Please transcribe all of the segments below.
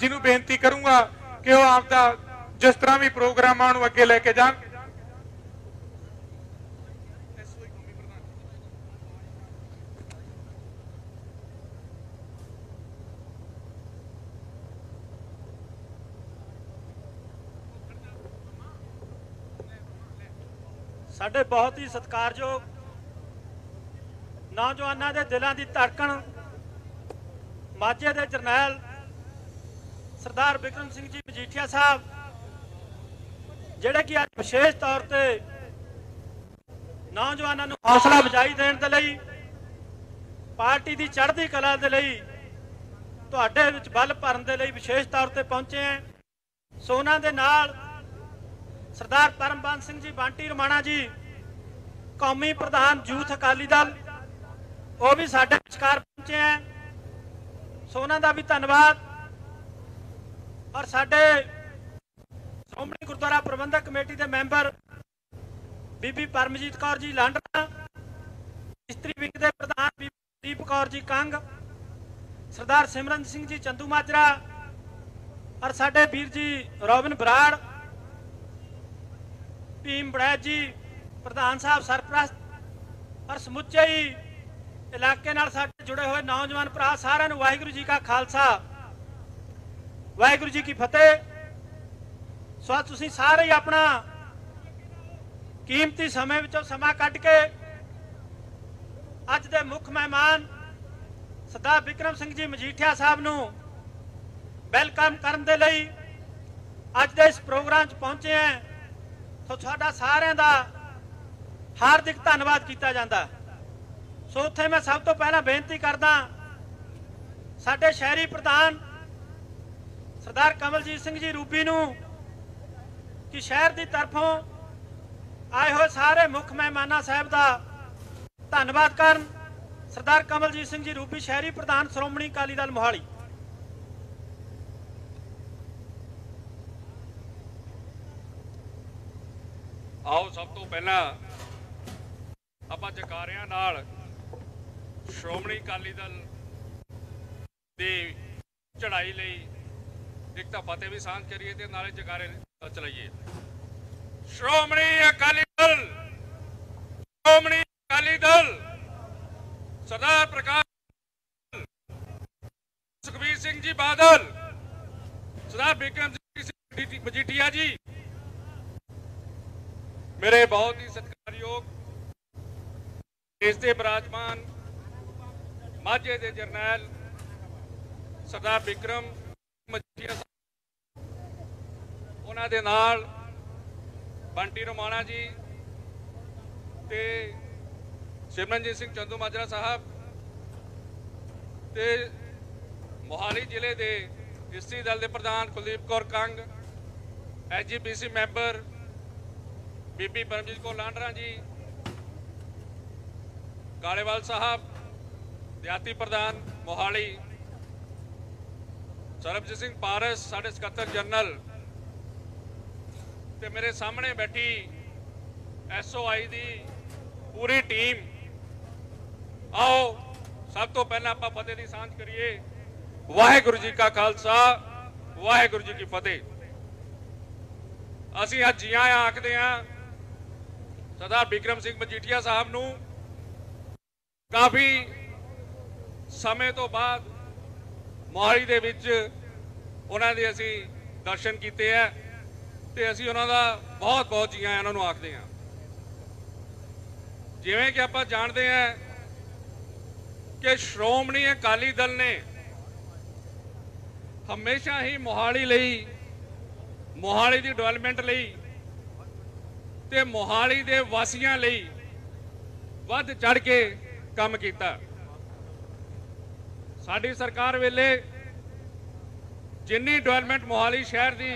ਜੀ ਨੂੰ ਬੇਨਤੀ ਕਰੂੰਗਾ ਕਿ ਉਹ ਆਪ ਦਾ ਜਿਸ ਤਰ੍ਹਾਂ ਵੀ ਪ੍ਰੋਗਰਾਮਾਂ ਨੂੰ ਅੱਗੇ ਲੈ ਕੇ ਜਾਣ। ਸਾਡੇ ਬਹੁਤ ਹੀ ਸਤਿਕਾਰਯੋਗ ਨੌਜਵਾਨਾਂ ਦੇ ਦਿਲਾਂ ਦੀ ਧੜਕਣ ਮਾਝੇ ਦੇ ਜਰਨੈਲ ਸਰਦਾਰ ਬਿਕਰਮ ਸਿੰਘ ਜੀ ਮਜੀਠੀਆ ਸਾਹਿਬ, ਜਿਹੜੇ ਕਿ ਅੱਜ ਵਿਸ਼ੇਸ਼ ਤੌਰ ਤੇ ਨੌਜਵਾਨਾਂ ਨੂੰ ਹੌਸਲਾ ਅਫਜ਼ਾਈ ਦੇਣ ਦੇ ਲਈ, ਪਾਰਟੀ ਦੀ ਚੜ੍ਹਦੀ ਕਲਾ ਦੇ ਲਈ ਤੁਹਾਡੇ ਵਿੱਚ ਬਲ ਭਰਨ ਦੇ ਲਈ ਵਿਸ਼ੇਸ਼ ਤੌਰ ਤੇ ਪਹੁੰਚੇ ਹੈ। ਸੋ ਉਹਨਾਂ ਦੇ ਨਾਲ ਸਰਦਾਰ ਪਰਮਬੰਦ ਸਿੰਘ ਜੀ, ਬਾਂਟੀ ਰਮਾਣਾ ਜੀ, ਕੌਮੀ ਪ੍ਰਧਾਨ ਯੂਥ ਅਕਾਲੀ ਦਲ, ਉਹ ਵੀ ਸਾਡੇ ਵਿਚਕਾਰ ਪਹੁੰਚੇ ਹੈ। ਸੋ ਉਹਨਾਂ ਦਾ ਵੀ ਧੰਨਵਾਦ। ਔਰ ਸਾਡੇ ਸ਼੍ਰੋਮਣੀ ਗੁਰਦੁਆਰਾ ਪ੍ਰਬੰਧਕ ਕਮੇਟੀ ਦੇ ਮੈਂਬਰ ਬੀਬੀ ਪਰਮਜੀਤ ਕੌਰ ਜੀ ਲਾਂਡਰਾ ਇਸਤਰੀ ਵਿੰਗ ਦੇ ਪ੍ਰਧਾਨ ਬੀਬੀ ਦੀਪ ਕੌਰ ਜੀ ਕੰਗ, ਸਰਦਾਰ ਸਿਮਰਨ ਸਿੰਘ ਜੀ ਚੰਦੂ ਮਾਜਰਾ ਔਰ ਸਾਡੇ ਵੀਰ ਜੀ ਰੋਬਿਨ ਬਰਾੜ, ਭੀਮ ਬੜੈਤ ਜੀ, ਪ੍ਰਧਾਨ ਸਾਹਿਬ ਸਰਪ੍ਰਸਤ ਔਰ ਸਮੁੱਚੇ ਹੀ ਇਲਾਕੇ ਨਾਲ ਸਾਡੇ ਜੁੜੇ ਹੋਏ ਨੌਜਵਾਨ ਭਰਾ ਸਾਰਿਆਂ ਨੂੰ ਵਾਹਿਗੁਰੂ ਜੀ ਕਾ ਖਾਲਸਾ। ਵਾਹਿਗੁਰੂ ਜੀ ਕੀ ਫਤਿਹ। ਸੋ ਅੱਜ ਤੁਸੀਂ ਸਾਰੇ ਹੀ ਆਪਣਾ ਕੀਮਤੀ ਸਮੇਂ ਵਿੱਚੋਂ ਸਮਾਂ ਕੱਢ ਕੇ ਅੱਜ ਦੇ ਮੁੱਖ ਮਹਿਮਾਨ ਸਰਦਾਰ ਵਿਕਰਮ ਸਿੰਘ ਜੀ ਮਜੀਠੀਆ ਸਾਹਿਬ ਨੂੰ ਵੈਲਕਮ ਕਰਨ ਦੇ ਲਈ ਅੱਜ ਦੇ ਇਸ ਪ੍ਰੋਗਰਾਮ 'ਚ ਪਹੁੰਚੇ ਹੈ। ਸੋ ਤੁਹਾਡਾ ਸਾਰਿਆਂ ਦਾ ਹਾਰਦਿਕ ਧੰਨਵਾਦ ਕੀਤਾ ਜਾਂਦਾ। ਸੋ ਉੱਥੇ ਮੈਂ ਸਭ ਤੋਂ ਪਹਿਲਾਂ ਬੇਨਤੀ ਕਰਦਾ, ਸਾਡੇ ਸ਼ਹਿਰੀ ਪ੍ਰਧਾਨ ਸਰਦਾਰ ਕਮਲਜੀਤ ਸਿੰਘ ਜੀ ਰੂਬੀ ਨੂੰ ਕਿ ਸ਼ਹਿਰ ਦੀ ਤਰਫੋਂ ਆਏ ਹੋਏ ਸਾਰੇ ਮੁੱਖ ਮਹਿਮਾਨਾਂ ਸਾਹਿਬ ਦਾ ਧੰਨਵਾਦ ਕਰਨ ਸਰਦਾਰ ਕਮਲਜੀਤ ਸਿੰਘ ਜੀ ਰੂਬੀ ਸ਼ਹਿਰੀ ਪ੍ਰਧਾਨ ਸ਼੍ਰੋਮਣੀ ਅਕਾਲੀ ਦਲ ਮੋਹਾਲੀ। ਆਓ ਸਭ ਤੋਂ ਪਹਿਲਾਂ ਆਪਾਂ ਜਕਾਰਿਆਂ ਨਾਲ ਸ਼੍ਰੋਮਣੀ ਅਕਾਲੀ ਦਲ ਦੀ ਚੜ੍ਹਾਈ ਲਈ ਇੱਕ ਤਾਂ ਫਤਿਹ ਵੀ ਸਾਂਝ ਕਰੀਏ ਤੇ ਨਾਲੇ ਜਗਾਰੇ ਚਲਾਈਏ। ਸ਼੍ਰੋਮਣੀ ਅਕਾਲੀ ਦਲ, ਸ਼੍ਰੋਮਣੀ ਅਕਾਲੀ ਦਲ, ਸਰਦਾਰ ਪ੍ਰਕਾਸ਼ ਸੁਖਬੀਰ ਸਿੰਘ ਜੀ ਬਾਦਲ, ਸਰਦਾਰ ਬਿਕਰਮ ਸਿੰਘ ਮਜੀਠੀਆ ਜੀ। ਮੇਰੇ ਬਹੁਤ ਹੀ ਸਤਿਕਾਰਯੋਗ ਦੇਸ਼ ਦੇ ਬਰਾਜਮਾਨ, ਮਾਝੇ ਦੇ ਜਰਨੈਲ, ਸਰਦਾਰ ਬਿਕਰਮ ਮਜੀਠੀਆ ਉਹਨਾਂ ਦੇ ਨਾਲ ਬੰਟੀ ਰਮਾਣਾ ਜੀ ਤੇ ਸਿਮਰਨਜੀਤ ਸਿੰਘ ਚੰਦੂ ਮਾਜਰਾ ਸਾਹਿਬ ਤੇ ਮੋਹਾਲੀ ਜ਼ਿਲ੍ਹੇ ਦੇ ਇਸਤਰੀ ਦਲ ਦੇ ਪ੍ਰਧਾਨ ਕੁਲਦੀਪ ਕੌਰ ਕੰਗ ਐਜੀਪੀਸੀ ਮੈਂਬਰ ਬੀਬੀ ਪਰਮਜੀਤ ਕੌਰ ਲਾਂਡਰਾ ਜੀ ਕਾਲੇਵਾਲ ਸਾਹਿਬ, ਦਿਹਾਤੀ ਪ੍ਰਧਾਨ ਮੋਹਾਲੀ ਸਰਬਜੀਤ ਸਿੰਘ ਪਾਰਸ, ਸਾਡੇ ਸਕੱਤਰ ਜਨਰਲ ਤੇ ਮੇਰੇ ਸਾਹਮਣੇ ਬੈਠੀ ਐਸਓਆਈ ਦੀ ਪੂਰੀ ਟੀਮ। ਆਓ, ਸਭ ਤੋਂ ਪਹਿਲਾਂ ਆਪਾਂ ਫਤਿਹ ਦੀ ਸਾਂਝ ਕਰੀਏ। ਵਾਹਿਗੁਰੂ ਜੀ ਕਾ ਖਾਲਸਾ, ਵਾਹਿਗੁਰੂ ਜੀ ਕੀ ਫਤਿਹ। ਅਸੀਂ ਅੱਜ ਜੀਆਂ ਆਖਦੇ ਆਂ ਸਰਦਾਰ ਬਿਕਰਮ ਸਿੰਘ ਮਜੀਠੀਆ ਸਾਹਿਬ ਨੂੰ ਕਾਫੀ ਸਮੇਂ ਤੋਂ ਬਾਅਦ ਮੋਹਾਲੀ ਦੇ ਵਿੱਚ ਉਹਨਾਂ ਦੇ ਅਸੀਂ ਦਰਸ਼ਨ ਕੀਤੇ ਆ ਤੇ ਅਸੀਂ ਉਹਨਾਂ ਦਾ ਬਹੁਤ ਬਹੁਤ ਜੀਆਂ ਉਹਨਾਂ ਨੂੰ ਆਖਦੇ ਆ ਜਿਵੇਂ ਕਿ ਆਪਾਂ ਜਾਣਦੇ ਆ ਕਿ ਸ਼੍ਰੋਮਣੀ ਅਕਾਲੀ ਦਲ ਨੇ ਹਮੇਸ਼ਾ ਹੀ ਮੋਹਾਲੀ ਲਈ, ਮੋਹਾਲੀ ਦੀ ਡਿਵੈਲਪਮੈਂਟ ਲਈ ਤੇ ਮੋਹਾਲੀ ਦੇ ਵਾਸੀਆਂ ਲਈ ਵੱਧ ਚੜ ਕੇ ਕੰਮ ਕੀਤਾ। ਸਾਡੀ ਸਰਕਾਰ ਵੇਲੇ ਜਿੰਨੀ ਡਿਵੈਲਪਮੈਂਟ ਮੋਹਾਲੀ ਸ਼ਹਿਰ ਦੀ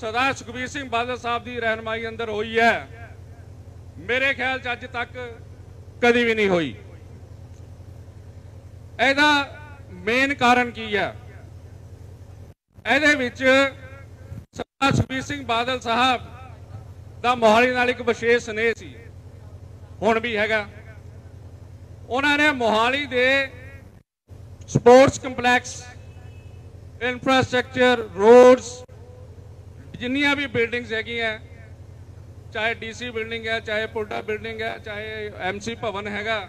ਸਰਦਾਰ ਸੁਖਬੀਰ ਸਿੰਘ ਬਾਦਲ ਸਾਹਿਬ ਦੀ ਰਹਿਨਮਾਈ ਅੰਦਰ ਹੋਈ ਹੈ, ਮੇਰੇ ਖਿਆਲ ਚ ਅੱਜ ਤੱਕ ਕਦੀ ਵੀ ਨਹੀਂ ਹੋਈ। ਇਹਦਾ ਮੇਨ ਕਾਰਨ ਕੀ ਹੈ? ਇਹਦੇ ਵਿੱਚ ਸਰਦਾਰ ਸੁਖਬੀਰ ਸਿੰਘ ਬਾਦਲ ਸਾਹਿਬ ਦਾ ਮੋਹਾਲੀ ਨਾਲ ਇੱਕ ਵਿਸ਼ੇਸ਼ ਸਨੇਹ ਸੀ, ਹੁਣ ਵੀ ਹੈਗਾ। ਉਹਨਾਂ ਨੇ ਮੋਹਾਲੀ ਦੇ ਸਪੋਰਟਸ ਕੰਪਲੈਕਸ ਇਨਫਰਾਸਟ੍ਰਕਚਰ ਰੋਡਸ ਜਿੰਨੀਆਂ ਵੀ ਬਿਲਡਿੰਗਸ ਹੈਗੀਆਂ ਚਾਹੇ ਡੀਸੀ ਬਿਲਡਿੰਗ ਹੈ, ਚਾਹੇ ਪੁਲਟਾ ਬਿਲਡਿੰਗ ਹੈ, ਚਾਹੇ ਐਮਸੀ ਭਵਨ ਹੈਗਾ,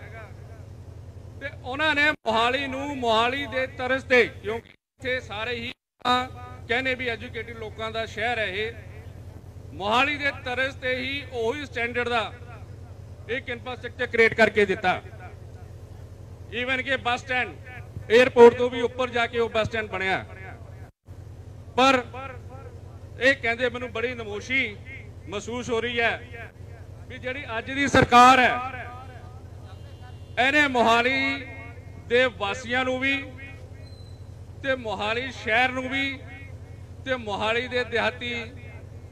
ਤੇ ਉਹਨਾਂ ਨੇ ਮੋਹਾਲੀ ਨੂੰ ਮੋਹਾਲੀ ਦੇ ਤਰਸ ਤੇ, ਕਿਉਂਕਿ ਇੱਥੇ ਸਾਰੇ ਹੀ ਕਹਿੰਦੇ ਵੀ ਐਜੂਕੇਟਿਡ ਲੋਕਾਂ ਦਾ ਸ਼ਹਿਰ ਹੈ ਇਹ, ਮੋਹਾਲੀ ਦੇ ਤਰਸ ਤੇ ਹੀ ਉਹੀ ਸਟੈਂਡਰਡ ਦਾ ਇੱਕ ਇਨਫਰਾਸਟ੍ਰਕਚਰ ਕ੍ਰੀਏਟ ਕਰਕੇ ਦਿੱਤਾ। ਈਵਨ ਕਿ ਬੱਸ ਸਟੈਂਡ 에ਅਰਪੋਰਟ ਤੋਂ ਵੀ ਉੱਪਰ ਜਾ ਕੇ ਉਹ ਬੱਸ ਸਟੈਂਡ ਬਣਿਆ। ਪਰ ਇਹ ਕਹਿੰਦੇ ਮੈਨੂੰ ਬੜੀ ਨਮੋਸ਼ੀ ਮਹਿਸੂਸ ਹੋ ਰਹੀ ਹੈ ਵੀ ਜਿਹੜੀ ਅੱਜ ਦੀ ਸਰਕਾਰ ਹੈ, ਇਹਨੇ ਮੋਹਾਲੀ ਦੇ ਵਾਸੀਆਂ ਨੂੰ ਵੀ ਤੇ ਮੋਹਾਲੀ ਸ਼ਹਿਰ ਨੂੰ ਵੀ ਤੇ ਮੋਹਾਲੀ ਦੇ ਦਿਹਾਤੀ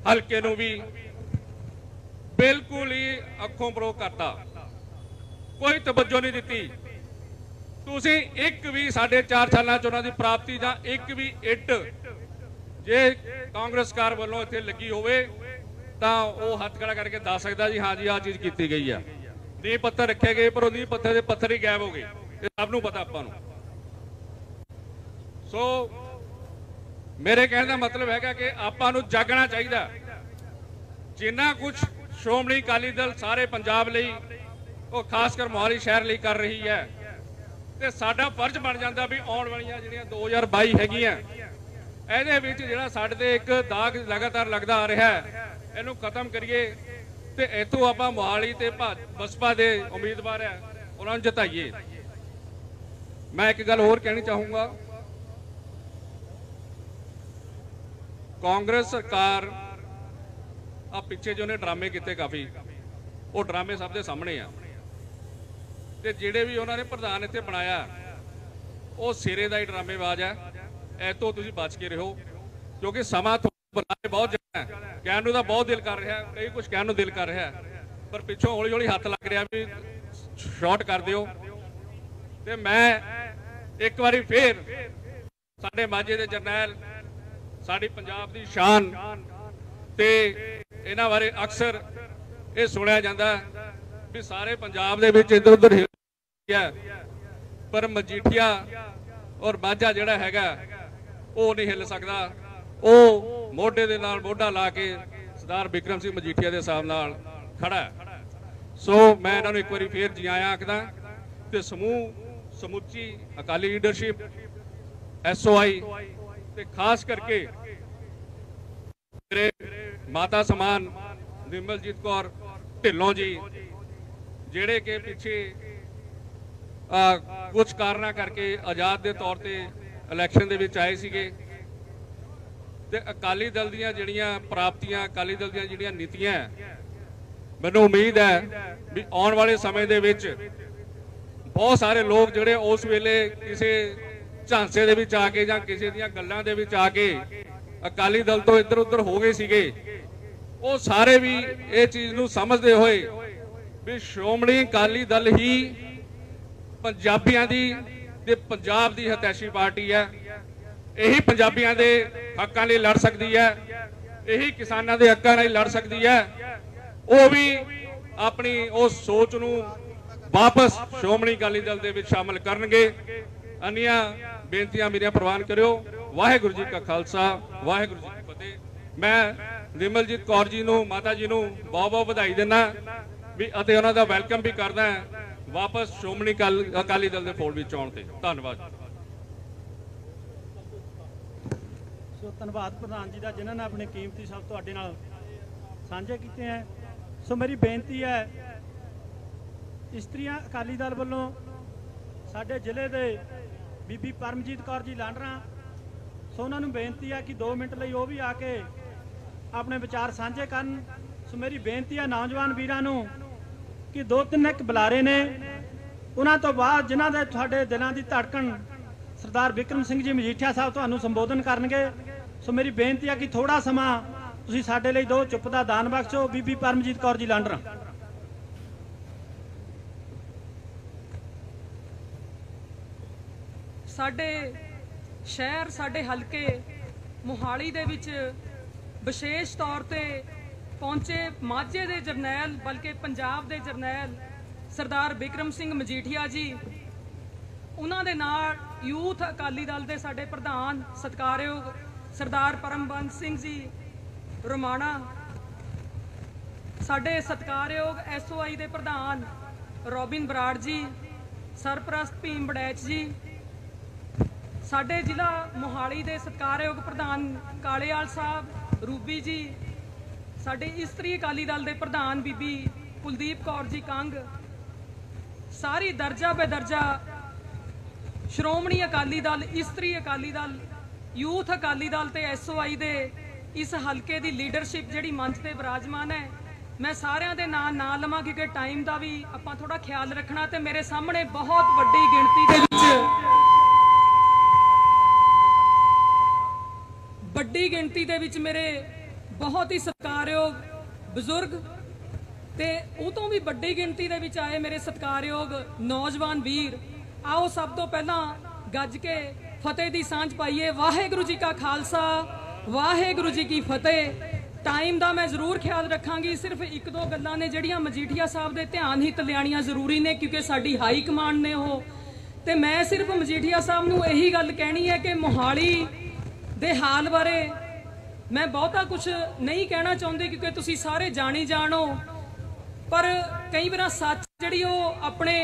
ਹਲਕੇ ਨੂੰ ਵੀ ਬਿਲਕੁਲ ਹੀ ਅੱਖੋਂ ਪਰੋ ਕਰਤਾ। ਕੋਈ ਤਵੱਜੋ ਨਹੀਂ ਦਿੱਤੀ। ਤੁਸੀਂ ਇੱਕ ਵੀ ਸਾਡੇ 4 ਸਾਲਾਂ ਚ ਉਹਨਾਂ ਦੀ ਪ੍ਰਾਪਤੀ ਜਾਂ ਇੱਕ ਵੀ ਇੱਟ ਜੇ ਕਾਂਗਰਸ ਕਾਰ ਵੱਲੋਂ ਇੱਥੇ ਲੱਗੀ ਹੋਵੇ, ਤਾਂ ਉਹ ਹੱਥ ਖੜਾ ਕਰਕੇ ਦੱਸ ਸਕਦਾ ਜੀ, ਹਾਂ ਜੀ, ਆਹ ਚੀਜ਼ ਕੀਤੀ ਗਈ ਆ। ਨੀਂਹ ਪੱਥਰ ਰੱਖੇ ਗਏ, ਪਰ ਉਹ ਨੀਂਹ ਪੱਥਰ ਦੇ ਪੱਥਰ ਹੀ ਗਾਇਬ ਹੋ ਗਏ। ਇਹ ਸਭ ਨੂੰ ਪਤਾ ਆਪਾਂ ਨੂੰ। ਸੋ, ਮੇਰੇ ਕਹਿਣ ਦਾ ਮਤਲਬ ਹੈਗਾ ਕਿ ਆਪਾਂ ਨੂੰ ਜਾਗਣਾ ਚਾਹੀਦਾ। ਜਿੰਨਾ ਕੁਝ ਸ਼੍ਰੋਮਣੀ ਅਕਾਲੀ ਦਲ ਸਾਰੇ ਪੰਜਾਬ ਲਈ, ਉਹ ਖਾਸ ਕਰ ਮੋਹਾਲੀ ਸ਼ਹਿਰ ਲਈ ਕਰ ਰਹੀ ਹੈ ਤੇ ਸਾਡਾ ਫਰਜ਼ ਬਣ ਜਾਂਦਾ ਵੀ ਆਉਣ ਵਾਲੀਆਂ ਜਿਹੜੀਆਂ 2022 ਹੈਗੀਆਂ, ਇਹਦੇ ਵਿੱਚ ਜਿਹੜਾ ਸਾਡੇ ਤੇ ਇੱਕ ਦਾਗ ਲਗਾਤਾਰ ਲੱਗਦਾ ਆ ਰਿਹਾ ਹੈ, ਇਹਨੂੰ ਖਤਮ ਕਰੀਏ ਤੇ ਇਥੋਂ ਆਪਾਂ ਮੋਹਾਲੀ ਤੇ ਬਸਪਾ ਦੇ ਉਮੀਦਵਾਰ ਹੈ, ਉਹਨਾਂ ਨੂੰ ਜਿਤਾਈਏ। ਮੈਂ ਇੱਕ ਗੱਲ ਹੋਰ ਕਹਿਣੀ ਚਾਹੂੰਗਾ। ਕਾਂਗਰਸ ਸਰਕਾਰ ਆ ਪਿੱਛੇ ਜੋ ਨੇ ਡਰਾਮੇ ਕੀਤੇ ਕਾਫੀ, ਉਹ ਡਰਾਮੇ ਸਭ ਦੇ ਸਾਹਮਣੇ ਆ। ਤੇ ਜਿਹੜੇ ਵੀ ਉਹਨਾਂ ਨੇ ਪ੍ਰਧਾਨ ਇੱਥੇ ਬਣਾਇਆ, ਉਹ ਸਿਰੇ ਦਾ ਹੀ ਡਰਾਮੇਬਾਜ਼ ਹੈ। ਐਤੋਂ ਤੁਸੀਂ ਬਚ ਕੇ ਰਹੋ, ਕਿਉਂਕਿ ਸਮਾਂ ਤੁਹਾਨੂੰ ਬੁਲਾਏ ਬਹੁਤ ਜਾਣਾ ਹੈ। ਕਹਿਣ ਨੂੰ ਤਾਂ ਬਹੁਤ ਦਿਲ ਕਰ ਰਿਹਾ, ਕਈ ਕੁਝ ਕਹਿਣ ਨੂੰ ਦਿਲ ਕਰ ਰਿਹਾ, ਪਰ ਪਿੱਛੋਂ ਹੌਲੀ ਹੌਲੀ ਹੱਥ ਲੱਗ ਰਿਹਾ ਵੀ ਸ਼ਾਰਟ ਕਰ ਦਿਓ। ਤੇ ਮੈਂ ਇੱਕ ਵਾਰੀ ਫੇਰ ਸਾਡੇ ਮਾਝੇ ਦੇ ਜਰਨੈਲ, ਸਾਡੀ ਪੰਜਾਬ ਦੀ ਸ਼ਾਨ ਤੇ ਇਹਨਾਂ ਬਾਰੇ ਅਕਸਰ ਇਹ ਸੁਣਿਆ ਜਾਂਦਾ ਵੀ ਸਾਰੇ ਪੰਜਾਬ ਦੇ ਵਿੱਚ ਇੱਧਰ ਉੱਧਰ ਹਿੱਲ ਪਰ ਮਜੀਠੀਆ ਔਰ ਮਾਝਾ ਜਿਹੜਾ ਹੈਗਾ, ਉਹ ਨਹੀਂ ਹਿੱਲ ਸਕਦਾ। ਉਹ ਮੋਢੇ ਦੇ ਨਾਲ ਮੋਢਾ ਲਾ ਕੇ ਸਰਦਾਰ ਬਿਕਰਮ ਸਿੰਘ ਮਜੀਠੀਆ ਦੇ ਹਿਸਾਬ ਨਾਲ ਖੜਾ ਸੋ ਮੈਂ ਇਹਨਾਂ ਨੂੰ ਇੱਕ ਵਾਰੀ ਫੇਰ ਜੀ ਆਇਆਂ ਆਖਦਾ ਤੇ ਸਮੂਹ, ਸਮੁੱਚੀ ਅਕਾਲੀ ਲੀਡਰਸ਼ਿਪ ਐਸਓਆਈ ਤੇ ਖਾਸ ਕਰਕੇ ਮੇਰੇ ਮਾਤਾ ਸਮਾਨ ਨਿਰਮਲਜੀਤ ਕੌਰ ਢਿੱਲੋਂ ਜੀ, ਜਿਹੜੇ ਕਿ ਪਿੱਛੇ ਕੁਝ ਕਾਰਨਾਂ ਕਰਕੇ ਆਜ਼ਾਦ ਦੇ ਤੌਰ ਤੇ ਇਲੈਕਸ਼ਨ ਦੇ ਵਿੱਚ ਆਏ ਸੀਗੇ। ਤੇ ਅਕਾਲੀ ਦਲ ਦੀਆਂ ਜਿਹੜੀਆਂ ਪ੍ਰਾਪਤੀਆਂ, ਅਕਾਲੀ ਦਲ ਦੀਆਂ ਜਿਹੜੀਆਂ ਨੀਤੀਆਂ ਮੈਨੂੰ ਉਮੀਦ ਹੈ ਵੀ ਆਉਣ ਵਾਲੇ ਸਮੇਂ ਦੇ ਵਿੱਚ ਬਹੁਤ ਸਾਰੇ ਲੋਕ ਜਿਹੜੇ ਉਸ ਵੇਲੇ ਕਿਸੇ ਝਾਂਸੇ ਦੇ ਵਿੱਚ ਆ ਕੇ ਜਾਂ ਕਿਸੇ ਦੀਆਂ ਗੱਲਾਂ ਦੇ ਵਿੱਚ ਆ ਕੇ ਅਕਾਲੀ ਦਲ ਤੋਂ ਇੱਧਰ ਉੱਧਰ ਹੋ ਗਏ ਸੀਗੇ, ਉਹ ਸਾਰੇ ਵੀ ਇਹ ਚੀਜ਼ ਨੂੰ ਸਮਝਦੇ ਹੋਏ ਵੀ ਸ਼੍ਰੋਮਣੀ ਅਕਾਲੀ ਦਲ ਹੀ ਪੰਜਾਬੀਆਂ ਦੀ ਤੇ ਪੰਜਾਬ ਦੀ ਹਤੈਸ਼ੀ ਪਾਰਟੀ ਹੈ। ਇਹੀ ਪੰਜਾਬੀਆਂ ਦੇ ਹੱਕਾਂ ਲਈ ਲੜ ਸਕਦੀ ਹੈ। ਇਹੀ ਕਿਸਾਨਾਂ ਦੇ ਹੱਕਾਂ ਲਈ ਲੜ ਸਕਦੀ ਹੈ। ਉਹ ਵੀ ਆਪਣੀ ਉਸ ਸੋਚ ਨੂੰ ਵਾਪਸ ਸ਼੍ਰੋਮਣੀ ਅਕਾਲੀ ਦਲ ਦੇ ਵਿੱਚ ਸ਼ਾਮਲ ਕਰਨਗੇ। ਅਨੀਆਂ ਬੇਨਤੀਆਂ ਮੇਰੀਆਂ ਪ੍ਰਵਾਨ ਕਰਿਓ। ਵਾਹਿਗੁਰੂ ਜੀ ਕਾ ਖਾਲਸਾ, ਵਾਹਿਗੁਰੂ ਜੀ ਕੀ ਫਤਿਹ। ਮੈਂ ਨਿਮਲਜੀਤ ਕੌਰ ਜੀ ਨੂੰ, ਮਾਤਾ ਜੀ ਨੂੰ ਬਹੁਤ ਬਹੁਤ ਵਧਾਈ ਦਿੰਦਾ ਵੀ ਅਤੇ ਉਹਨਾਂ ਦਾ ਵੈਲਕਮ ਵੀ ਕਰਦਾ ਵਾਪਸ ਸ਼੍ਰੋਮਣੀ ਅਕਾਲ- ਅਕਾਲੀ ਦਲ ਦੇ ਫੋਲਡ ਵਿੱਚ ਆਉਣ ਤੇ। ਧੰਨਵਾਦ ਸੋ ਧੰਨਵਾਦ ਪ੍ਰਧਾਨ ਜੀ ਦਾ, ਜਿਨ੍ਹਾਂ ਨੇ ਆਪਣੇ ਕੀਮਤੀ ਸਭ ਤੁਹਾਡੇ ਨਾਲ ਸਾਂਝੇ ਕੀਤੇ ਹੈ। ਸੋ ਮੇਰੀ ਬੇਨਤੀ ਹੈ, ਇਸਤਰੀਆਂ ਅਕਾਲੀ ਦਲ ਵੱਲੋਂ ਸਾਡੇ ਜ਼ਿਲ੍ਹੇ ਦੇ ਬੀਬੀ ਪਰਮਜੀਤ ਕੌਰ ਜੀ ਲਾਂਡਰਾ, ਸੋ ਉਹਨਾਂ ਨੂੰ ਬੇਨਤੀ ਹੈ ਕਿ 2 ਮਿੰਟ ਲਈ ਉਹ ਵੀ ਆ ਕੇ ਆਪਣੇ ਵਿਚਾਰ ਸਾਂਝੇ ਕਰਨ। ਸੋ ਮੇਰੀ ਬੇਨਤੀ ਹੈ, ਨੌਜਵਾਨ ਵੀਰਾਂ ਨੂੰ ਕਿ ਦੋ ਤਿੰਨ ਇੱਕ ਬੁਲਾਰੇ ਨੇ, ਉਹਨਾਂ ਤੋਂ ਬਾਅਦ ਜਿਨ੍ਹਾਂ ਦੇ ਤੁਹਾਡੇ ਦਿਲਾਂ ਦੀ ਧੜਕਣ ਸਰਦਾਰ ਵਿਕਰਮ ਸਿੰਘ ਜੀ ਮਜੀਠੀਆ ਸਾਹਿਬ ਤੁਹਾਨੂੰ ਸੰਬੋਧਨ ਕਰਨਗੇ। ਸੋ ਮੇਰੀ ਬੇਨਤੀ ਹੈ ਕਿ ਥੋੜਾ ਸਮਾਂ ਤੁਸੀਂ ਸਾਡੇ ਲਈ ਦੋ ਚੁੱਪ ਦਾ ਦਾਨ ਬਖਸ਼ੋ। ਬੀਬੀ ਪਰਮਜੀਤ ਕੌਰ ਜੀ ਲਾਂਡਰਾ। ਸਾਡੇ ਸ਼ਹਿਰ, ਸਾਡੇ ਹਲਕੇ ਮੋਹਾਲੀ ਦੇ ਵਿੱਚ ਵਿਸ਼ੇਸ਼ ਤੌਰ ਤੇ ਪਹੁੰਚੇ ਮਾਝੇ ਦੇ ਜਰਨੈਲ, ਬਲਕਿ ਪੰਜਾਬ ਦੇ ਜਰਨੈਲ ਸਰਦਾਰ ਬਿਕਰਮ ਸਿੰਘ ਮਜੀਠੀਆ ਜੀ। ਉਹਨਾਂ ਦੇ ਨਾਲ ਯੂਥ ਅਕਾਲੀ ਦਲ ਦੇ ਸਾਡੇ ਪ੍ਰਧਾਨ ਸਤਿਕਾਰਯੋਗ ਸਰਦਾਰ ਪਰਮਬੰਸ ਸਿੰਘ ਜੀ ਰੋਮਾਣਾ, ਸਾਡੇ ਸਤਿਕਾਰਯੋਗ ਐਸਓਆਈ ਦੇ ਪ੍ਰਧਾਨ ਰੋਬਿਨ ਬਰਾੜ ਜੀ, ਸਰਪ੍ਰਸਤ ਭੀਮ ਬੜੈਚ ਜੀ, ਸਾਡੇ ਜ਼ਿਲ੍ਹਾ ਮੋਹਾਲੀ ਦੇ ਸਤਿਕਾਰਯੋਗ ਪ੍ਰਧਾਨ ਕਾਲੇਵਾਲ ਸਾਹਿਬ ਰੂਬੀ ਜੀ ਸਾਡੇ ਇਸਤਰੀ ਅਕਾਲੀ ਦਲ ਦੇ ਪ੍ਰਧਾਨ ਬੀਬੀ ਕੁਲਦੀਪ ਕੌਰ ਜੀ ਕੰਗ, ਸਾਰੀ ਦਰਜਾ ਬੇਦਰਜਾ ਸ਼੍ਰੋਮਣੀ ਅਕਾਲੀ ਦਲ, ਇਸਤਰੀ ਅਕਾਲੀ ਦਲ, ਯੂਥ ਅਕਾਲੀ ਦਲ ਤੇ ਐਸਓਆਈ ਦੇ ਇਸ ਹਲਕੇ ਦੀ ਲੀਡਰਸ਼ਿਪ ਜਿਹੜੀ ਮੰਚ ਤੇ ਵਿਰਾਜਮਾਨ ਹੈ, ਮੈਂ ਸਾਰਿਆਂ ਦੇ ਨਾਂ, ਨਾ ਲਵਾਂ ਕਿਉਂਕਿ ਟਾਈਮ ਦਾ ਵੀ ਆਪਾਂ ਥੋੜਾ ਖਿਆਲ ਰੱਖਣਾ ਤੇ ਮੇਰੇ ਸਾਹਮਣੇ ਬਹੁਤ ਵੱਡੀ ਗਿਣਤੀ ਦੇ ਵਿੱਚ ਵੱਡੀ ਗਿਣਤੀ ਦੇ ਵਿੱਚ ਮੇਰੇ ਬਹੁਤ ਹੀ ਸਤਿਕਾਰਯੋਗ ਬਜ਼ੁਰਗ ਤੇ ਉਹ ਤੋਂ ਵੀ ਵੱਡੀ ਗਿਣਤੀ ਦੇ ਵਿੱਚ ਆਏ ਮੇਰੇ ਸਤਿਕਾਰਯੋਗ ਨੌਜਵਾਨ ਵੀਰ। ਆਓ ਸਭ ਤੋਂ ਪਹਿਲਾਂ ਗੱਜ ਕੇ ਫਤਿਹ ਦੀ ਸਾਂਝ ਪਾਈਏ। ਵਾਹਿਗੁਰੂ ਜੀ ਕਾ ਖਾਲਸਾ, ਵਾਹਿਗੁਰੂ ਜੀ ਕੀ ਫਤਿਹ। ਟਾਈਮ ਦਾ ਮੈਂ ਜ਼ਰੂਰ ਖਿਆਲ ਰੱਖਾਂਗੀ। ਸਿਰਫ ਇੱਕ ਦੋ ਗੱਲਾਂ ਨੇ ਜਿਹੜੀਆਂ ਮਜੀਠੀਆ ਸਾਹਿਬ ਦੇ ਧਿਆਨ ਹੀ ਲਿਆਣੀਆਂ ਜ਼ਰੂਰੀ ਨੇ, ਕਿਉਂਕਿ ਸਾਡੀ ਹਾਈ ਕਮਾਂਡ ਨੇ ਉਹ। ਤੇ ਮੈਂ ਸਿਰਫ ਮਜੀਠੀਆ ਸਾਹਿਬ ਨੂੰ ਇਹੀ ਗੱਲ ਕਹਿਣੀ ਹੈ ਕਿ ਮੋਹਾਲੀ ਦੇ ਹਾਲ ਬਾਰੇ ਮੈਂ ਬਹੁਤਾ ਕੁਝ ਨਹੀਂ ਕਹਿਣਾ ਚਾਹੁੰਦੀ ਕਿਉਂਕਿ ਤੁਸੀਂ ਸਾਰੇ ਜਾਣੀ ਜਾਣੋ ਪਰ ਕਈ ਵਾਰ ਸੱਚ ਜਿਹੜੀ ਉਹ ਆਪਣੇ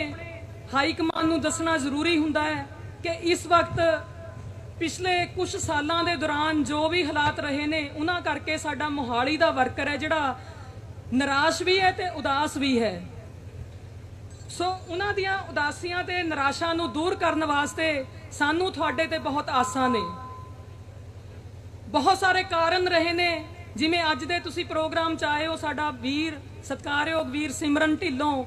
ਹਾਈ ਕਮਾਂਡ ਨੂੰ ਦੱਸਣਾ ਜ਼ਰੂਰੀ ਹੁੰਦਾ ਹੈ ਕਿ ਇਸ ਵਕਤ ਪਿਛਲੇ ਕੁਝ ਸਾਲਾਂ ਦੇ ਦੌਰਾਨ ਜੋ ਵੀ ਹਾਲਾਤ ਰਹੇ ਨੇ, ਉਹਨਾਂ ਕਰਕੇ ਸਾਡਾ ਮੋਹਾਲੀ ਦਾ ਵਰਕਰ ਹੈ ਜਿਹੜਾ ਨਿਰਾਸ਼ ਵੀ ਹੈ ਤੇ ਉਦਾਸ ਵੀ ਹੈ। ਸੋ ਉਹਨਾਂ ਦੀਆਂ ਉਦਾਸੀਆਂ ਤੇ ਨਿਰਾਸ਼ਾ ਨੂੰ ਦੂਰ ਕਰਨ ਵਾਸਤੇ ਸਾਨੂੰ ਤੁਹਾਡੇ ਤੇ ਬਹੁਤ ਆਸਾਂ ਨੇ। ਬਹੁਤ ਸਾਰੇ ਕਾਰਨ ਰਹੇ ਨੇ। ਜਿਵੇਂ ਅੱਜ ਦੇ ਤੁਸੀਂ ਪ੍ਰੋਗਰਾਮ ਚ ਆਏ ਹੋ, ਸਾਡਾ ਵੀਰ, ਸਤਕਾਰਯੋਗ ਵੀਰ ਸਿਮਰਨ ਢਿੱਲੋਂ।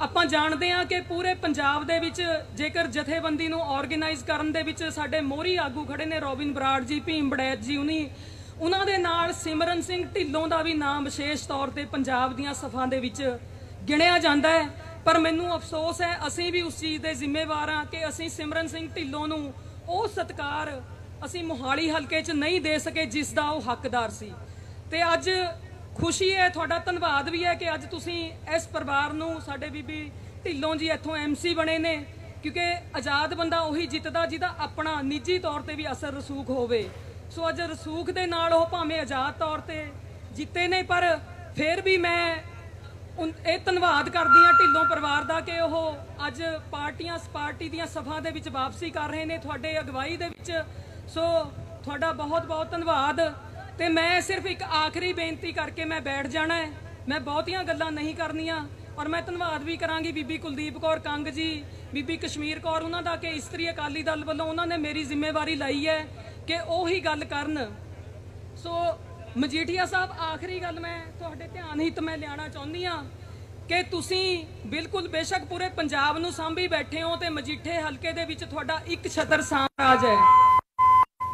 ਆਪਾਂ ਜਾਣਦੇ ਹਾਂ ਕਿ ਪੂਰੇ ਪੰਜਾਬ ਦੇ ਵਿੱਚ ਜੇਕਰ ਜਥੇਬੰਦੀ ਨੂੰ ਆਰਗੇਨਾਈਜ਼ ਕਰਨ ਦੇ ਵਿੱਚ ਸਾਡੇ ਮੋਹਰੀ ਆਗੂ ਖੜੇ ਨੇ ਰੋਬਿਨ ਬਰਾੜ ਜੀ, ਭੀਮ ਬੜੈਤ ਜੀ ਉਨੀ ਉਹਨਾਂ ਦੇ ਨਾਲ ਸਿਮਰਨ ਸਿੰਘ ਢਿੱਲੋਂ ਦਾ ਵੀ ਨਾਮ ਵਿਸ਼ੇਸ਼ ਤੌਰ ਤੇ ਪੰਜਾਬ ਦੀਆਂ ਸਫਾਂ ਦੇ ਵਿੱਚ ਗਿਣਿਆ ਜਾਂਦਾ ਹੈ। ਪਰ ਮੈਨੂੰ ਅਫਸੋਸ ਹੈ, ਅਸੀਂ ਵੀ ਉਸ ਚੀਜ਼ ਦੇ ਜ਼ਿੰਮੇਵਾਰ ਹਾਂ ਕਿ ਅਸੀਂ ਸਿਮਰਨ ਸਿੰਘ ਢਿੱਲੋਂ ਨੂੰ ਉਹ ਸਤਕਾਰ ਅਸੀਂ ਮੋਹਾਲੀ ਹਲਕੇ 'ਚ ਨਹੀਂ ਦੇ ਸਕੇ ਜਿਸ ਦਾ ਉਹ ਹੱਕਦਾਰ ਸੀ। ਤੇ ਅੱਜ ਖੁਸ਼ੀ ਹੈ, ਤੁਹਾਡਾ ਧੰਨਵਾਦ ਵੀ ਹੈ ਕਿ ਅੱਜ ਤੁਸੀਂ ਇਸ ਪਰਿਵਾਰ ਨੂੰ, ਸਾਡੇ ਬੀਬੀ ਢਿੱਲੋਂ ਜੀ ਇੱਥੋਂ ਐਮਸੀ ਬਣੇ ਨੇ, ਕਿਉਂਕਿ ਆਜ਼ਾਦ ਬੰਦਾ ਉਹੀ ਜਿੱਤਦਾ ਜਿਹਦਾ ਆਪਣਾ ਨਿੱਜੀ ਤੌਰ ਤੇ ਵੀ ਅਸਰ ਰਸੂਖ ਹੋਵੇ। ਸੋ ਅੱਜ ਰਸੂਖ ਦੇ ਨਾਲ ਉਹ ਭਾਵੇਂ ਆਜ਼ਾਦ ਤੌਰ ਤੇ ਜਿੱਤੇ ਨੇ, ਪਰ ਫਿਰ ਵੀ ਮੈਂ ਇਹ ਧੰਨਵਾਦ ਕਰਦੀ ਹਾਂ ਢਿੱਲੋਂ ਪਰਿਵਾਰ ਦਾ ਕਿ ਉਹ ਅੱਜ ਪਾਰਟੀਆਂ ਪਾਰਟੀ ਦੀਆਂ ਸਭਾ ਦੇ ਵਿੱਚ ਵਾਪਸੀ ਕਰ ਰਹੇ ਨੇ। ਤੁਹਾਡੇ ਅਗਵਾਈ ਦੇ ਵਿੱਚ ਸੋ ਤੁਹਾਡਾ ਬਹੁਤ ਬਹੁਤ ਧੰਨਵਾਦ ਤੇ ਮੈਂ ਸਿਰਫ ਇੱਕ ਆਖਰੀ ਬੇਨਤੀ ਕਰਕੇ ਮੈਂ ਬੈਠ ਜਾਣਾ ਹੈ। ਮੈਂ ਬਹੁਤੀਆਂ ਗੱਲਾਂ ਨਹੀਂ ਕਰਨੀਆਂ ਔਰ ਮੈਂ ਧੰਨਵਾਦ ਵੀ ਕਰਾਂਗੀ ਬੀਬੀ ਕੁਲਦੀਪ ਕੌਰ ਕੰਗ ਜੀ, ਬੀਬੀ ਕਸ਼ਮੀਰ ਕੌਰ, ਉਹਨਾਂ ਦਾ ਕਿ ਇਸਤਰੀ ਅਕਾਲੀ ਦਲ ਵੱਲੋਂ ਉਹਨਾਂ ਨੇ ਮੇਰੀ ਜ਼ਿੰਮੇਵਾਰੀ ਲਈ ਹੈ ਕਿ ਉਹੀ ਗੱਲ ਕਰਨ। ਸੋ ਮਜੀਠੀਆ ਸਾਹਿਬ, ਆਖਰੀ ਗੱਲ ਮੈਂ ਤੁਹਾਡੇ ਧਿਆਨ ਹਿੱਤ ਮੈਂ ਲਿਆਣਾ ਚਾਹੁੰਦੀ ਆ ਕਿ ਤੁਸੀਂ ਬਿਲਕੁਲ ਬੇਸ਼ੱਕ ਪੂਰੇ ਪੰਜਾਬ ਨੂੰ ਸਾਂਭੀ ਬੈਠੇ ਹੋ ਤੇ ਮਜੀਠੇ ਹਲਕੇ ਦੇ ਵਿੱਚ ਤੁਹਾਡਾ ਇੱਕ ਛਤਰ ਸਾਮਰਾਜ ਹੈ।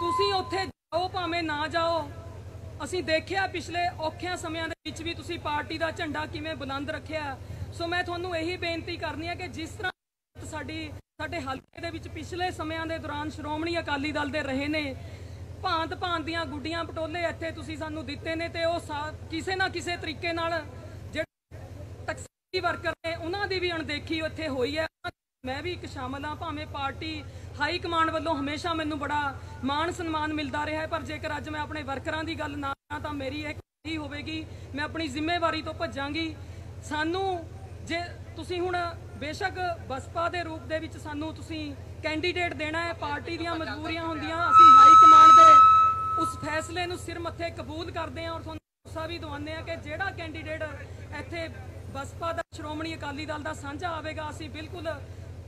ਤੁਸੀਂ ਉੱਥੇ ਜਾਓ, ਭਾਵੇਂ ਨਾ ਜਾਓ। ਅਸੀਂ ਦੇਖਿਆ ਪਿਛਲੇ ਔਖਿਆਂ ਸਮਿਆਂ ਦੇ ਵਿੱਚ ਵੀ ਤੁਸੀਂ ਪਾਰਟੀ ਦਾ ਝੰਡਾ ਕਿਵੇਂ ਬੁਲੰਦ ਰੱਖਿਆ। ਸੋ ਮੈਂ ਤੁਹਾਨੂੰ ਇਹੀ ਬੇਨਤੀ ਕਰਨੀ ਹੈ ਕਿ ਜਿਸ ਤਰ੍ਹਾਂ ਸਾਡੀ, ਸਾਡੇ ਹਲਕੇ ਦੇ ਵਿੱਚ ਪਿਛਲੇ ਸਮਿਆਂ ਦੇ ਦੌਰਾਨ ਸ਼੍ਰੋਮਣੀ ਅਕਾਲੀ ਦਲ ਦੇ ਰਹੇ ਨੇ, ਭਾਂਤ ਭਾਂਤ ਦੀਆਂ ਗੁੱਡੀਆਂ ਪਟੋਲੇ ਇੱਥੇ ਤੁਸੀਂ ਸਾਨੂੰ ਦਿੱਤੇ ਨੇ ਤੇ ਉਹ ਸਾ- ਕਿਸੇ ਨਾ ਕਿਸੇ ਤਰੀਕੇ ਨਾਲ ਜਿਹੜੇ ਟੈਕਸੀ ਵਰਕਰ ਨੇ, ਉਹਨਾਂ ਦੀ ਵੀ ਅਣਦੇਖੀ ਉੱਥੇ ਹੋਈ ਹੈ। ਮੈਂ ਵੀ ਇੱਕ ਸ਼ਾਮਲ ਹਾਂ, ਭਾਵੇਂ ਪਾਰਟੀ ਹਾਈ ਕਮਾਂਡ ਵੱਲੋਂ ਹਮੇਸ਼ਾ ਮੈਨੂੰ ਬੜਾ ਮਾਣ ਸਨਮਾਨ ਮਿਲਦਾ ਰਿਹਾ ਹੈ, ਪਰ ਜੇਕਰ ਅੱਜ ਮੈਂ ਆਪਣੇ ਵਰਕਰਾਂ ਦੀ ਗੱਲ ਨਾ ਕਰਾਂ ਤਾਂ ਮੇਰੀ ਇਹ ਹੀ ਹੋਵੇਗੀ, ਮੈਂ ਆਪਣੀ ਜ਼ਿੰਮੇਵਾਰੀ ਤੋਂ ਭੱਜਾਂਗੀ। ਸਾਨੂੰ ਜੇ ਤੁਸੀਂ ਹੁਣ ਬੇਸ਼ੱਕ ਬਸਪਾ ਦੇ ਰੂਪ ਦੇ ਵਿੱਚ ਸਾਨੂੰ ਤੁਸੀਂ ਕੈਂਡੀਡੇਟ ਦੇਣਾ ਹੈ, ਪਾਰਟੀ ਦੀਆਂ ਮਜਬੂਰੀਆਂ ਹੁੰਦੀਆਂ, ਅਸੀਂ ਹਾਈ ਕਮਾਂਡ ਦੇ ਉਸ ਫੈਸਲੇ ਨੂੰ ਸਿਰ ਮੱਥੇ ਕਬੂਲ ਕਰਦੇ ਹਾਂ ਔਰ ਤੁਹਾਨੂੰ ਭਰੋਸਾ ਵੀ ਦਵਾਉਂਦੇ ਹਾਂ ਕਿ ਜਿਹੜਾ ਕੈਂਡੀਡੇਟ ਇੱਥੇ ਬਸਪਾ ਦਾ ਸ਼੍ਰੋਮਣੀ ਅਕਾਲੀ ਦਲ ਦਾ ਸਾਂਝਾ ਆਵੇਗਾ, ਅਸੀਂ ਬਿਲਕੁਲ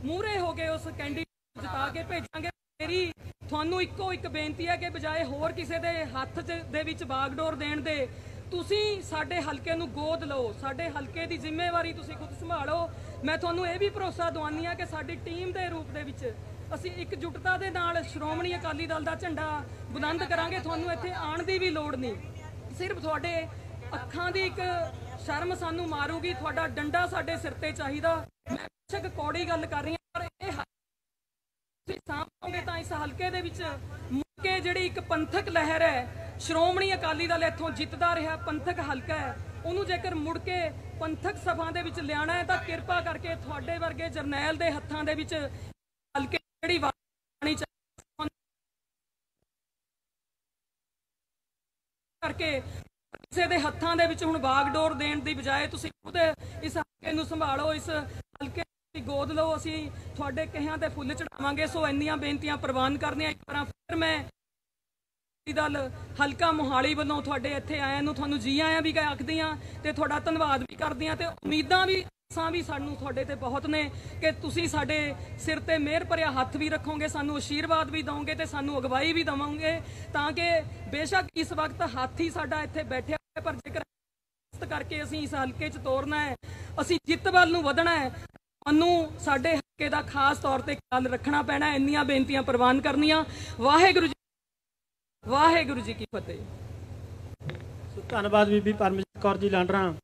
ਮੂਹਰੇ ਹੋ ਕੇ ਉਸ ਕੈਂਡੀਡੇਟ ਨੂੰ ਜਿਤਾ ਕੇ ਭੇਜਾਂਗੇ। ਮੇਰੀ ਤੁਹਾਨੂੰ ਇੱਕੋ ਇੱਕ ਬੇਨਤੀ ਹੈ ਕਿ ਬਜਾਏ ਹੋਰ ਕਿਸੇ ਦੇ ਹੱਥ ਦੇ ਵਿੱਚ ਬਾਗਡੋਰ ਦੇਣ ਦੇ, ਤੁਸੀਂ ਸਾਡੇ ਹਲਕੇ ਨੂੰ ਗੋਦ ਲਓ, ਸਾਡੇ ਹਲਕੇ ਦੀ ਜ਼ਿੰਮੇਵਾਰੀ ਤੁਸੀਂ ਖੁਦ ਸੰਭਾਲੋ। ਮੈਂ ਤੁਹਾਨੂੰ ਇਹ ਵੀ ਭਰੋਸਾ ਦਵਾਨੀ ਆ ਕਿ ਸਾਡੀ ਟੀਮ ਦੇ ਰੂਪ ਦੇ ਵਿੱਚ ਅਸੀਂ ਇਕਜੁੱਟਤਾ ਦੇ ਨਾਲ ਸ਼੍ਰੋਮਣੀ ਅਕਾਲੀ ਦਲ ਦਾ ਝੰਡਾ ਬੁਲੰਦ ਕਰਾਂਗੇ। ਤੁਹਾਨੂੰ ਇੱਥੇ ਆਉਣ ਦੀ ਵੀ ਲੋੜ ਨਹੀਂ। ਸਿਰਫ ਤੁਹਾਡੇ ਅੱਖਾਂ ਦੀ ਇੱਕ ਸ਼ਰਮ ਸਾਨੂੰ ਮਾਰੂਗੀ, ਤੁਹਾਡਾ ਡੰਡਾ ਸਾਡੇ ਸਿਰ ਤੇ ਚਾਹੀਦਾ। ਸ਼ਕ ਕੌੜੀ ਗੱਲ ਕਰ ਰਹੀ ਹਾਂ ਪਰ ਇਹ ਤੁਸੀਂ ਸਾਹਮਣੇ ਤਾਂ ਇਸ ਹਲਕੇ ਦੇ ਵਿੱਚ ਮੁੱਕੇ ਜਿਹੜੀ ਇੱਕ ਪੰਥਕ ਲਹਿਰ ਹੈ, ਸ਼੍ਰੋਮਣੀ ਅਕਾਲੀ ਦਲ ਇੱਥੋਂ ਜਿੱਤਦਾ ਰਿਹਾ, ਪੰਥਕ ਹਲਕਾ ਹੈ, ਉਹਨੂੰ ਜੇਕਰ ਮੁੜ ਕੇ ਪੰਥਕ ਸਭਾ ਦੇ ਵਿੱਚ ਲਿਆਣਾ ਹੈ ਤਾਂ ਕਿਰਪਾ ਕਰਕੇ ਤੁਹਾਡੇ ਵਰਗੇ ਜਰਨੈਲ ਦੇ ਹੱਥਾਂ ਦੇ ਵਿੱਚ ਹਲਕੇ ਜਿਹੜੀ ਵਾਣੀ ਕਰਕੇ ਕਿਸੇ ਦੇ ਹੱਥਾਂ ਦੇ ਵਿੱਚ ਹੁਣ ਬਾਗਡੋਰ ਦੇਣ ਦੀ ਬਜਾਏ ਤੁਸੀਂ ਖੁਦ ਇਸ ਹਲਕੇ ਨੂੰ ਸੰਭਾਲੋ, ਇਸ ਹਲਕੇ ਗੋਦ ਲਓ, ਅਸੀਂ ਤੁਹਾਡੇ ਕਹਿਆਂ ਤੇ ਫੁੱਲ ਚੜਾਵਾਂਗੇ। ਸੋ ਇੰਨੀਆਂ ਬੇਨਤੀਆਂ ਪ੍ਰਵਾਨ ਕਰਨੀਆਂ ਇੱਕ ਵਾਰ ਫਿਰ ਮੈਂ ਅਕਾਲੀ ਦਲ ਹਲਕਾ ਮੋਹਾਲੀ ਵੱਲੋਂ ਤੁਹਾਡੇ ਇੱਥੇ ਆਇਆਂ ਨੂੰ ਤੁਹਾਨੂੰ ਜੀ ਆਇਆਂ ਵੀ ਆਖਦੀ ਆ ਤੇ ਤੁਹਾਡਾ ਧੰਨਵਾਦ ਵੀ ਕਰਦੀ ਆ ਤੇ ਉਮੀਦਾਂ ਵੀ, ਆਸਾਂ ਵੀ ਸਾਨੂੰ ਤੁਹਾਡੇ ਤੇ ਬਹੁਤ ਨੇ ਕਿ ਤੁਸੀਂ ਸਾਡੇ ਸਿਰ ਤੇ ਮਿਹਰ ਭਰਿਆ ਹੱਥ ਵੀ ਰੱਖੋਗੇ, ਸਾਨੂੰ ਆਸ਼ੀਰਵਾਦ ਵੀ ਦਿਓਗੇ ਤੇ ਸਾਨੂੰ ਅਗਵਾਈ ਵੀ ਦਵੋਗੇ ਤਾਂ ਕਿ ਬੇਸ਼ੱਕ ਇਸ ਵਕਤ ਹਾਥੀ ਸਾਡਾ ਇੱਥੇ ਬੈਠਿਆ ਹੈ, ਪਰ ਜੇਕਰ ਕਰਕੇ ਅਸੀਂ ਇਸ ਹਲਕੇ 'ਚ ਤੋਰਨਾ ਹੈ, ਅਸੀਂ ਜਿੱਤ ਵੱਲ ਨੂੰ ਵਧਣਾ ਹੈ ਤੁਹਾਨੂੰ ਸਾਡੇ ਹਲਕੇ ਦਾ ਖਾਸ ਤੌਰ ਤੇ ਖਿਆਲ ਰੱਖਣਾ ਪੈਣਾ, ਇੰਨੀਆਂ ਬੇਨਤੀਆਂ ਪ੍ਰਵਾਨ ਕਰਨੀਆਂ। ਵਾਹਿਗੁਰੂ ਜੀ ਵਾਹਿਗੁਰੂ ਜੀ ਕੀ ਫਤਿਹ। ਸੋ ਧੰਨਵਾਦ ਬੀਬੀ ਪਰਮਜੀਤ ਕੌਰ ਜੀ ਲਾਂਡਰਾ।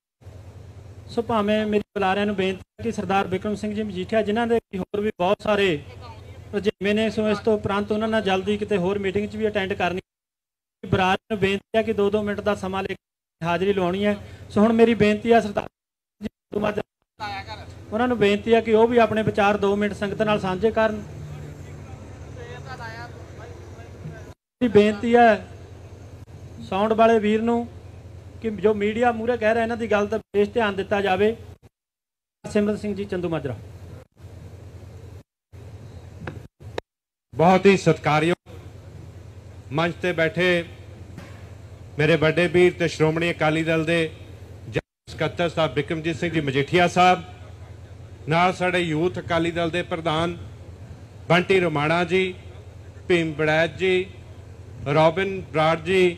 ਸੋ ਭਾਵੇਂ ਮੇਰੀ ਬੁਲਾਰਿਆਂ ਨੂੰ ਬੇਨਤੀ ਕਿ ਸਰਦਾਰ ਬਿਕਰਮ ਸਿੰਘ ਜੀ ਮਜੀਠੀਆ, ਜਿਨ੍ਹਾਂ ਦੇ ਹੋਰ ਵੀ ਬਹੁਤ ਸਾਰੇ ਰੁਝੇਵੇਂ ਨੇ, ਸੋ ਇਸ ਤੋਂ ਉਪਰੰਤ ਉਹਨਾਂ ਨਾਲ ਜਲਦੀ ਕਿਤੇ ਹੋਰ ਮੀਟਿੰਗ 'ਚ ਵੀ ਅਟੈਂਡ ਕਰਨੀ ਬੁਲਾਰਿਆਂ ਨੂੰ ਬੇਨਤੀ ਹੈ ਕਿ 2-2 ਮਿੰਟ ਦਾ ਸਮਾਂ ਲੈ ਕੇ ਹਾਜ਼ਰੀ ਲਵਾਉਣੀ ਹੈ। ਸੋ ਹੁਣ ਮੇਰੀ ਬੇਨਤੀ ਹੈ ਸਰਦਾਰ ਜੀ ਤੋਂ ਬਾਅਦ ਉਹਨਾਂ ਨੂੰ ਬੇਨਤੀ ਹੈ ਕਿ ਉਹ ਵੀ ਆਪਣੇ ਵਿਚਾਰ 2 ਮਿੰਟ ਸੰਗਤ ਨਾਲ ਸਾਂਝੇ ਕਰਨ। ਦੀ ਬੇਨਤੀ ਹੈ ਸਾਊਂਡ ਵਾਲੇ ਵੀਰ ਨੂੰ ਕਿ ਜੋ ਮੀਡੀਆ ਮੂਰੇ ਕਹਿ ਰਿਹਾ ਇਹਨਾਂ ਦੀ ਗੱਲ ਤਾਂ ਵਿਸ਼ੇਸ਼ ਧਿਆਨ ਦਿੱਤਾ ਜਾਵੇ। ਸਿਮਰਨ ਸਿੰਘ ਜੀ, ਚੰਦੂ ਮਾਜਰਾ। ਬਹੁਤ ਹੀ ਸਤਿਕਾਰਯੋਗ ਮੰਚ ਤੇ ਬੈਠੇ ਮੇਰੇ ਵੱਡੇ ਵੀਰ ਤੇ ਸ਼੍ਰੋਮਣੀ ਅਕਾਲੀ ਦਲ ਦੇ ਸਕੱਤਰ ਸਾਹਿਬ ਬਿਕਰਮਜੀਤ ਸਿੰਘ ਜੀ ਮਜੀਠੀਆ ਸਾਹਿਬ ਨਾਲ ਸਾਡੇ ਯੂਥ ਅਕਾਲੀ ਦਲ ਦੇ ਪ੍ਰਧਾਨ ਬੰਟੀ ਰੋਮਾਣਾ ਜੀ, ਭੀਮ ਬੜੈਤ ਜੀ, ਰੋਬਿਨ ਬਰਾੜ ਜੀ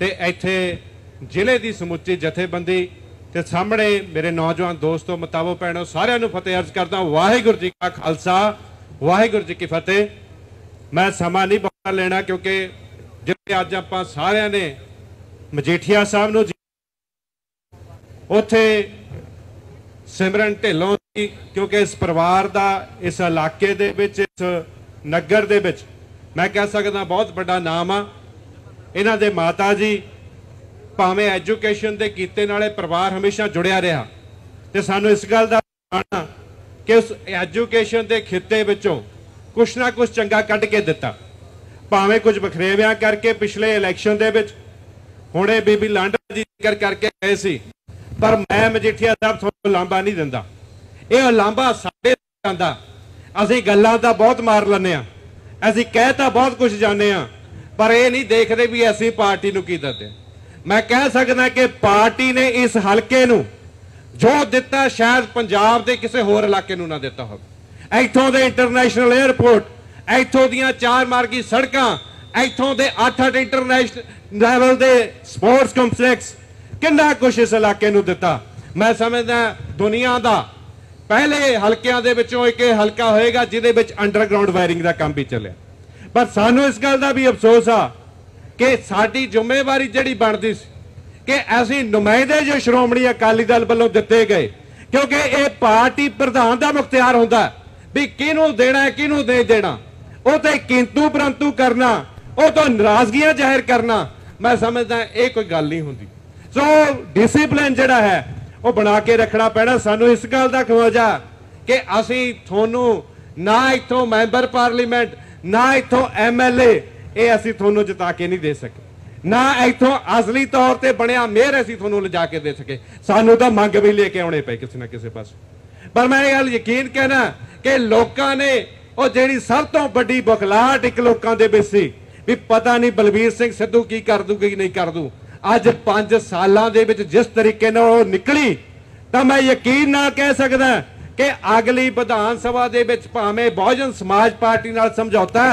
ਤੇ ਇੱਥੇ ਜ਼ਿਲ੍ਹੇ ਦੀ ਸਮੁੱਚੀ ਜਥੇਬੰਦੀ ਤੇ ਸਾਹਮਣੇ ਮੇਰੇ ਨੌਜਵਾਨ ਦੋਸਤੋ ਮਤਾਬੋ ਭੈਣੋ ਸਾਰਿਆਂ ਨੂੰ ਫਤਿਹ ਅਰਜ਼ ਕਰਦਾ ਵਾਹਿਗੁਰੂ ਜੀ ਕਾ ਖਾਲਸਾ, ਵਾਹਿਗੁਰੂ ਜੀ ਕੀ ਫਤਿਹ। ਮੈਂ ਸਮਾਂ ਨਹੀਂ ਬਹੁਤ ਲੈਣਾ ਕਿਉਂਕਿ ਜਿਵੇਂ ਅੱਜ ਆਪਾਂ ਸਾਰਿਆਂ ਨੇ ਮਜੀਠੀਆ ਸਾਹਿਬ ਨੂੰ ਉੱਥੇ ਸਿਮਰਨ ਢਿੱਲੋਂ ਜੀ ਕਿਉਂਕਿ ਇਸ ਪਰਿਵਾਰ ਦਾ, ਇਸ ਇਲਾਕੇ ਦੇ ਵਿੱਚ, ਇਸ ਨਗਰ ਦੇ ਵਿੱਚ, ਮੈਂ ਕਹਿ ਸਕਦਾ ਬਹੁਤ ਵੱਡਾ ਨਾਮ ਆ। ਇਹਨਾਂ ਦੇ ਮਾਤਾ ਜੀ ਭਾਵੇਂ ਐਜੂਕੇਸ਼ਨ ਦੇ ਕੀਤੇ ਨਾਲੇ ਪਰਿਵਾਰ ਹਮੇਸ਼ਾ ਜੁੜਿਆ ਰਿਹਾ। ਤੇ ਸਾਨੂੰ ਇਸ ਗੱਲ ਦਾ ਮਾਣ ਕਿ ਉਸ ਐਜੂਕੇਸ਼ਨ ਦੇ ਖਿੱਤੇ ਵਿੱਚੋਂ ਕੁਛ ਨਾ ਕੁਛ ਚੰਗਾ ਕੱਢ ਕੇ ਦਿੱਤਾ। ਭਾਵੇਂ ਕੁਝ ਬਖਰੇਵਿਆਂ ਕਰਕੇ ਪਿਛਲੇ ਇਲੈਕਸ਼ਨ ਦੇ ਵਿੱਚ, ਹੁਣੇ ਬੀਬੀ ਲਾਂਡਾ ਜੀ ਜ਼ਿਕਰ ਕਰਕੇ ਗਏ ਸੀ। ਪਰ ਮੈਂ ਮਜੀਠੀਆ ਸਾਹਿਬ ਤੁਹਾਨੂੰ ਲਾਂਬਾ ਨਹੀਂ ਦਿੰਦਾ। ਇਹ ਲਾਂਬਾ ਸਾਡੇ ਜਾਂਦਾ ਅਸੀਂ ਗੱਲਾਂ ਤਾਂ ਬਹੁਤ ਮਾਰ ਲੈਂਦੇ ਆ ਅਸੀਂ ਕਹਿ ਤਾਂ ਬਹੁਤ ਕੁਝ ਜਾਂਦੇ ਆ ਪਰ ਇਹ ਨਹੀਂ ਦੇਖਦੇ ਵੀ ਅਸੀਂ ਪਾਰਟੀ ਨੂੰ ਕੀ ਦਿੰਦੇ ਮੈਂ ਕਹਿ ਸਕਦਾ ਕਿ ਪਾਰਟੀ ਨੇ ਇਸ ਹਲਕੇ ਨੂੰ ਜੋ ਦਿੱਤਾ ਸ਼ਾਇਦ ਪੰਜਾਬ ਦੇ ਕਿਸੇ ਹੋਰ ਇਲਾਕੇ ਨੂੰ ਨਾ ਦਿੱਤਾ ਹੋਵੇ। ਇੱਥੋਂ ਦੇ ਇੰਟਰਨੈਸ਼ਨਲ 에ਅਰਪੋਰਟ ਇੱਥੋਂ ਦੀਆਂ ਚਾਰ ਮਾਰਗੀ ਸੜਕਾਂ, ਇੱਥੋਂ ਦੇ 8-8 ਇੰਟਰਨੈਸ਼ਨਲ ਲੈਵਲ ਦੇ ਸਪੋਰਟਸ ਕੰਪਲੈਕਸ ਕਿੰਨਾ ਕੁਝ ਇਸ ਇਲਾਕੇ ਨੂੰ ਦਿੱਤਾ? ਮੈਂ ਸਮਝਦਾ ਦੁਨੀਆ ਦਾ ਪਹਿਲੇ ਹਲਕਿਆਂ ਦੇ ਵਿੱਚੋਂ ਇੱਕ ਇਹ ਹਲਕਾ ਹੋਏਗਾ ਜਿਹਦੇ ਵਿੱਚ ਅੰਡਰਗਰਾਉਂਡ ਵਾਇਰਿੰਗ ਦਾ ਕੰਮ ਵੀ ਚੱਲਿਆ। ਪਰ ਸਾਨੂੰ ਇਸ ਗੱਲ ਦਾ ਵੀ ਅਫਸੋਸ ਆ ਕਿ ਸਾਡੀ ਜ਼ਿੰਮੇਵਾਰੀ ਜਿਹੜੀ ਬਣਦੀ ਸੀ ਕਿ ਅਸੀਂ ਨੁਮਾਇੰਦੇ ਜੋ ਸ਼੍ਰੋਮਣੀ ਅਕਾਲੀ ਦਲ ਵੱਲੋਂ ਦਿੱਤੇ ਗਏ, ਕਿਉਂਕਿ ਇਹ ਪਾਰਟੀ ਪ੍ਰਧਾਨ ਦਾ ਮੁਖਤਿਆਰ ਹੁੰਦਾ ਵੀ ਕਿਹਨੂੰ ਦੇਣਾ ਹੈ, ਕਿਹਨੂੰ ਨਹੀਂ ਦੇਣਾ। ਉਹ ਤੇ ਕਿੰਤੂ ਪਰੰਤੂ ਕਰਨਾ, ਉਹ ਤੋਂ ਨਾਰਾਜ਼ਗੀਆਂ ਜ਼ਾਹਿਰ ਕਰਨਾ, ਮੈਂ ਸਮਝਦਾ ਇਹ ਕੋਈ ਗੱਲ ਨਹੀਂ ਹੁੰਦੀ। ਸੋ ਡਿਸਪਲਿਨ ਜਿਹੜਾ ਹੈ, ਉਹ ਬਣਾ ਕੇ ਰੱਖਣਾ ਪੈਣਾ। ਸਾਨੂੰ ਇਸ ਗੱਲ ਦਾ ਖਵਾਜਾ ਕਿ ਅਸੀਂ ਤੁਹਾਨੂੰ ਨਾ ਇੱਥੋਂ ਮੈਂਬਰ ਪਾਰਲੀਮੈਂਟ, ਨਾ ਇੱਥੋਂ ਐਮਐਲਏ ਇਹ ਅਸੀਂ ਤੁਹਾਨੂੰ ਜਿਤਾ ਕੇ ਨਹੀਂ ਦੇ ਸਕੇ। ਨਾ ਇੱਥੋਂ ਅਸਲੀ ਤੌਰ ਤੇ ਬਣਿਆ ਮੇਅਰ ਅਸੀਂ ਤੁਹਾਨੂੰ ਲਿਜਾ ਕੇ ਦੇ ਸਕੇ। ਸਾਨੂੰ ਤਾਂ ਮੰਗ ਵੀ ਲੈ ਕੇ ਆਉਣੇ ਪਏ ਕਿਸੇ ਨਾ ਕਿਸੇ ਪਾਸੇ। ਪਰ ਮੈਂ ਇਹ ਗੱਲ ਯਕੀਨ ਕਹਿਣਾ ਕਿ ਲੋਕਾਂ ਨੇ, ਉਹ ਜਿਹੜੀ ਸਭ ਤੋਂ ਵੱਡੀ ਬੁਖਲਾਹਟ ਇੱਕ ਲੋਕਾਂ ਦੇ ਵਿੱਚ ਸੀ, ਵੀ ਪਤਾ ਨਹੀਂ ਬਲਬੀਰ ਸਿੰਘ ਸਿੱਧੂ ਕੀ ਕਰ ਦੂ, ਕੀ ਨਹੀਂ ਕਰ ਦੂ। ਅੱਜ 5 ਸਾਲਾਂ ਦੇ ਵਿੱਚ ਜਿਸ ਤਰੀਕੇ ਨਾਲ ਉਹ ਨਿਕਲੀ, ਤਾਂ ਮੈਂ ਯਕੀਨ ਨਾਲ ਕਹਿ ਸਕਦਾ ਕਿ ਅਗਲੀ ਵਿਧਾਨ ਸਭਾ ਦੇ ਵਿੱਚ ਭਾਵੇਂ ਬਹੁਜਨ ਸਮਾਜ ਪਾਰਟੀ ਨਾਲ ਸਮਝੌਤਾ,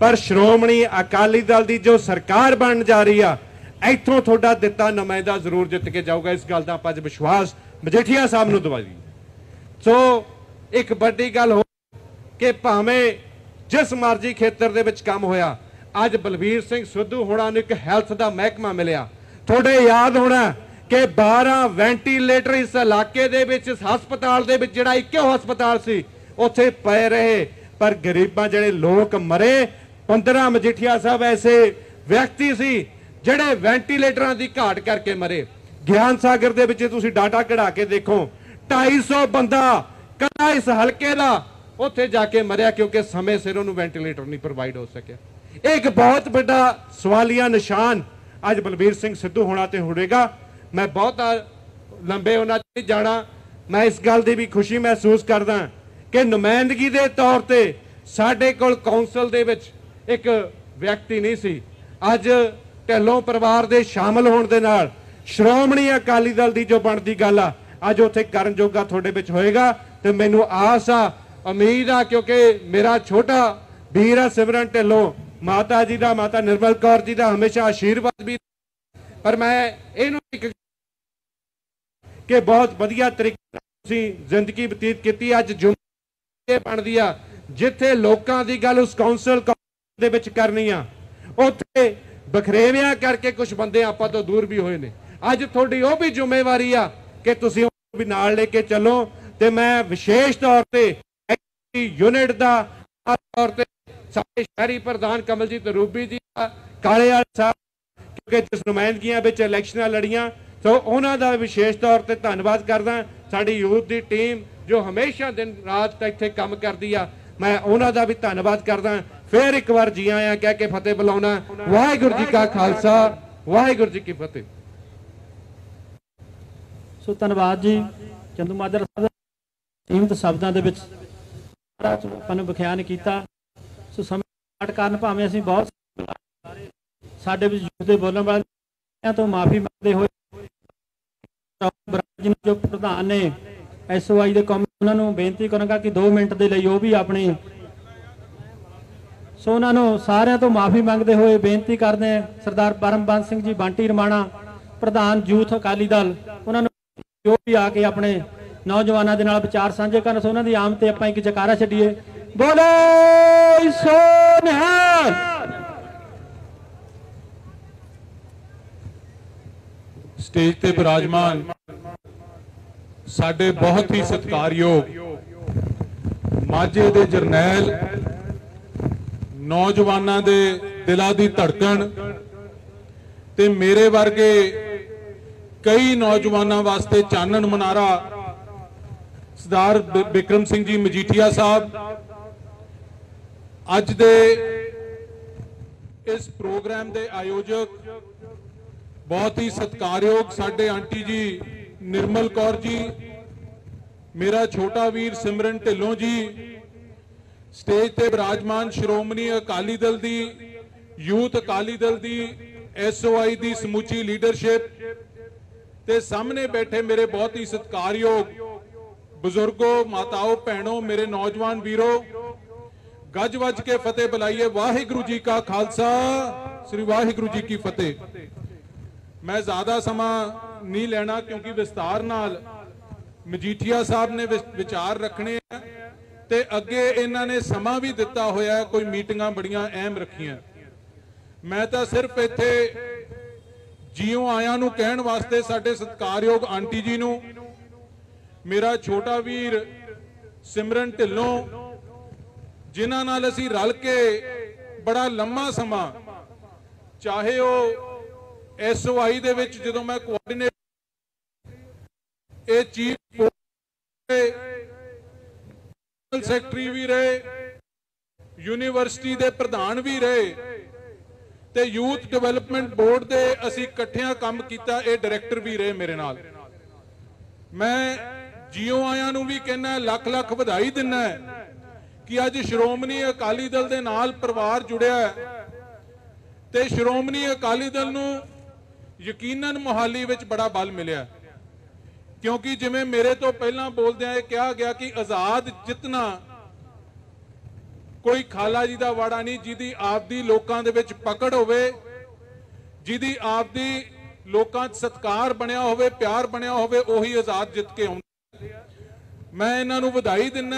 ਪਰ ਸ਼੍ਰੋਮਣੀ ਅਕਾਲੀ ਦਲ ਦੀ ਜੋ ਸਰਕਾਰ ਬਣਨ ਜਾ ਰਹੀ ਆ, ਇੱਥੋਂ ਤੁਹਾਡਾ ਦਿੱਤਾ ਨੁਮਾਇੰਦਾ ਜ਼ਰੂਰ ਜਿੱਤ ਕੇ ਜਾਊਗਾ। ਇਸ ਗੱਲ ਦਾ ਆਪਾਂ ਅੱਜ ਵਿਸ਼ਵਾਸ ਮਜੀਠੀਆ ਸਾਹਿਬ ਨੂੰ ਦਵਾਈ ਸੋ, ਇੱਕ ਵੱਡੀ ਗੱਲ ਹੋ ਕਿ ਭਾਵੇਂ ਜਿਸ ਮਰਜ਼ੀ ਖੇਤਰ ਦੇ ਵਿੱਚ ਕੰਮ ਹੋਇਆ, ਅੱਜ ਬਲਬੀਰ ਸਿੰਘ ਸਿੱਧੂ ਹੋਣਾ ਨੂੰ ਇੱਕ ਹੈਲਥ ਦਾ ਮਹਿਕਮਾ ਮਿਲਿਆ। ਤੁਹਾਡੇ ਯਾਦ ਹੋਣਾ ਕਿ 12 ਵੈਂਟੀਲੇਟਰ ਇਸ ਇਲਾਕੇ ਦੇ ਵਿੱਚ, ਇਸ ਹਸਪਤਾਲ ਦੇ ਵਿੱਚ, ਜਿਹੜਾ ਇੱਕੋ ਹਸਪਤਾਲ ਸੀ, ਉੱਥੇ ਪਏ ਰਹੇ। ਪਰ ਗਰੀਬਾਂ ਜਿਹੜੇ ਲੋਕ ਮਰੇ 15 ਮਜੀਠੀਆ ਸਾਹਿਬ ਐਸੇ ਵਿਅਕਤੀ ਸੀ, ਜਿਹੜੇ ਵੈਂਟੀਲੇਟਰਾਂ ਦੀ ਘਾਟ ਕਰਕੇ ਮਰੇ। ਗਿਆਨ ਸਾਗਰ ਦੇ ਵਿੱਚ ਤੁਸੀਂ ਡਾਟਾ ਕਢਾ ਕੇ ਦੇਖੋ 250 ਬੰਦਾ ਕੱਲਾ ਇਸ ਹਲਕੇ ਦਾ ਉੱਥੇ ਜਾ ਕੇ ਮਰਿਆ ਕਿਉਂਕਿ ਸਮੇਂ ਸਿਰ ਉਹਨੂੰ ਵੈਂਟੀਲੇਟਰ ਨਹੀਂ ਪ੍ਰੋਵਾਈਡ ਹੋ ਸਕਿਆ। ਇਹ ਇੱਕ ਬਹੁਤ ਵੱਡਾ ਸਵਾਲੀਆ ਨਿਸ਼ਾਨ ਅੱਜ ਬਲਬੀਰ ਸਿੰਘ ਸਿੱਧੂ ਹੋਣਾ ਤੇ ਹੋਵੇਗਾ। ਮੈਂ ਬਹੁਤਾ ਲੰਬੇ ਉਹਨਾਂ 'ਚ ਜਾਣਾ। ਮੈਂ ਇਸ ਗੱਲ ਦੀ ਵੀ ਖੁਸ਼ੀ ਮਹਿਸੂਸ ਕਰਦਾ ਕਿ ਨੁਮਾਇੰਦਗੀ ਦੇ ਤੌਰ ਤੇ ਸਾਡੇ ਕੋਲ ਕੌਂਸਲ ਦੇ ਵਿੱਚ ਇੱਕ ਵਿਅਕਤੀ ਨਹੀਂ ਸੀ। ਅੱਜ ਢਿੱਲੋਂ ਪਰਿਵਾਰ ਦੇ ਸ਼ਾਮਲ ਹੋਣ ਦੇ ਨਾਲ ਸ਼੍ਰੋਮਣੀ ਅਕਾਲੀ ਦਲ ਦੀ ਜੋ ਬਣਦੀ ਗੱਲ ਆ, ਅੱਜ ਉੱਥੇ ਕਰਨ ਜੋਗਾ ਤੁਹਾਡੇ ਵਿੱਚ ਹੋਏਗਾ ਤੇ ਮੈਨੂੰ ਆਸ ਆ, ਉਮੀਦ ਆ ਕਿਉਂਕਿ ਮੇਰਾ ਛੋਟਾ ਵੀਰ ਆ ਸਿਮਰਨ ਢਿੱਲੋਂ ਮਾਤਾ ਜੀ ਦਾ, ਮਾਤਾ ਨਿਰਮਲ ਕੌਰ ਜੀ ਦਾ ਹਮੇਸ਼ਾ ਆਸ਼ੀਰਵਾਦ ਵੀ ਪਰ ਮੈਂ ਇਹਨੂੰ ਇੱਕ ਕਿ ਬਹੁਤ ਵਧੀਆ ਤਰੀਕੇ ਨਾਲ ਤੁਸੀਂ ਜ਼ਿੰਦਗੀ ਬਤੀਤ ਕੀਤੀ, ਅੱਜ ਜੁਮੇ ਬਣਦੀ ਆ, ਜਿੱਥੇ ਲੋਕਾਂ ਦੀ ਗੱਲ ਉਸ ਕੌਂਸਲ ਦੇ ਵਿੱਚ ਕਰਨੀ ਆ। ਉੱਥੇ ਬਖਰੇਵਿਆਂ ਕਰਕੇ ਕੁਝ ਬੰਦੇ ਆਪਾਂ ਤੋਂ ਦੂਰ ਵੀ ਹੋਏ ਨੇ। ਅੱਜ ਤੁਹਾਡੀ ਉਹ ਵੀ ਜ਼ਿੰਮੇਵਾਰੀ ਆ ਕਿ ਤੁਸੀਂ ਉਹ ਵੀ ਨਾਲ ਲੈ ਕੇ ਚੱਲੋ ਤੇ ਮੈਂ ਵਿਸ਼ੇਸ਼ ਤੌਰ ਤੇ ਯੂਨਿਟ ਦਾ ਤੌਰ ਤੇ ਸਾਡੇ ਸ਼ਹਿਰੀ ਪ੍ਰਧਾਨ ਕਮਲਜੀਤ ਰੂਬੀ ਜੀ ਦਾ ਕਾਲੇਵਾਲ ਸਾਹਿਬ, ਕਿਉਂਕਿ ਜਿਸ ਨੁਮਾਇੰਦਗੀਆਂ ਵਿੱਚ ਇਲੈਕਸ਼ਨਾਂ ਲੜੀਆਂ, ਸੋ ਉਹਨਾਂ ਦਾ ਵਿਸ਼ੇਸ਼ ਤੌਰ ਤੇ ਧੰਨਵਾਦ ਕਰਦਾ ਸਾਡੀ ਯੂਥ ਦੀ ਟੀਮ ਜੋ ਹਮੇਸ਼ਾ ਦਿਨ ਰਾਤ ਇੱਥੇ ਕੰਮ ਕਰਦੀ ਆ, ਮੈਂ ਉਹਨਾਂ ਦਾ ਵੀ ਧੰਨਵਾਦ ਕਰਦਾ ਫਿਰ ਇੱਕ ਵਾਰ ਜੀ ਆਇਆਂ ਕਹਿ ਕੇ ਫਤਿਹ ਬੁਲਾਉਣਾ। ਵਾਹਿਗੁਰੂ ਜੀ ਕਾ ਖਾਲਸਾ, ਵਾਹਿਗੁਰੂ ਜੀ ਕੀ ਫਤਿਹ। ਸੋ ਧੰਨਵਾਦ ਜੀ, ਚੰਦੂ ਮਾਜਰਾ ਸਾਹਿਬ, ਸੀਮਤ ਸ਼ਬਦਾਂ ਦੇ ਵਿੱਚ ਸਾਰਾ ਆਪਾਂ ਨੂੰ ਵਿਖਿਆਨ ਕੀਤਾ। ਸੋ ਸਮੇਂ ਘੱਟ ਕਾਰਨ ਭਾਵੇਂ ਅਸੀਂ ਬਹੁਤ ਸਾਡੇ ਵਿੱਚ ਯੂਥ ਦੇ ਬੋਲਣ ਵਾਲਿਆਂ ਤੋਂ ਮਾਫੀ ਮੰਗਦੇ ਹੋਏ ਬਰਾਜ ਜੋ ਪ੍ਰਧਾਨ ਨੇ ਐਸਓਆਈ ਦੇ ਕੌਮ ਉਹਨਾਂ ਨੂੰ ਬੇਨਤੀ ਕਰਾਂਗਾ ਕਿ 2 ਮਿੰਟ ਦੇ ਲਈ ਉਹ ਵੀ ਆਪਣੇ ਸੋ ਉਹਨਾਂ ਨੂੰ ਸਾਰਿਆਂ ਤੋਂ ਮਾਫੀ ਮੰਗਦੇ ਹੋਏ ਬੇਨਤੀ ਕਰਦੇ ਹਾਂ, ਸਰਦਾਰ ਪਰਮਬੰਸ ਸਿੰਘ ਜੀ, ਬਾਂਟੀ ਰਮਾਣਾ, ਪ੍ਰਧਾਨ ਯੂਥ ਅਕਾਲੀ ਦਲ, ਉਹਨਾਂ ਨੂੰ ਜੋ ਵੀ ਆ ਕੇ ਆਪਣੇ ਨੌਜਵਾਨਾਂ ਦੇ ਨਾਲ ਵਿਚਾਰ ਸਾਂਝੇ ਕਰਨ, ਸੋ ਉਹਨਾਂ ਦੀ ਆਮ ਤੇ ਆਪਾਂ ਇੱਕ ਜਕਾਰਾ ਛੱਡੀਏ। ਬੋਲੇ ਸੋਨਿਹਾਲ ਸਟੇਜ ਤੇ ਬਿਰਾਜਮਾਨ ਸਾਡੇ ਬਹੁਤ ਹੀ ਸਤਿਕਾਰਯੋਗ ਮਾਝੇ ਦੇ ਜਰਨੈਲ, ਨੌਜਵਾਨਾਂ ਦੇ ਦਿਲਾਂ ਦੀ ਧੜਕਣ ਤੇ ਮੇਰੇ ਵਰਗੇ ਕਈ ਨੌਜਵਾਨਾਂ ਵਾਸਤੇ ਚਾਨਣ ਮਨਾਰਾ ਸਰਦਾਰ ਬਿਕਰਮ ਸਿੰਘ ਜੀ ਮਜੀਠੀਆ ਸਾਹਿਬ ਅੱਜ ਦੇ ਇਸ ਪ੍ਰੋਗਰਾਮ ਦੇ ਆਯੋਜਕ ਬਹੁਤ ਹੀ ਸਤਿਕਾਰਯੋਗ ਸਾਡੇ ਆਂਟੀ ਜੀ ਨਿਰਮਲ ਕੌਰ ਜੀ, ਮੇਰਾ ਛੋਟਾ ਵੀਰ ਸਿਮਰਨ ਢਿੱਲੋਂ ਜੀ, ਸਟੇਜ ਤੇ ਬਿਰਾਜਮਾਨ ਸ਼੍ਰੋਮਣੀ ਅਕਾਲੀ ਦਲ ਦੀ, ਯੂਥ ਅਕਾਲੀ ਦਲ ਦੀ ਐਸਓਆਈ ਦੀ ਸਮੁੱਚੀ ਲੀਡਰਸ਼ਿਪ ਤੇ ਸਾਹਮਣੇ ਬੈਠੇ ਮੇਰੇ ਬਹੁਤ ਹੀ ਸਤਿਕਾਰਯੋਗ ਬਜ਼ੁਰਗੋ, ਮਾਤਾਓ, ਭੈਣੋ, ਮੇਰੇ ਨੌਜਵਾਨ ਵੀਰੋ ਗੱਜ ਵੱਜ ਕੇ ਫਤਿਹ ਬੁਲਾਈਏ। ਵਾਹਿਗੁਰੂ ਜੀ ਕਾ ਖਾਲਸਾ। ਸ੍ਰੀ ਵਾਹਿਗੁਰੂ ਜੀ ਕੀ ਫਤਿਹ। ਮੈਂ ਜ਼ਿਆਦਾ ਸਮਾਂ ਨਹੀਂ ਲੈਣਾ ਕਿਉਂਕਿ ਵਿਸਤਾਰ ਨਾਲ ਮਜੀਠੀਆ ਸਾਹਿਬ ਨੇ ਵਿਚਾਰ ਰੱਖਣੇ ਆ ਤੇ ਅੱਗੇ ਇਹਨਾਂ ਨੇ ਸਮਾਂ ਵੀ ਦਿੱਤਾ ਹੋਇਆ, ਕੋਈ ਮੀਟਿੰਗਾਂ ਬੜੀਆਂ ਅਹਿਮ ਰੱਖੀਆਂ। ਮੈਂ ਤਾਂ ਸਿਰਫ ਇੱਥੇ ਜਿਉਂ ਆਇਆਂ ਨੂੰ ਕਹਿਣ ਵਾਸਤੇ ਸਾਡੇ ਸਤਿਕਾਰਯੋਗ ਆਂਟੀ ਜੀ ਨੂੰ, ਮੇਰਾ ਛੋਟਾ ਵੀਰ ਸਿਮਰਨ ਢਿੱਲੋਂ ਜਿਨ੍ਹਾਂ ਨਾਲ ਅਸੀਂ ਰਲ ਕੇ ਬੜਾ ਲੰਮਾ ਸਮਾਂ ਚਾਹੇ ਉਹ ਐਸਓਆਈ ਦੇ ਵਿੱਚ ਜਦੋਂ ਮੈਂ ਕੋਆਰਡੀਨੇਟ ਇਹ ਚੀਫ ਸੈਕਟਰੀ ਵੀ ਰਹੇ, ਯੂਨੀਵਰਸਿਟੀ ਦੇ ਪ੍ਰਧਾਨ ਵੀ ਰਹੇ, ਤੇ ਯੂਥ ਡਿਵੈਲਪਮੈਂਟ ਬੋਰਡ ਦੇ ਅਸੀਂ ਇਕੱਠਿਆਂ ਕੰਮ ਕੀਤਾ, ਇਹ ਡਾਇਰੈਕਟਰ ਵੀ ਰਹੇ ਮੇਰੇ ਨਾਲ। ਮੈਂ ਜੀਓ ਆਇਆਂ ਨੂੰ ਵੀ ਕਹਿੰਦਾ ਲੱਖ ਲੱਖ ਵਧਾਈ ਦਿੰਨਾ ਕਿ ਅੱਜ ਸ਼੍ਰੋਮਣੀ ਅਕਾਲੀ ਦਲ ਦੇ ਨਾਲ ਪਰਿਵਾਰ ਜੁੜਿਆ ਹੈ। ਤੇ ਸ਼੍ਰੋਮਣੀ ਅਕਾਲੀ ਦਲ ਨੂੰ ਯਕੀਨਨ ਮੁਹਾਲੀ ਵਿੱਚ ਬੜਾ ਬਲ ਮਿਲਿਆ ਕਿਉਂਕਿ ਜਿਵੇਂ ਮੇਰੇ ਤੋਂ ਪਹਿਲਾਂ ਬੋਲਦਿਆਂ ਇਹ ਕਿਹਾ ਗਿਆ ਕਿ ਆਜ਼ਾਦ ਜਿੱਤਣਾ ਕੋਈ ਖਾਲਾ ਜੀ ਦਾ ਵਾੜਾ ਨਹੀਂ, ਜਿਹਦੀ ਆਪਦੀ ਲੋਕਾਂ ਦੇ ਵਿੱਚ ਪਕੜ ਹੋਵੇ, ਜਿਹਦੀ ਆਪਦੀ ਲੋਕਾਂ 'ਚ ਸਤਕਾਰ ਬਣਿਆ ਹੋਵੇ, ਪਿਆਰ ਬਣਿਆ ਹੋਵੇ, ਉਹੀ ਆਜ਼ਾਦ ਜਿੱਤ ਕੇ ਆਉਂਦਾ ਮੈਂ ਇਹਨਾਂ ਨੂੰ ਵਧਾਈ ਦਿੰਨਾ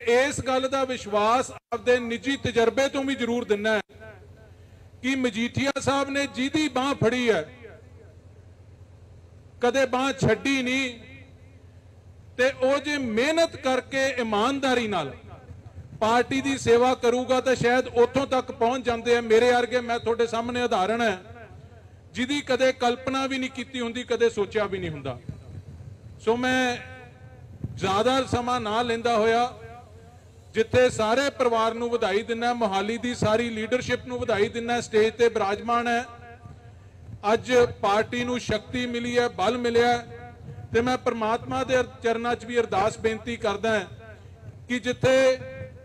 ਇਸ ਗੱਲ ਦਾ ਵਿਸ਼ਵਾਸ ਆਪਦੇ ਨਿੱਜੀ ਤਜਰਬੇ ਤੋਂ ਵੀ ਜ਼ਰੂਰ ਦਿੰਨਾ ਹੈ ਕਿ ਮਜੀਠੀਆ ਸਾਹਿਬ ਨੇ ਜਿਹਦੀ ਬਾਹ ਫੜੀ ਹੈ, ਕਦੇ ਬਾਹ ਛੱਡੀ ਨਹੀਂ ਤੇ ਉਹ ਜੇ ਮਿਹਨਤ ਕਰਕੇ ਇਮਾਨਦਾਰੀ ਨਾਲ ਪਾਰਟੀ ਦੀ ਸੇਵਾ ਕਰੂਗਾ ਤਾਂ ਸ਼ਾਇਦ ਉੱਥੋਂ ਤੱਕ ਪਹੁੰਚ ਜਾਂਦੇ ਆ। ਮੇਰੇ ਵਰਗੇ ਮੈਂ ਤੁਹਾਡੇ ਸਾਹਮਣੇ ਉਦਾਹਰਣ ਹੈ, ਜਿਹਦੀ ਕਦੇ ਕਲਪਨਾ ਵੀ ਨਹੀਂ ਕੀਤੀ ਹੁੰਦੀ, ਕਦੇ ਸੋਚਿਆ ਵੀ ਨਹੀਂ ਹੁੰਦਾ। ਸੋ ਮੈਂ ਜ਼ਿਆਦਾ ਸਮਾਂ ਨਾ ਲੈਂਦਾ ਹੋਇਆ ਜਿੱਥੇ ਸਾਰੇ ਪਰਿਵਾਰ ਨੂੰ ਵਧਾਈ ਦਿੰਨਾ, ਮੋਹਾਲੀ ਦੀ ਸਾਰੀ ਲੀਡਰਸ਼ਿਪ ਨੂੰ ਵਧਾਈ ਦਿੰਨਾ ਸਟੇਜ ਤੇ ਬਿਰਾਜਮਾਨ ਹੈ। ਅੱਜ ਪਾਰਟੀ ਨੂੰ ਸ਼ਕਤੀ ਮਿਲੀ ਹੈ, ਬਲ ਮਿਲਿਆ ਹੈ ਤੇ ਮੈਂ ਪ੍ਰਮਾਤਮਾ ਦੇ ਚਰਨਾਂ 'ਚ ਵੀ ਅਰਦਾਸ ਬੇਨਤੀ ਕਰਦਾ ਕਿ ਜਿੱਥੇ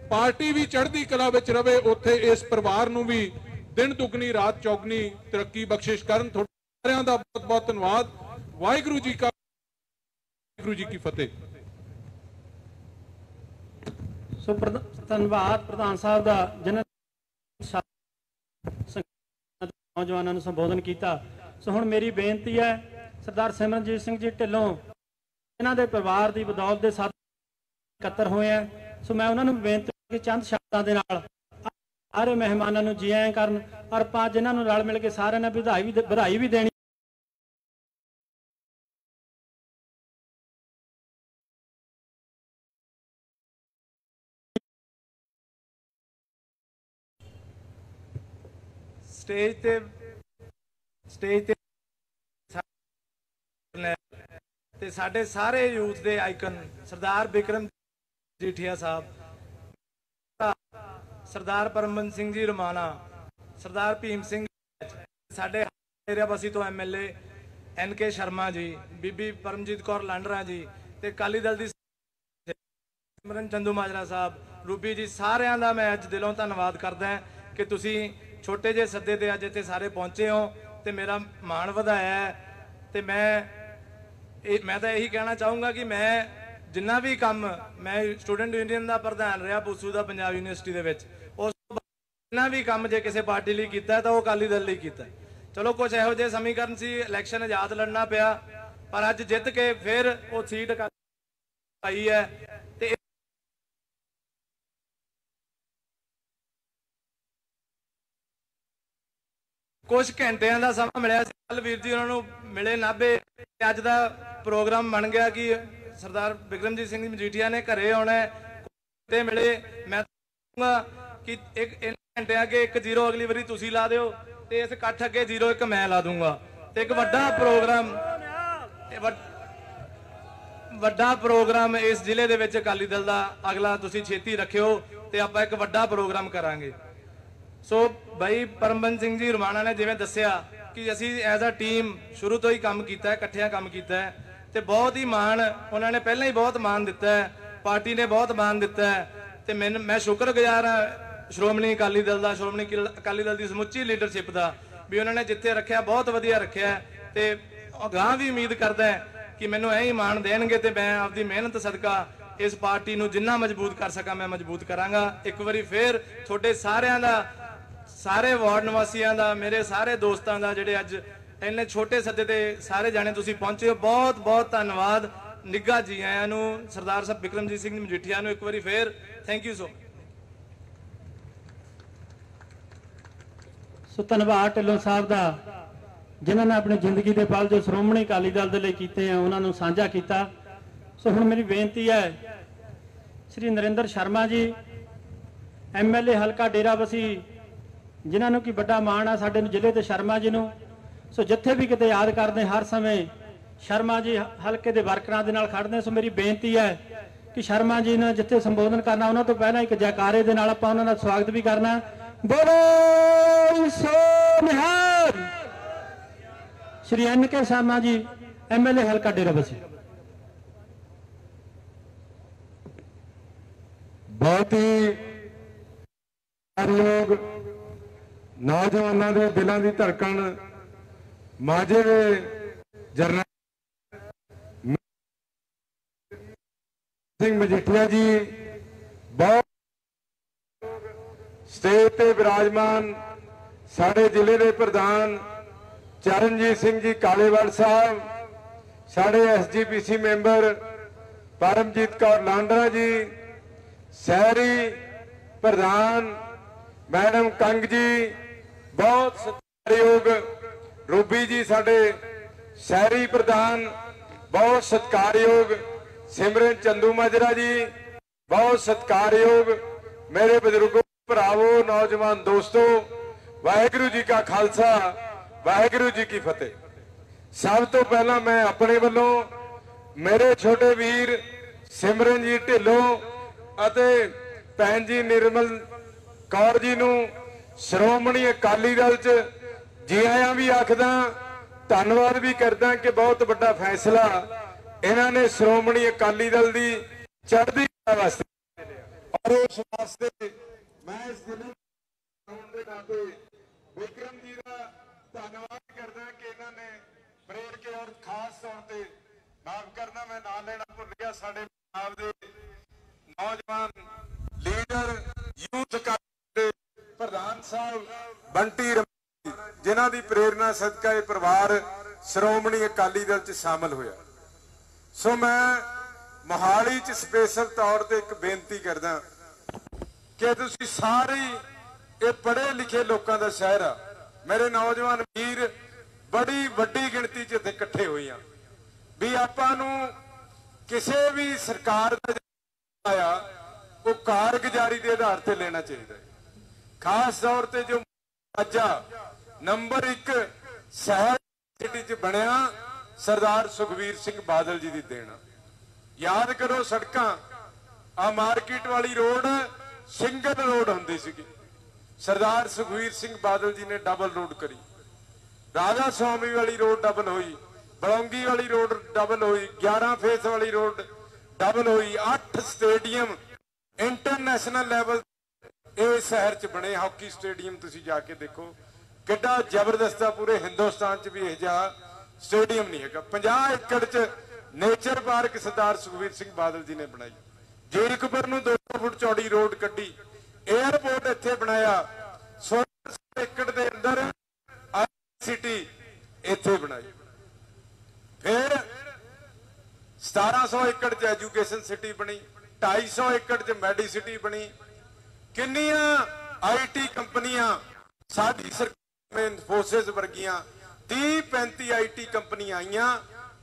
ਪਾਰਟੀ ਵੀ ਚੜ੍ਹਦੀ ਕਲਾ ਵਿੱਚ ਰਵੇ, ਉੱਥੇ ਇਸ ਪਰਿਵਾਰ ਨੂੰ ਵੀ ਦਿਨ ਦੁਗਣੀ, ਰਾਤ ਚੌਗਣੀ ਤਰੱਕੀ ਬਖਸ਼ਿਸ਼ ਕਰਨ। ਤੁਹਾਡੇ ਸਾਰਿਆਂ ਦਾ ਬਹੁਤ ਬਹੁਤ ਧੰਨਵਾਦ। ਵਾਹਿਗੁਰੂ ਜੀ ਕਾ ਵਾਹਿਗੁਰੂ ਜੀ ਕੀ ਫਤਿਹ। ਸੋ ਪ੍ਰਧ- ਧੰਨਵਾਦ ਪ੍ਰਧਾਨ ਸਾਹਿਬ ਦਾ, ਜਿਨ੍ਹਾਂ ਨੌਜਵਾਨਾਂ ਨੂੰ ਸੰਬੋਧਨ ਕੀਤਾ। ਸੋ ਹੁਣ ਮੇਰੀ ਬੇਨਤੀ ਹੈ, ਸਰਦਾਰ ਸਿਮਰਨਜੀਤ ਸਿੰਘ ਜੀ ਢਿੱਲੋਂ ਇਹਨਾਂ ਦੇ ਪਰਿਵਾਰ ਦੀ ਬਦੌਲਤ ਦੇ ਸਾਥ ਇਕੱਤਰ ਹੋਏ ਆ ਸੋ ਮੈਂ ਉਹਨਾਂ ਨੂੰ ਬੇਨਤੀ ਕਿ ਚੰਦ ਸ਼ਬਦਾਂ ਦੇ ਨਾਲ ਸਾਰੇ ਮਹਿਮਾਨਾਂ ਨੂੰ ਜੀ ਆਇਆਂ ਕਰਨ, ਔਰ ਪੰਜ ਇਹਨਾਂ ਨੂੰ ਰਲ ਮਿਲ ਕੇ ਸਾਰਿਆਂ ਨੇ ਵਧਾਈ ਵੀ ਵਧਾਈ ਵੀ ਦੇਣੀ ਸਟੇਜ ਤੇ ਸਟੇਜ ਤੇ ਤੇ ਸਾਡੇ ਸਾਰੇ ਯੂਥ ਦੇ ਆਈਕਨ ਸਰਦਾਰ ਬਿਕਰਮ ਜੀਠੀਆ ਸਾਹਿਬ, ਸਰਦਾਰ ਪਰਮਨ ਸਿੰਘ ਜੀ ਰਮਾਣਾ, ਸਰਦਾਰ ਭੀਮ ਸਿੰਘ ਸਾਡੇ ਏਰੀਆ ਬਸੀ ਤੋਂ ਐਮਐਲਏ ਐਨ ਕੇ ਸ਼ਰਮਾ ਜੀ, ਬੀਬੀ ਪਰਮਜੀਤ ਕੌਰ ਲਾਂਡਰਾ ਜੀ ਤੇ ਕਾਲੀ ਦਲ ਦੀ ਸਿਮਰਨ ਚੰਦੂ ਮਾਜਰਾ ਸਾਹਿਬ, ਰੂਬੀ ਜੀ, ਸਾਰਿਆਂ ਦਾ ਮੈਂ ਅੱਜ ਦਿਲੋਂ ਧੰਨਵਾਦ ਕਰਦਾ ਕਿ ਤੁਸੀਂ ਛੋਟੇ ਜਿਹੇ ਸੱਦੇ ਤੇ ਅੱਜ ਇੱਥੇ ਸਾਰੇ ਪਹੁੰਚੇ ਹੋ ਤੇ ਮੇਰਾ ਮਾਣ ਵਧਾਇਆ ਹੈ ਤੇ ਮੈਂ ਇਹ ਮੈਂ ਤਾਂ ਇਹੀ ਕਹਿਣਾ ਚਾਹੂੰਗਾ ਕਿ ਮੈਂ ਜਿੰਨਾ ਵੀ ਕੰਮ ਮੈਂ ਸਟੂਡੈਂਟ ਯੂਨੀਅਨ ਦਾ ਪ੍ਰਧਾਨ ਰਿਹਾ ਪੁਸੂ ਦਾ ਪੰਜਾਬ ਯੂਨੀਵਰਸਿਟੀ ਦੇ ਵਿੱਚ, ਉਸ ਤੋਂ ਬਾਅਦ ਜਿੰਨਾ ਵੀ ਕੰਮ ਜੇ ਕਿਸੇ ਪਾਰਟੀ ਲਈ ਕੀਤਾ ਤਾਂ ਉਹ ਅਕਾਲੀ ਦਲ ਲਈ ਕੀਤਾ। ਚਲੋ ਕੁਝ ਇਹੋ ਜਿਹੇ ਸਮੀਕਰਨ ਸੀ, ਇਲੈਕਸ਼ਨ ਆਜ਼ਾਦ ਲੜਨਾ ਪਿਆ, ਪਰ ਅੱਜ ਜਿੱਤ ਕੇ ਫਿਰ ਉਹ ਸੀਟ ਆਈ ਹੈ ਤੇ ਕੁਝ ਘੰਟਿਆਂ ਦਾ ਸਮਾਂ ਮਿਲਿਆ ਸੀ। ਕੱਲ ਵੀਰ ਜੀ ਉਹਨਾਂ ਨੂੰ ਮਿਲੇ ਨਾਭੇ। ਅੱਜ ਦਾ ਪ੍ਰੋਗਰਾਮ ਬਣ ਗਿਆ ਕਿ ਸਰਦਾਰ ਬਿਕਰਮਜੀਤ ਸਿੰਘ ਮਜੀਠੀਆ ਨੇ ਘਰੇ ਆਉਣਾ ਤੇ ਮਿਲੇ। ਮੈਂ ਕਹੂੰਗਾ ਕਿ ਇੱਕ ਇਹਨਾਂ ਅੱਗੇ 1-0 ਅਗਲੀ ਵਾਰੀ ਤੁਸੀਂ ਲਾ ਦਿਓ। ਤੇ ਇਸ ਇਕੱਠ ਅੱਗੇ 0-1 ਮੈਂ ਲਾ ਦੂੰਗਾ। ਤੇ ਇੱਕ ਵੱਡਾ ਪ੍ਰੋਗਰਾਮ ਵੱਡਾ ਪ੍ਰੋਗਰਾਮ ਇਸ ਜ਼ਿਲ੍ਹੇ ਦੇ ਵਿੱਚ ਅਕਾਲੀ ਦਲ ਦਾ। ਅਗਲਾ ਤੁਸੀਂ ਛੇਤੀ ਰੱਖਿਓ ਤੇ ਆਪਾਂ ਇੱਕ ਵੱਡਾ ਪ੍ਰੋਗਰਾਮ ਕਰਾਂਗੇ। ਸੋ ਬਾਈ ਪਰਮਬੰਦ ਸਿੰਘ ਜੀ, ਰਮਾਣਾ ਨੇ ਜਿਵੇਂ ਦੱਸਿਆ ਕਿ ਅਸੀਂ ਐਜ਼ ਅ ਟੀਮ ਸ਼ੁਰੂ ਤੋਂ ਹੀ ਕੰਮ ਕੀਤਾ ਹੈ, ਇਕੱਠਿਆਂ ਕੰਮ ਕੀਤਾ ਹੈ ਤੇ ਬਹੁਤ ਹੀ ਮਾਣ ਉਹਨਾਂ ਨੇ ਪਹਿਲਾਂ ਹੀ ਬਹੁਤ ਮਾਣ ਦਿੱਤਾ ਹੈ, ਪਾਰਟੀ ਨੇ ਬਹੁਤ ਮਾਣ ਦਿੱਤਾ ਹੈ ਤੇ ਮੈਨੂੰ, ਮੈਂ ਸ਼ੁਕਰਗੁਜ਼ਾਰ ਹਾਂ ਸ਼੍ਰੋਮਣੀ ਅਕਾਲੀ ਦਲ ਦਾ, ਸ਼੍ਰੋਮਣੀ ਅਕਾਲੀ- ਦਲ ਦੀ ਸਮੁੱਚੀ ਲੀਡਰਸ਼ਿਪ ਦਾ ਵੀ ਉਹਨਾਂ ਨੇ ਜਿੱਥੇ ਰੱਖਿਆ, ਬਹੁਤ ਵਧੀਆ ਰੱਖਿਆ ਤੇ ਅਗਾਂਹ ਵੀ ਉਮੀਦ ਕਰਦਾ ਕਿ ਮੈਨੂੰ ਐਂ ਹੀ ਮਾਣ ਦੇਣਗੇ ਤੇ ਮੈਂ ਆਪਦੀ ਮਿਹਨਤ, ਸਦਕਾ ਇਸ ਪਾਰਟੀ ਨੂੰ ਜਿੰਨਾ ਮਜ਼ਬੂਤ ਕਰ ਸਕਾਂ, ਮੈਂ ਮਜ਼ਬੂਤ ਕਰਾਂਗਾ। ਇੱਕ ਵਾਰੀ ਫੇਰ ਤੁਹਾਡੇ ਸਾਰਿਆਂ ਦਾ ਸਾਰੇ ਵਾਰਡ ਨਿਵਾਸੀਆਂ ਦਾ, ਮੇਰੇ ਸਾਰੇ ਦੋਸਤਾਂ ਦਾ ਜਿਹੜੇ ਅੱਜ ਇੰਨੇ ਛੋਟੇ ਸੱਦੇ ਤੇ ਸਾਰੇ ਜਾਣੇ ਤੁਸੀਂ ਪਹੁੰਚੇ ਹੋ, ਬਹੁਤ ਬਹੁਤ ਧੰਨਵਾਦ। ਨਿੱਘਾ ਜੀ ਆਇਆਂ ਨੂੰ, ਸਰਦਾਰ ਸਾਹਿਬ ਬਿਕਰਮਜੀਤ ਸਿੰਘ ਮਜੀਠੀਆ ਨੂੰ ਇੱਕ ਵਾਰੀ ਫੇਰ ਥੈਂਕ ਯੂ ਸੋ ਸੋ ਧੰਨਵਾਦ ਢਿੱਲੋਂ ਸਾਹਿਬ ਦਾ, ਜਿਨ੍ਹਾਂ ਨੇ ਆਪਣੀ ਜ਼ਿੰਦਗੀ ਦੇ ਪਲ ਜੋ ਸ਼੍ਰੋਮਣੀ ਅਕਾਲੀ ਦਲ ਦੇ ਲਈ ਕੀਤੇ ਆ, ਉਹਨਾਂ ਨੂੰ ਸਾਂਝਾ ਕੀਤਾ। ਸੋ ਹੁਣ ਮੇਰੀ ਬੇਨਤੀ ਹੈ, ਸ੍ਰੀ ਨਰਿੰਦਰ ਸ਼ਰਮਾ ਜੀ ਐਮਐਲਏ ਹਲਕਾ ਡੇਰਾਬਸੀ ਜਿਨ੍ਹਾਂ ਨੂੰ ਕਿ ਵੱਡਾ ਮਾਣ ਆ, ਸਾਡੇ ਨੂੰ ਜ਼ਿਲ੍ਹੇ ਤੇ ਸ਼ਰਮਾ ਜੀ ਨੂੰ। ਸੋ ਜਿੱਥੇ ਵੀ ਕਿਤੇ ਯਾਦ ਕਰਦੇ ਹਰ ਸਮੇਂ ਸ਼ਰਮਾ ਜੀ ਹਲਕੇ ਦੇ ਵਰਕਰਾਂ ਦੇ ਨਾਲ ਖੜਦੇ ਸੋ ਮੇਰੀ ਬੇਨਤੀ ਹੈ ਕਿ ਸ਼ਰਮਾ ਜੀ ਨੇ ਜਿੱਥੇ ਸੰਬੋਧਨ ਕਰਨਾ, ਉਹਨਾਂ ਤੋਂ ਪਹਿਲਾਂ ਇੱਕ ਜੈਕਾਰੇ ਦੇ ਨਾਲ ਆਪਾਂ ਉਹਨਾਂ ਦਾ ਸਵਾਗਤ ਵੀ ਕਰਨਾ। ਬੋਲੋ, ਸੋ ਸ਼੍ਰੀ ਐਨ ਕੇ ਸ਼ਰਮਾ ਜੀ ਐਮਐਲਏ ਹਲਕਾ ਡੇਰਾਬੱਸੀ ਬਹੁਤ ਹੀ ਲੋਕ ਨੌਜਵਾਨਾਂ ਦੇ ਦਿਲਾਂ ਦੀ ਧੜਕਣ, ਮਾਝੇ ਦੇ ਜਰਨਲ ਸਿੰਘ ਮਜੀਠੀਆ ਜੀ, ਬਹੁਤ ਸਟੇਜ ਤੇ ਵਿਰਾਜਮਾਨ ਸਾਡੇ ਜ਼ਿਲ੍ਹੇ ਦੇ ਪ੍ਰਧਾਨ ਚਰਨਜੀਤ ਸਿੰਘ ਜੀ ਕਾਲੇਵਾਲ ਸਾਹਿਬ, ਸਾਡੇ ਐਸਜੀਪੀਸੀ ਮੈਂਬਰ ਪਰਮਜੀਤ ਕੌਰ ਲਾਂਡਰਾ ਜੀ, ਸ਼ਹਿਰੀ ਪ੍ਰਧਾਨ ਮੈਡਮ ਕੰਗ ਜੀ ਬਹੁਤ ਸਤਿਕਾਰਯੋਗ ਰੂਬੀ ਜੀ ਸਾਡੇ ਸ਼ਹਿਰੀ ਪ੍ਰਧਾਨ, ਬਹੁਤ ਸਤਿਕਾਰਯੋਗ ਸਿਮਰਨ ਚੰਦੂ ਮਾਜਰਾ ਜੀ, ਬਹੁਤ ਸਤਿਕਾਰਯੋਗ ਮੇਰੇ ਬਜ਼ੁਰਗੋ, ਭਰਾਵੋ, ਨੌਜਵਾਨ ਦੋਸਤੋ, ਵਾਹਿਗੁਰੂ ਜੀ ਕਾ ਖਾਲਸਾ, ਵਾਹਿਗੁਰੂ ਜੀ ਕੀ ਫਤਿਹ। ਸਭ ਤੋਂ ਪਹਿਲਾਂ ਮੈਂ ਆਪਣੇ ਵੱਲੋਂ ਮੇਰੇ ਛੋਟੇ ਵੀਰ ਸਿਮਰਨ ਜੀ ਢਿੱਲੋਂ ਅਤੇ ਭੈਣ ਜੀ ਨਿਰਮਲ ਕੌਰ ਜੀ ਨੂੰ ਸ਼੍ਰੋਮਣੀ ਅਕਾਲੀ ਦਲ 'ਚ ਜੀ ਆਇਆਂ ਵੀ ਆਖਦਾ, ਧੰਨਵਾਦ ਵੀ ਕਰਦਾ ਕਿ ਬਹੁਤ ਵੱਡਾ ਫੈਸਲਾ ਇਹਨਾਂ ਨੇ ਸ਼੍ਰੋਮਣੀ ਅਕਾਲੀ ਦਲ ਦੀ ਚੜ੍ਹਦੀ ਕਲਾ ਵਾਸਤੇ ਔਰ ਉਸ ਵਾਸਤੇ ਮੈਂ ਇਸ ਦਿਨ ਹੋਣ ਦੇ ਨਾਤੇ ਵਿਕਰਮ ਜੀ ਦਾ ਧੰਨਵਾਦ ਕਰਦਾ ਕਿ ਇਹਨਾਂ ਨੇ ਪ੍ਰੇਰ ਕੇ ਔਰ ਖਾਸ ਤੌਰ ਤੇ ਮਾਫ ਕਰਨਾ, ਮੈਂ ਨਾਂ ਲੈਣਾ ਭੁੱਲ ਗਿਆ, ਸਾਡੇ ਪੰਜਾਬ ਦੇ ਨੌਜਵਾਨ ਲੀਡਰ, ਯੂਥ ਅਕਾਲੀ ਪ੍ਰਧਾਨ ਸਾਹਿਬ, ਬੰਟੀ ਰਮੀ ਜਿਨ੍ਹਾਂ ਦੀ ਪ੍ਰੇਰਣਾ ਸਦਕਾ ਇਹ ਪਰਿਵਾਰ ਸ਼੍ਰੋਮਣੀ ਅਕਾਲੀ ਦਲ 'ਚ ਸ਼ਾਮਲ ਹੋਇਆ। ਸੋ ਮੈਂ ਮੋਹਾਲੀ 'ਚ ਸਪੈਸ਼ਲ ਤੌਰ ਤੇ ਇੱਕ ਬੇਨਤੀ ਕਰਦਾ ਕਿ ਤੁਸੀਂ ਸਾਰੇ ਇਹ ਪੜ੍ਹੇ ਲਿਖੇ ਲੋਕਾਂ ਦਾ ਸ਼ਹਿਰ ਆ। ਮੇਰੇ ਨੌਜਵਾਨ ਵੀਰ ਬੜੀ ਵੱਡੀ ਗਿਣਤੀ 'ਚ ਇੱਥੇ ਇਕੱਠੇ ਹੋਏ ਆ। ਵੀ ਆਪਾਂ ਨੂੰ ਕਿਸੇ ਵੀ ਸਰਕਾਰ ਦਾ ਆਇਆ, ਉਹ ਕਾਰਗੁਜ਼ਾਰੀ ਦੇ ਆਧਾਰ ਤੇ ਲੈਣਾ ਚਾਹੀਦਾ ਖਾਸ ਤੌਰ ਤੇ ਜੋ ਅੱਜਾ ਨੰਬਰ 1 ਸ਼ਹਿਰ ਸਿਟੀ 'ਚ ਬਣਿਆ, ਸਰਦਾਰ ਸੁਖਵੀਰ ਸਿੰਘ ਬਾਦਲ ਜੀ ਦੀ ਦੇਣ। ਯਾਦ ਕਰੋ ਸੜਕਾਂ ਆ ਮਾਰਕੀਟ ਵਾਲੀ ਰੋਡ, ਸਿੰਗਲ ਰੋਡ ਹੁੰਦੀ ਸੀਗੀ। ਸਰਦਾਰ ਸੁਖਵੀਰ ਸਿੰਘ ਬਾਦਲ ਜੀ ਨੇ ਡਬਲ ਰੋਡ ਕਰੀ। ਰਾਜਾ ਸਵਾਮੀ ਵਾਲੀ ਰੋਡ ਡਬਲ ਹੋਈ, ਬਲੌਂਗੀ ਵਾਲੀ ਰੋਡ ਡਬਲ ਹੋਈ 11 ਫੇਸ ਵਾਲੀ ਰੋਡ ਡਬਲ ਹੋਈ 8 ਸਟੇਡੀਅਮ ਇੰਟਰਨੈਸ਼ਨਲ ਲੈਵਲ ਇਹ ਸ਼ਹਿਰ ਚ ਬਣੇ ਹਾਕੀ ਸਟੇਡੀਅਮ ਤੁਸੀਂ ਜਾ ਕੇ ਦੇਖੋ। ਕਿੱਡਾ ਜ਼ਬਰਦਸਤ ਆ ਪੂਰੇ ਹਿੰਦੁਸਤਾਨ ਚ ਵੀ ਇਹ ਜਿਹਾ ਸਟੇਡੀਅਮ ਨਹੀਂ ਹੈਗਾ। 50 ਏਕੜ ਚ ਨੇਚਰ ਪਾਰਕ ਸਰਦਾਰ ਸੁਖਵੀਰ ਸਿੰਘ ਬਾਦਲ ਜੀ ਨੇ ਬਣਾਈ। ਜੀਰਕਪੁਰ ਨੂੰ 200 ਫੁੱਟ ਚੌੜੀ ਰੋਡ ਕੱਢੀ। 에ਅਰਪੋਰਟ ਇੱਥੇ ਬਣਾਇਆ। 16 ਏਕੜ ਦੇ ਅੰਦਰ ਸਿਟੀ ਇੱਥੇ ਬਣਾਈ। ਫਿਰ 1700 ਏਕੜ 'ਚ ਐਜੂਕੇਸ਼ਨ ਸਿਟੀ ਬਣੀ। 250 ਏਕੜ 'ਚ ਮੈਡੀ ਸਿਟੀ ਬਣੀ। ਕਿੰਨੀਆਂ ਆਈਟੀ ਕੰਪਨੀਆਂ ਸਾਡੀ ਸਰਕਾਰ ਨੇ ਫੋਰਸਸ ਵਰਗੀਆਂ 30 35 ਆਈਟੀ ਕੰਪਨੀਆਂ ਆਈਆਂ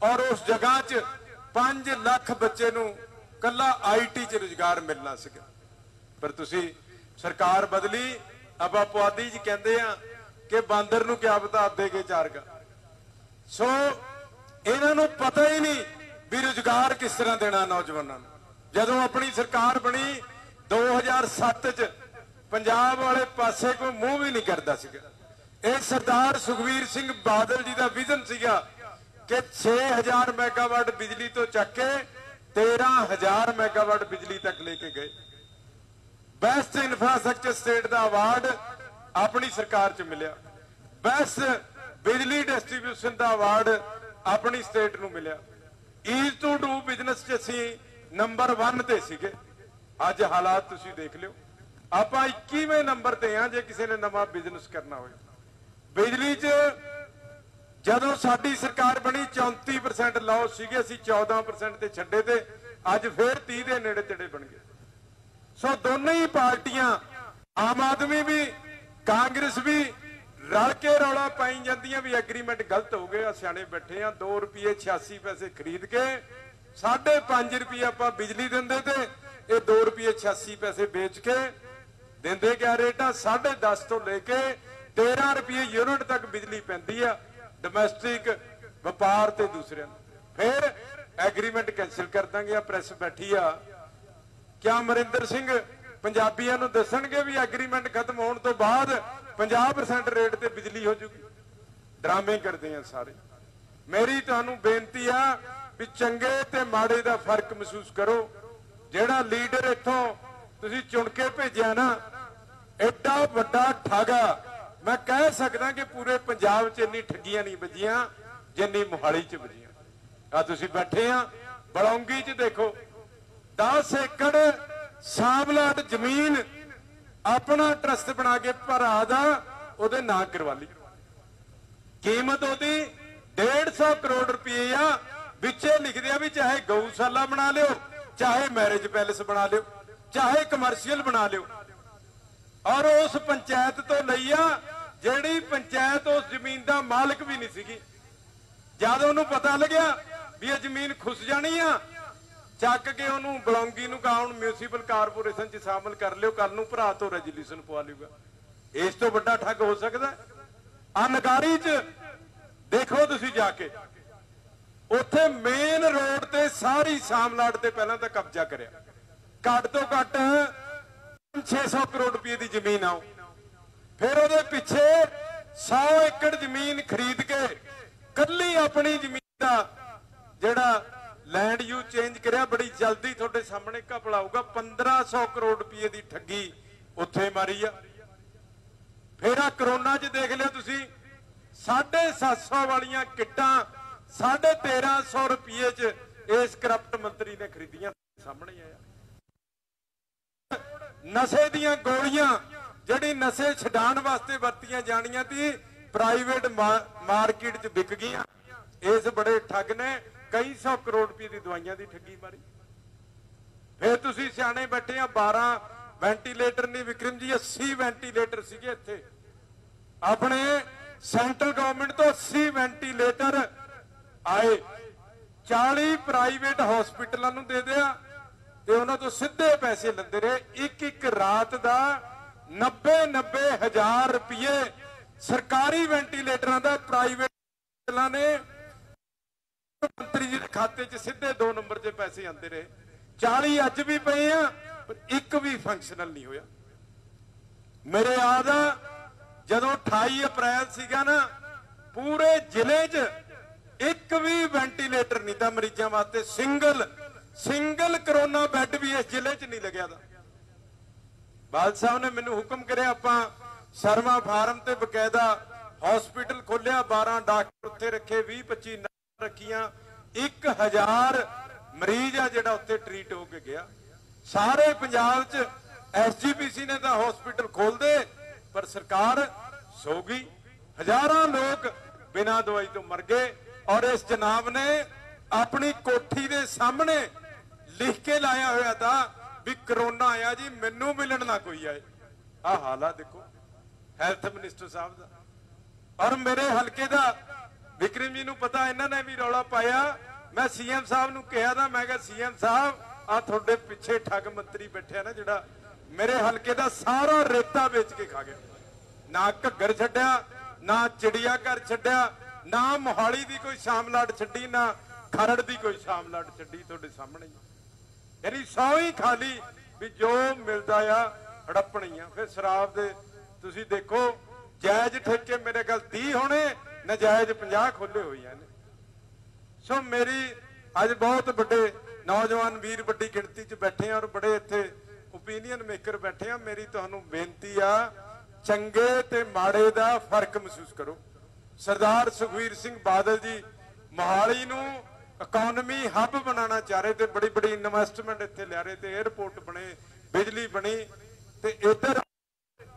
ਔਰ ਉਸ ਜਗ੍ਹਾ 'ਚ 5 ਲੱਖ ਬੱਚੇ ਨੂੰ ਕੱਲਾ ਆਈਟੀ 'ਚ ਰੁਜ਼ਗਾਰ ਮਿਲਣਾ ਸੀਗਾ। ਪਰ ਤੁਸੀਂ ਸਰਕਾਰ ਬਦਲੀ, ਅਬਾ ਪੁਆਧੀ ਜੀ ਕਹਿੰਦੇ ਆ ਕਿ ਬਾਂਦਰ ਨੂੰ ਕਿਆ ਪਤਾ ਅੱਧੇ ਕੇ ਚਾਰਗਾ ਸੋ ਇਹਨਾਂ ਨੂੰ ਪਤਾ ਹੀ ਨਹੀਂ ਵੀ ਰੁਜ਼ਗਾਰ ਕਿਸ ਤਰ੍ਹਾਂ ਦੇਣਾ ਨੌਜਵਾਨਾਂ ਨੂੰ। ਜਦੋਂ ਆਪਣੀ ਸਰਕਾਰ ਬਣੀ 2007 ਚ ਪੰਜਾਬ ਵਾਲੇ ਪਾਸੇ ਕੋਈ ਮੂੰਹ ਵੀ ਨਹੀਂ ਕਰਦਾ ਸੀਗਾ। ਇਹ ਸਰਦਾਰ ਸੁਖਵੀਰ ਸਿੰਘ ਬਾਦਲ ਜੀ ਦਾ ਵਿਜ਼ਨ ਸੀਗਾ ਕਿ 6000 ਮੈਗਾਵਾਟ ਬਿਜਲੀ ਤੋਂ ਚੱਕ ਕੇ 13000 ਮੈਗਾਵਾਟ ਬਿਜਲੀ ਤੱਕ ਲੈ ਕੇ ਗਏ। ਬੈਸਟ ਇਨਫਰਾਸਟ੍ਰਕਚਰ ਸਟੇਟ ਦਾ ਅਵਾਰਡ ਆਪਣੀ ਸਰਕਾਰ 'ਚ ਮਿਲਿਆ। ਬੈਸਟ ਬਿਜਲੀ ਡਿਸਟ੍ਰੀਬਿਊਸ਼ਨ ਦਾ ਅਵਾਰਡ ਆਪਣੀ ਸਟੇਟ ਨੂੰ ਮਿਲਿਆ। ਈਜ਼ ਟੂ ਡੂ ਬਿਜ਼ਨਸ 'ਚ ਅਸੀਂ ਨੰਬਰ 1 ਤੇ ਸੀਗੇ। ਅੱਜ ਹਾਲਾਤ ਤੁਸੀਂ ਦੇਖ ਲਿਓ। ਆਪਾਂ 21ਵੇਂ ਨੰਬਰ ਤੇ ਆ ਜੇ ਕਿਸੇ ਨੇ ਨਵਾਂ ਬਿਜ਼ਨਸ ਕਰਨਾ ਹੋਵੇ। ਬਿਜਲੀ 'ਚ ਜਦੋਂ ਸਾਡੀ ਸਰਕਾਰ ਬਣੀ 34% ਲਾਸ ਸੀਗੇ, ਅਸੀਂ 14% ਤੇ ਛੱਡੇ ਤੇ ਅੱਜ ਫੇਰ 30 ਦੇ ਨੇੜੇ ਤੇੜੇ ਬਣ ਗਏ। ਸੋ ਦੋਨੇ ਹੀ ਪਾਰਟੀਆਂ, ਆਮ ਆਦਮੀ ਵੀ, ਕਾਂਗਰਸ ਵੀ, ਰਲ ਕੇ ਰੌਲਾ ਪਾਈ ਜਾਂਦੀਆਂ ਵੀ ਐਗਰੀਮੈਂਟ ਗਲਤ ਹੋ ਗਿਆ ਸਿਆਣੇ ਬੈਠੇ ਆ 2 ਰੁਪਏ 86 ਪੈਸੇ ਖਰੀਦ ਕੇ 5.5 ਰੁਪਏ ਆਪਾਂ ਬਿਜਲੀ ਦਿੰਦੇ ਤੇ ਇਹ 2 ਰੁਪਏ 86 ਪੈਸੇ ਵੇਚ ਕੇ ਦਿੰਦੇ ਕਿਆ ਰੇਟ 10.5 ਤੋਂ ਲੈ ਕੇ 13 ਰੁਪਏ ਯੂਨਿਟ ਤੱਕ ਬਿਜਲੀ ਪੈਂਦੀ ਆ ਡੋਮੈਸਟਿਕ ਵਪਾਰ ਤੇ ਦੂਸਰਿਆਂ ਨੂੰ। ਫਿਰ ਐਗਰੀਮੈਂਟ ਕੈਨਸਲ ਕਰ ਦਾਂਗੇ ਆ ਪ੍ਰੈਸ ਬੈਠੀ ਆ। ਕਿਆ ਅਮਰਿੰਦਰ ਸਿੰਘ, ਪੰਜਾਬੀਆਂ ਨੂੰ ਦੱਸਣਗੇ ਵੀ ਐਗਰੀਮੈਂਟ ਖਤਮ ਹੋਣ ਤੋਂ ਬਾਅਦ 50% ਰੇਟ ਤੇ ਬਿਜਲੀ ਹੋ ਜੂਗੀ। ਡਰਾਮੇ ਕਰਦੇ ਆ ਸਾਰੇ। ਮੇਰੀ ਤੁਹਾਨੂੰ ਬੇਨਤੀ ਆ ਵੀ ਚੰਗੇ ਤੇ ਮਾੜੇ ਦਾ ਫ਼ਰਕ ਮਹਿਸੂਸ ਕਰੋ। ਜਿਹੜਾ ਲੀਡਰ ਇੱਥੋਂ ਤੁਸੀਂ ਚੁਣ ਕੇ ਭੇਜਿਆ ਨਾ, ਐਡਾ ਵੱਡਾ ਠਾਗਾ ਮੈਂ ਕਹਿ ਸਕਦਾ ਕਿ ਪੂਰੇ ਪੰਜਾਬ 'ਚ ਇੰਨੀ ਠੱਗੀਆਂ ਨਹੀਂ ਵੱਜੀਆਂ, ਜਿੰਨੀ ਮੁਹਾਲੀ 'ਚ ਵੱਜੀਆਂ। ਆ ਤੁਸੀਂ ਬੈਠੇ ਆ, ਬਲੌਂਗੀ 'ਚ ਦੇਖੋ। 10 ਏਕੜ ਸਾਮਲਾਟ ਜ਼ਮੀਨ ਆਪਣਾ ਟਰਸਟ ਬਣਾ ਕੇ ਭਰਾ ਦਾ, ਉਹਦੇ ਨਾਂ ਕਰਵਾ ਲਈ। ਕੀਮਤ ਉਹਦੀ 150 ਕਰੋੜ ਰੁਪਏ ਆ, ਵਿੱਚੇ ਲਿਖਦੇ ਆ ਵੀ ਚਾਹੇ ਗਊਸ਼ਾਲਾ ਬਣਾ ਲਿਓ ਚਾਹੇ ਮੈਰਿਜ ਪੈਲੇਸ ਬਣਾ ਲਿਓ, ਚਾਹੇ ਕਮਰਸ਼ੀਅਲ ਬਣਾ ਲਿਓ। ਔਰ ਉਸ ਪੰਚਾਇਤ ਤੋਂ ਲਈ ਆ ਜਿਹੜੀ ਪੰਚਾਇਤ ਉਸ ਜ਼ਮੀਨ ਦਾ ਮਾਲਕ ਵੀ ਨਹੀਂ ਸੀਗੀ। ਜਦ ਉਹਨੂੰ ਪਤਾ ਲੱਗਿਆ ਵੀ ਇਹ ਜ਼ਮੀਨ ਖੁੱਸ ਜਾਣੀ ਆ, ਚੱਕ ਕੇ ਉਹਨੂੰ ਬਲੌਂਗੀ ਨੂੰ ਕਾਉਣ ਮਿਊਨਿਸਪਲ ਕਾਰਪੋਰੇਸ਼ਨ 'ਚ ਸ਼ਾਮਲ ਕਰ ਲਿਓ ਕੱਲ ਨੂੰ ਭਰਾ ਤੋਂ ਰੈਜੂਲੇਸ਼ਨ ਪਵਾ ਲਿਊਗਾ। ਇਸ ਤੋਂ ਵੱਡਾ ਠੱਗ ਹੋ ਸਕਦਾ। ਆ ਨਗਾਰੀ 'ਚ ਦੇਖੋ ਤੁਸੀਂ ਜਾ ਕੇ। ਉੱਥੇ ਮੇਨ ਰੋਡ ਤੇ ਸਾਰੀ ਸਾਮਲਾਟ ਤੇ ਪਹਿਲਾਂ ਤਾਂ ਕਬਜ਼ਾ ਕਰਿਆ। ਘੱਟ ਤੋਂ ਘੱਟ 600 ਕਰੋੜ ਰੁਪਏ ਦੀ ਜ਼ਮੀਨ ਆਉ ਫਿਰ ਉਹਦੇ ਪਿੱਛੇ 100 ਏਕੜ ਜ਼ਮੀਨ ਖਰੀਦ ਕੇ ਕੱਲੀ ਆਪਣੀ ਜ਼ਮੀਨ ਦਾ ਜਿਹੜਾ ਲੈਂਡ ਯੂ ਚੇਂਜ ਕਰਿਆ, ਬੜੀ ਜਲਦੀ ਤੁਹਾਡੇ ਸਾਹਮਣੇ ਘਪਲਾ ਆਊਗਾ 1500 ਕਰੋੜ ਰੁਪਏ ਦੀ ਠੱਗੀ ਉੱਥੇ ਮਾਰੀ ਆ। ਫਿਰ ਆ ਕਰੋਨਾ 'ਚ ਦੇਖ ਲਿਆ ਤੁਸੀਂ 750 ਵਾਲੀਆਂ ਕਿੱਟਾਂ 1350 ਰੁਪਏ 'ਚ ਇਸ ਕਰਪਟ ਮੰਤਰੀ ਨੇ ਖਰੀਦੀਆਂ ਸਾਹਮਣੇ ਆਇਆ ਨਸ਼ੇ ਦੀਆਂ ਗੋਲੀਆਂ ਜਿਹੜੀ ਨਸ਼ੇ ਛਡਾਉਣ ਵਾਸਤੇ ਵਰਤੀਆਂ ਜਾਣੀਆਂ ਸੀ ਪ੍ਰਾਈਵੇਟ ਮਾਰਕੀਟ 'ਚ ਵਿਕ ਗਈਆਂ। ਇਸ ਬੜੇ ਠੱਗ ਨੇ ਕਈ ਸੌ ਕਰੋੜ ਰੁਪਏ ਦੀ ਦਵਾਈਆਂ ਦੀ ਠੱਗੀ ਮਾਰੀ। ਫਿਰ ਤੁਸੀਂ ਸਿਆਣੇ ਬੈਠੇ ਆ 12 ਵੈਂਟੀਲੇਟਰ ਨਹੀਂ ਵਿਕਰਮ ਜੀ 80 ਵੈਂਟੀਲੇਟਰ ਸੀਗੇ ਇੱਥੇ। ਆਪਣੇ ਸੈਂਟਰਲ ਗਵਰਨਮੈਂਟ ਤੋਂ 80 ਵੈਂਟੀਲੇਟਰ ਆਏ 40 ਪ੍ਰਾਈਵੇਟ ਹਸਪੀਟਲਾਂ ਨੂੰ ਦੇ ਦਿਆ ਤੇ ਉਹਨਾਂ ਤੋਂ ਸਿੱਧੇ ਪੈਸੇ ਲੈਂਦੇ ਰਹੇ। ਇੱਕ ਇੱਕ ਰਾਤ ਦਾ 90 90 ਹਜ਼ਾਰ ਰੁਪਏ ਸਰਕਾਰੀ ਵੈਂਟੀਲੇਟਰਾਂ ਦਾ ਪ੍ਰਾਈਵੇਟ ਨੇ ਮੰਤਰੀ ਜੀ ਦੇ ਖਾਤੇ 'ਚ ਸਿੱਧੇ 2 ਨੰਬਰ 'ਚ ਪੈਸੇ ਆਉਂਦੇ ਰਹੇ। 40 ਅੱਜ ਵੀ ਪਏ ਆ, ਪਰ ਇੱਕ ਵੀ ਫੰਕਸ਼ਨਲ ਨਹੀਂ ਹੋਇਆ। ਮੇਰੇ ਯਾਦ ਆ, ਜਦੋਂ 28 ਅਪ੍ਰੈਲ ਸੀਗਾ ਨਾ, ਪੂਰੇ ਜ਼ਿਲ੍ਹੇ 'ਚ ਇੱਕ ਵੀ ਵੈਂਟੀਲੇਟਰ ਨਹੀਂ ਤਾਂ ਮਰੀਜ਼ਾਂ ਵਾਸਤੇ ਸਿੰਗਲ ਸਿੰਗਲ ਕਰੋਨਾ ਬੈੱਡ ਵੀ ਇਸ ਜ਼ਿਲ੍ਹੇ 'ਚ ਨਹੀਂ ਲੱਗਿਆ ਦਾ। ਬਾਲ ਸਾਹਿਬ ਨੇ ਮੈਨੂੰ ਹੁਕਮ ਕਰਿਆ, ਆਪਾਂ ਸ਼ਰਮਾ ਫਾਰਮ ਤੇ ਬਕਾਇਦਾ ਹਸਪੀਟਲ ਖੋਲਿਆ 12 ਡਾਕਟਰ ਉੱਥੇ ਰੱਖੇ 20 25 ਰੱਖੀਆਂ 1000 ਮਰੀਜ਼ ਆ ਜਿਹੜਾ ਉੱਥੇ ਟ੍ਰੀਟ ਹੋ ਕੇ ਗਿਆ। ਸਾਰੇ ਪੰਜਾਬ 'ਚ ਐਸਜੀਪੀਸੀ ਨੇ ਤਾਂ ਹਸਪੀਟਲ ਖੋਲਦੇ ਪਰ ਸਰਕਾਰ ਸੋ ਗਈ ਹਜ਼ਾਰਾਂ ਲੋਕ ਬਿਨਾਂ ਦਵਾਈ ਤੋਂ ਮਰ ਗਏ। ਔਰ ਇਸ ਜਨਾਬ ਨੇ ਆਪਣੀ ਕੋਠੀ ਦੇ ਸਾਹਮਣੇ ਲਿਖ ਕੇ ਲਾਇਆ ਹੋਇਆ ਤਾਂ ਵੀ ਕਰੋਨਾ ਆਇਆ ਜੀ, ਮੈਨੂੰ ਮਿਲਣ ਨਾ ਕੋਈ ਆਏ। ਆ ਹਾਲਾ ਦੇਖੋ, ਹੈਲਥ ਮਿਨਿਸਟਰ ਸਾਹਿਬ ਦਾ। ਔਰ ਮੇਰੇ ਹਲਕੇ ਦਾ, ਵਿਕਰਮ ਜੀ ਨੂੰ ਪਤਾ, ਇਹਨਾਂ ਨੇ ਵੀ ਰੌਲਾ ਪਾਇਆ। ਮੈਂ ਸੀਐਮ ਸਾਹਿਬ ਨੂੰ ਕਿਹਾ ਤਾਂ ਮੈਂ ਕਿਹਾ, ਸੀਐਮ ਸਾਹਿਬ ਆ ਤੁਹਾਡੇ ਪਿੱਛੇ ਠੱਗ ਮੰਤਰੀ ਬੈਠਿਆ ਨਾ, ਜਿਹੜਾ ਮੇਰੇ ਹਲਕੇ ਦਾ ਸਾਰਾ ਰੇਤਾ ਵੇਚ ਕੇ ਖਾ ਗਿਆ। ਨਾ ਘੱਗਰ ਛੱਡਿਆ, ਨਾ ਚਿੜੀਆ ਘਰ ਛੱਡਿਆ ਨਾ ਮੋਹਾਲੀ ਦੀ ਕੋਈ ਸ਼ਾਮ ਸ਼ਾਮਲਾਟ ਛੱਡੀ, ਨਾ ਖਰੜ ਦੀ ਕੋਈ ਸ਼ਾਮ ਸ਼ਾਮਲਾਟ ਛੱਡੀ ਤੁਹਾਡੇ ਸਾਹਮਣੇ। ਯਾਨੀ ਸੌ ਹੀ ਖਾਲੀ ਵੀ ਜੋ ਮਿਲਦਾ ਆ, ਹੜੱਪਣੀ ਆ। ਫਿਰ ਸ਼ਰਾਬ ਦੇ ਤੁਸੀਂ ਦੇਖੋ, ਜਾਇਜ਼ ਠੇਕੇ ਮੇਰੇ ਕੋਲ 30 ਹੋਣੇ, ਨਜਾਇਜ਼ 50 ਖੋਲੇ ਹੋਈਆਂ ਨੇ ਸੋ ਮੇਰੀ ਅੱਜ ਬਹੁਤ ਵੱਡੇ ਨੌਜਵਾਨ ਵੀਰ ਵੱਡੀ ਗਿਣਤੀ 'ਚ ਬੈਠੇ ਆ ਔਰ ਬੜੇ ਇੱਥੇ ਓਪੀਨੀਅਨ ਮੇਕਰ ਬੈਠੇ ਆ। ਮੇਰੀ ਤੁਹਾਨੂੰ ਬੇਨਤੀ ਆ, ਚੰਗੇ ਤੇ ਮਾੜੇ ਦਾ ਫ਼ਰਕ ਮਹਿਸੂਸ ਕਰੋ। ਸਰਦਾਰ ਸੁਖਵੀਰ ਸਿੰਘ ਬਾਦਲ ਜੀ ਮੋਹਾਲੀ ਨੂੰ ਇਕਨੋਮੀ ਹੱਬ ਬਣਾਉਣਾ ਚਾਹ ਰਹੇ ਤੇ ਬੜੀ ਬੜੀ ਇਨਵੈਸਟਮੈਂਟ ਇੱਥੇ ਲਿਆ ਰਹੇ ਤੇ 에어ਪੋਰਟ ਬਣੇ, ਬਿਜਲੀ ਬਣੀ ਤੇ ਇੱਧਰ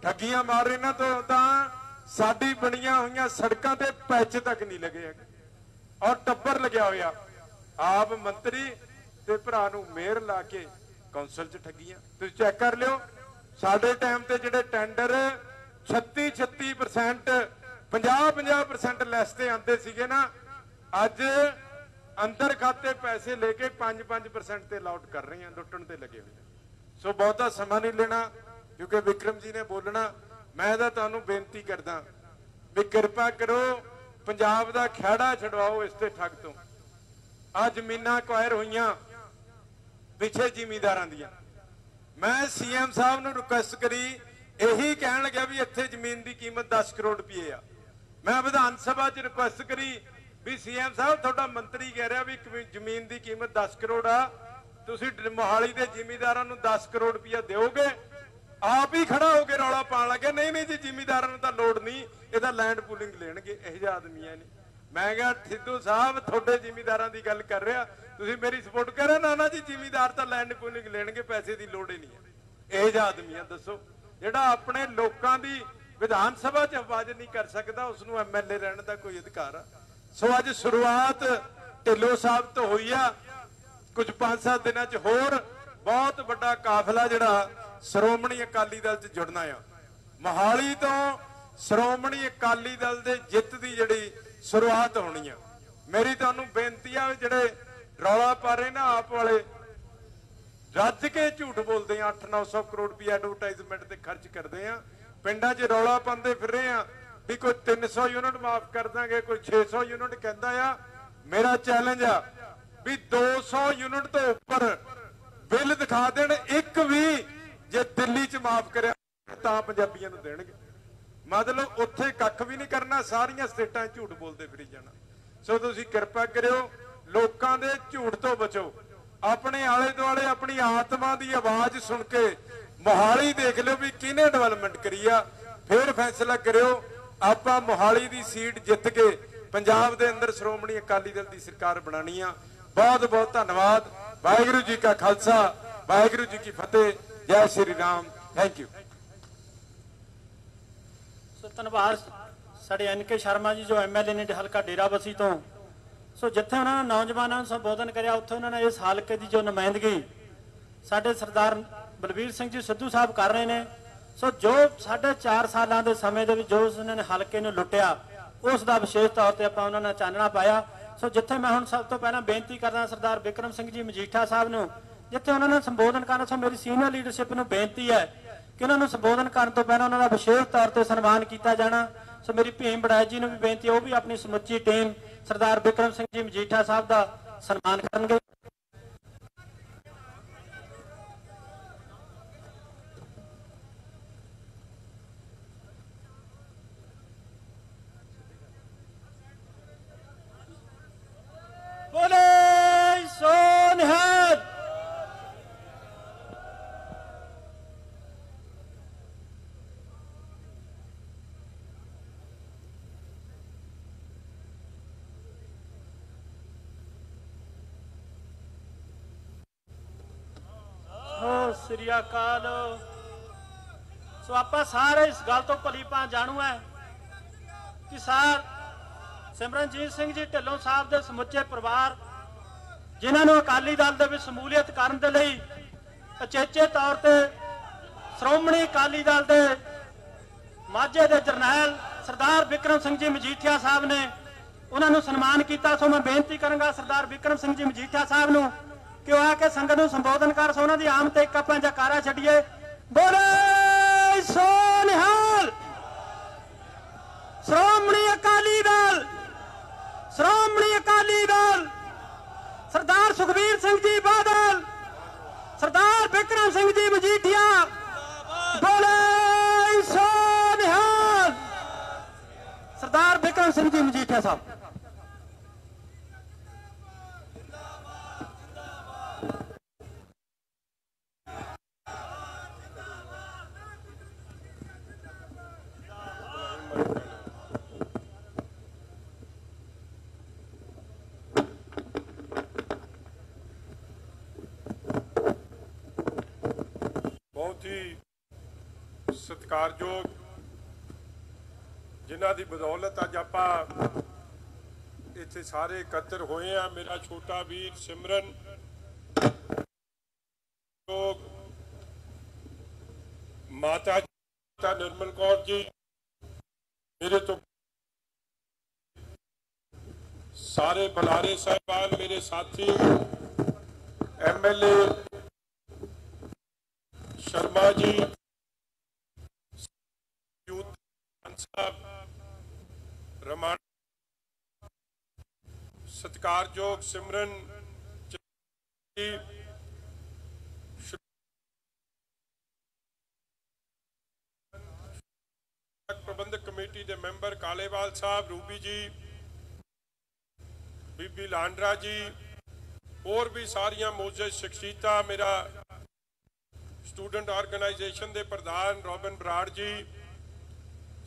ਠੱਗੀਆਂ ਮਾਰ ਰਹੇ ਨਾ ਤੋਂ ਤਾਂ ਸਾਡੀ ਬਣੀਆਂ ਹੋਈਆਂ ਸੜਕਾਂ ਤੇ ਪੈਚ ਤੱਕ ਨਹੀਂ ਲੱਗੇ ਹੈਗੇ। ਔਰ ਟੱਬਰ ਲੱਗਿਆ ਹੋਇਆ। ਆਪ ਮੰਤਰੀ ਤੇ ਭਰਾ ਨੂੰ ਮੇਅਰ ਲਾ ਕੇ ਕੌਂਸਲ 'ਚ ਠੱਗੀਆਂ। ਤੁਸੀਂ ਚੈੱਕ ਕਰ ਲਿਓ, ਸਾਡੇ ਟਾਈਮ ਤੇ ਜਿਹੜੇ ਟੈਂਡਰ 36 36% 50 50% ਲੈਸ ਤੇ ਆਉਂਦੇ ਸੀਗੇ ਨਾ, ਅੱਜ ਅੰਦਰ ਖਾਤੇ ਪੈਸੇ ਲੈ ਕੇ 5-5% ਤੇ ਲਾਉਟ ਕਰ ਰਹੇ ਆ ਲੁੱਟਣ ਤੇ ਲੱਗੇ ਹੋਏ ਸੋ ਬਹੁਤਾ ਸਮਾਂ ਨਹੀਂ ਲੈਣਾ, ਕਿਉਂਕਿ ਵਿਕਰਮ ਜੀ ਨੇ ਬੋਲਣਾ, ਮੈਂ ਤਾਂ ਤੁਹਾਨੂੰ ਬੇਨਤੀ ਕਰਦਾ ਵੀ ਕਿਰਪਾ ਕਰੋ, ਪੰਜਾਬ ਦਾ ਖਿਹੜਾ ਛਡਵਾਓ ਇਸ ਤੇ ਠੱਗ ਤੋਂ। ਆ ਜ਼ਮੀਨਾਂ ਅਕਵਾਇਰ ਹੋਈਆਂ ਪਿੱਛੇ ਜ਼ਿਮੀਂਦਾਰਾਂ ਦੀਆਂ। ਮੈਂ ਸੀਐਮ ਸਾਹਿਬ ਨੂੰ ਰਿਕੁਐਸਟ ਕਰੀ, ਇਹੀ ਕਹਿਣ ਲੱਗਿਆ ਵੀ ਇੱਥੇ ਜ਼ਮੀਨ ਦੀ ਕੀਮਤ 10 ਕਰੋੜ ਰੁਪਏ ਆ। ਮੈਂ ਵਿਧਾਨ ਸਭਾ 'ਚ ਰਿਕੁਐਸਟ ਕਰੀ ਵੀ ਸੀਐਮ ਸਾਹਿਬ, ਤੁਹਾਡਾ ਮੰਤਰੀ ਕਹਿ ਰਿਹਾ ਵੀ ਜ਼ਮੀਨ ਦੀ ਕੀਮਤ 10 ਕਰੋੜ ਆ। ਤੁਸੀਂ ਮੋਹਾਲੀ ਦੇ ਜਿਮੀਦਾਰਾਂ ਨੂੰ 10 ਕਰੋੜ ਰੁਪਇਆ ਦਿਓਗੇ? ਆਪ ਹੀ ਖੜਾ ਹੋ ਕੇ ਰੌਲਾ ਪਾਉਣ ਲੱਗੇ ਨਹੀਂ ਨਹੀਂ ਜੀ, ਜ਼ਿਮੀਂਦਾਰਾਂ ਨੂੰ ਤਾਂ ਲੋੜ ਨਹੀਂ। ਇਹ ਤਾਂ ਲੈਂਡ ਪੂਲਿੰਗ ਲੈਣਗੇ, ਇਹ ਜਿਹਾ ਆਦਮੀਆਂ ਨੇ ਮੈਂ ਕਿਹਾ, ਸਿੱਧੂ ਸਾਹਿਬ, ਤੁਹਾਡੇ ਜਿਮੀਦਾਰਾਂ ਦੀ ਗੱਲ ਕਰ ਰਿਹਾ। ਤੁਸੀਂ ਮੇਰੀ ਸਪੋਰਟ ਕਰੋ ਨਾ ਨਾ ਜੀ, ਜਿਮੀਦਾਰ ਤਾਂ ਲੈਂਡ ਪੂਲਿੰਗ ਲੈਣਗੇ, ਪੈਸੇ ਦੀ ਲੋੜ ਹੀ ਨਹੀਂ ਹੈ। ਇਹ ਜਿਹਾ ਆਦਮੀਆਂ ਦੱਸੋ। ਜਿਹੜਾ ਆਪਣੇ ਲੋਕਾਂ ਦੀ ਵਿਧਾਨ ਸਭਾ 'ਚ ਆਵਾਜ਼ ਨਹੀਂ ਕਰ ਸਕਦਾ ਉਸ ਨੂੰ ਐਮਐਲਏ ਰਹਿਣ ਦਾ ਕੋਈ ਅਧਿਕਾਰ ਆ। ਸੋ ਅੱਜ ਸ਼ੁਰੂਆਤ ਢਿੱਲੋ ਸਾਹਿਬ ਤੋਂ ਹੋਈ ਆ। ਕੁਝ 5-7 ਦਿਨਾਂ 'ਚ ਹੋਰ ਬਹੁਤ ਵੱਡਾ ਕਾਫਲਾ ਜਿਹੜਾ ਸ਼੍ਰੋਮਣੀ ਅਕਾਲੀ ਦਲ 'ਚ ਜੁੜਨਾ ਆ। ਮੋਹਾਲੀ ਤੋਂ ਸ਼੍ਰੋਮਣੀ ਅਕਾਲੀ ਦਲ ਦੇ ਜਿੱਤ ਦੀ ਜਿਹੜੀ ਸ਼ੁਰੂਆਤ ਹੋਣੀ ਆ। ਮੇਰੀ ਤੁਹਾਨੂੰ ਬੇਨਤੀ ਆ ਜਿਹੜੇ ਰੌਲਾ ਪਾ ਰਹੇ ਨਾ ਆਪ ਵਾਲੇ, ਰੱਜ ਕੇ ਝੂਠ ਬੋਲਦੇ ਆ 8-900 ਕਰੋੜ ਰੁਪਏ ਐਡਵਰਟਾਈਜ਼ਮੈਂਟ ਤੇ ਖਰਚ ਕਰਦੇ ਆ। ਪਿੰਡਾਂ 'ਚ ਰੌਲਾ ਪਾਉਂਦੇ ਫਿਰ ਰਹੇ ਆ ਵੀ ਕੋਈ 300 ਯੂਨਿਟ ਮਾਫ ਕਰ ਦਾਂਗੇ, ਕੋਈ 600 ਯੂਨਿਟ ਕਹਿੰਦਾ ਆ। ਮੇਰਾ ਚੈਲੰਜ ਆ ਵੀ 200 ਯੂਨਿਟ ਤੋਂ ਉੱਪਰ ਬਿੱਲ ਦਿਖਾ ਦੇਣ, ਇੱਕ ਵੀ ਜੇ ਦਿੱਲੀ 'ਚ ਮਾਫ ਕਰਿਆ ਤਾਂ ਪੰਜਾਬੀਆਂ ਨੂੰ ਦੇਣਗੇ। ਮਤਲਬ ਉੱਥੇ ਕੱਖ ਵੀ ਨਹੀਂ ਕਰਨਾ, ਸਾਰੀਆਂ ਸਟੇਟਾਂ 'ਚ ਝੂਠ ਬੋਲਦੇ ਫਿਰੀ ਜਾਣਾ। ਸੋ ਤੁਸੀਂ ਕਿਰਪਾ ਕਰਿਓ, ਲੋਕਾਂ ਦੇ ਝੂਠ ਤੋਂ ਬਚੋ। ਆਪਣੇ ਆਲੇ ਦੁਆਲੇ ਆਪਣੀ ਆਤਮਾ ਦੀ ਆਵਾਜ਼ ਸੁਣ ਕੇ ਮੋਹਾਲੀ ਦੇਖ ਲਿਓ ਵੀ ਕਿਹਨੇ ਡਿਵੈਲਪਮੈਂਟ ਕਰੀ ਆ। ਫਿਰ ਫੈਸਲਾ ਕਰਿਓ, ਆਪਾਂ ਮੋਹਾਲੀ ਦੀ ਸੀਟ ਜਿੱਤ ਕੇ ਪੰਜਾਬ ਦੇ ਅੰਦਰ ਸ਼੍ਰੋਮਣੀ ਅਕਾਲੀ ਦਲ ਦੀ ਸਰਕਾਰ ਬਣਾਣੀ ਆ। ਬਹੁਤ ਬਹੁਤ ਧੰਨਵਾਦ। ਵਾਹਿਗੁਰੂ ਜੀ ਕਾ ਖਾਲਸਾ, ਵਾਹਿਗੁਰੂ ਜੀ ਕੀ ਫਤਿਹ। ਜੈ Shri Ram. Thank you so ਧੰਨਵਾਦ ਸਾਡੇ ਐਨ ਕੇ ਸ਼ਰਮਾ ਜੀ, ਜੋ ਐਮਐਲਏ ਨੇ ਹਲਕਾ ਡੇਰਾਬੱਸੀ ਤੋਂ। ਸੋ ਜਿੱਥੇ ਉਹਨਾਂ ਨੇ ਨੌਜਵਾਨਾਂ ਨੂੰ ਸੰਬੋਧਨ ਕਰਿਆ, ਉੱਥੇ ਉਹਨਾਂ ਨੇ ਇਸ ਹਲਕੇ ਦੀ ਜੋ ਨੁਮਾਇੰਦਗੀ ਸਾਡੇ ਸਰਦਾਰ ਬਲਬੀਰ ਸਿੰਘ ਜੀ ਸਿੱਧੂ ਸਾਹਿਬ ਕਰ ਰਹੇ ਨੇ। ਸੋ ਜੋ ਸਾਢੇ 4 ਸਾਲਾਂ ਦੇ ਸਮੇਂ ਦੇ ਵਿੱਚ ਜੋ ਉਹਨਾਂ ਨੇ ਹਲਕੇ ਨੂੰ ਲੁੱਟਿਆ, ਉਸ ਦਾ ਵਿਸ਼ੇਸ਼ ਤੌਰ ਤੇ ਆਪਾਂ ਉਹਨਾਂ ਨਾਲ ਚਾਨਣਾ ਪਾਇਆ। ਸੋ ਜਿੱਥੇ ਮੈਂ ਹੁਣ ਸਭ ਤੋਂ ਪਹਿਲਾਂ ਬੇਨਤੀ ਕਰਦਾ ਸਰਦਾਰ ਵਿਕਰਮ ਸਿੰਘ ਜੀ ਮਜੀਠਾ ਸਾਹਿਬ ਨੂੰ, ਜਿੱਥੇ ਉਹਨਾਂ ਨੇ ਸੰਬੋਧਨ ਕਰਨਾ, ਸੋ ਮੇਰੀ ਸੀਨੀਅਰ ਲੀਡਰਸ਼ਿਪ ਨੂੰ ਬੇਨਤੀ ਹੈ ਕਿ ਉਹਨਾਂ ਨੂੰ ਸੰਬੋਧਨ ਕਰਨ ਤੋਂ ਪਹਿਲਾਂ ਉਹਨਾਂ ਦਾ ਵਿਸ਼ੇਸ਼ ਤੌਰ ਤੇ ਸਨਮਾਨ ਕੀਤਾ ਜਾਣਾ। ਸੋ ਮੇਰੀ ਭੀਮ ਬੜਾਇ ਜੀ ਨੂੰ ਵੀ ਬੇਨਤੀ ਉਹ ਵੀ ਆਪਣੀ ਸਮੁੱਚੀ ਟੀਮ ਸਰਦਾਰ ਵਿਕਰਮ ਸਿੰਘ ਜੀ ਮਜੀਠਾ ਸਾਹਿਬ ਦਾ ਸਨਮਾਨ ਕਰਨਗੇ। ਬੋਲੇ ਸੋ ਨਿਹਾਲ ਸ੍ਰੀ ਅਕਾਲ। ਸੋ ਆਪਾਂ ਸਾਰੇ ਇਸ ਗੱਲ ਤੋਂ ਭਲੀ ਭਾਂ ਜਾਣੂ ਹੈ ਕਿ ਸਾਰ ਸਿਮਰਨਜੀਤ ਸਿੰਘ ਜੀ ਢਿੱਲੋਂ ਸਾਹਿਬ ਦੇ ਸਮੁੱਚੇ ਪਰਿਵਾਰ, ਜਿਨ੍ਹਾਂ ਨੂੰ ਅਕਾਲੀ ਦਲ ਦੇ ਵਿੱਚ ਸ਼ਮੂਲੀਅਤ ਕਰਨ ਦੇ ਲਈ ਅਚੇਚੇ ਤੌਰ ਤੇ ਸ਼੍ਰੋਮਣੀ ਅਕਾਲੀ ਦਲ ਦੇ ਮਾਝੇ ਦੇ ਜਰਨੈਲ ਸਰਦਾਰ ਵਿਕਰਮ ਸਿੰਘ ਜੀ ਮਜੀਠੀਆ ਸਾਹਿਬ ਨੇ ਉਹਨਾਂ ਨੂੰ ਸਨਮਾਨ ਕੀਤਾ। ਸੋ ਮੈਂ ਬੇਨਤੀ ਕਰਾਂਗਾ ਸਰਦਾਰ ਵਿਕਰਮ ਸਿੰਘ ਜੀ ਮਜੀਠੀਆ ਸਾਹਿਬ ਨੂੰ ਕਿ ਉਹ ਆ ਕੇ ਸੰਗਤ ਨੂੰ ਸੰਬੋਧਨ ਕਰ, ਸੋ ਉਹਨਾਂ ਦੀ ਆਮ ਤੇ ਇੱਕ ਆਪਾਂ ਜਕਾਰਾ ਛੱਡੀਏ। ਬੋਲੇ ਸੋ ਨਿਹਾਲ ਸ਼੍ਰੋਮਣੀ ਅਕਾਲੀ ਦਲ ਸ਼੍ਰੋਮਣੀ ਅਕਾਲੀ ਦਲ ਸਰਦਾਰ ਸੁਖਬੀਰ ਸਿੰਘ ਜੀ ਬਾਦਲ, ਸਰਦਾਰ ਵਿਕਰਮ ਸਿੰਘ ਜੀ ਮਜੀਠੀਆ, ਬੋਲੇ ਸੋ ਸਰਦਾਰ ਵਿਕਰਮ ਸਿੰਘ ਜੀ ਮਜੀਠੀਆ ਸਾਹਿਬ ਬਹੁਤ ਹੀ ਸਤਿਕਾਰਯੋਗ ਜਿਨ੍ਹਾਂ ਦੀ ਬਦੌਲਤ ਅੱਜ ਆਪਾਂ ਇੱਥੇ ਸਾਰੇ ਇਕੱਤਰ ਹੋਏ ਆ ਮੇਰਾ ਛੋਟਾ ਵੀਰ ਸਿਮਰਨ ਮਾਤਾ ਜੀ ਨਿਰਮਲ ਕੌਰ ਜੀ, ਮੇਰੇ ਤੋਂ ਸਾਰੇ ਬੁਲਾਰੇ ਸਾਹਿਬਾਨ, ਮੇਰੇ ਸਾਥੀ ਐਮਐਲਏ ਸ਼ਰਮਾ ਜੀ ਯੂਥ ਸਾਹਿਬ, ਰਮਾਨ ਸਤਿਕਾਰਯੋਗ ਸਿਮਰਨ ਪ੍ਰਬੰਧਕ ਕਮੇਟੀ ਦੇ ਮੈਂਬਰ ਕਾਲੇਵਾਲ ਸਾਹਿਬ, ਰੂਬੀ ਜੀ, ਬੀਬੀ ਲਾਂਡਰਾ ਜੀ, ਹੋਰ ਵੀ ਸਾਰੀਆਂ ਮੌਜੂਦ ਸ਼ਖਸੀਅਤਾਂ, ਮੇਰਾ ਸਟੂਡੈਂਟ ਆਰਗੇਨਾਈਜੇਸ਼ਨ ਦੇ ਪ੍ਰਧਾਨ ਰੋਬਨ ਬਰਾੜ ਜੀ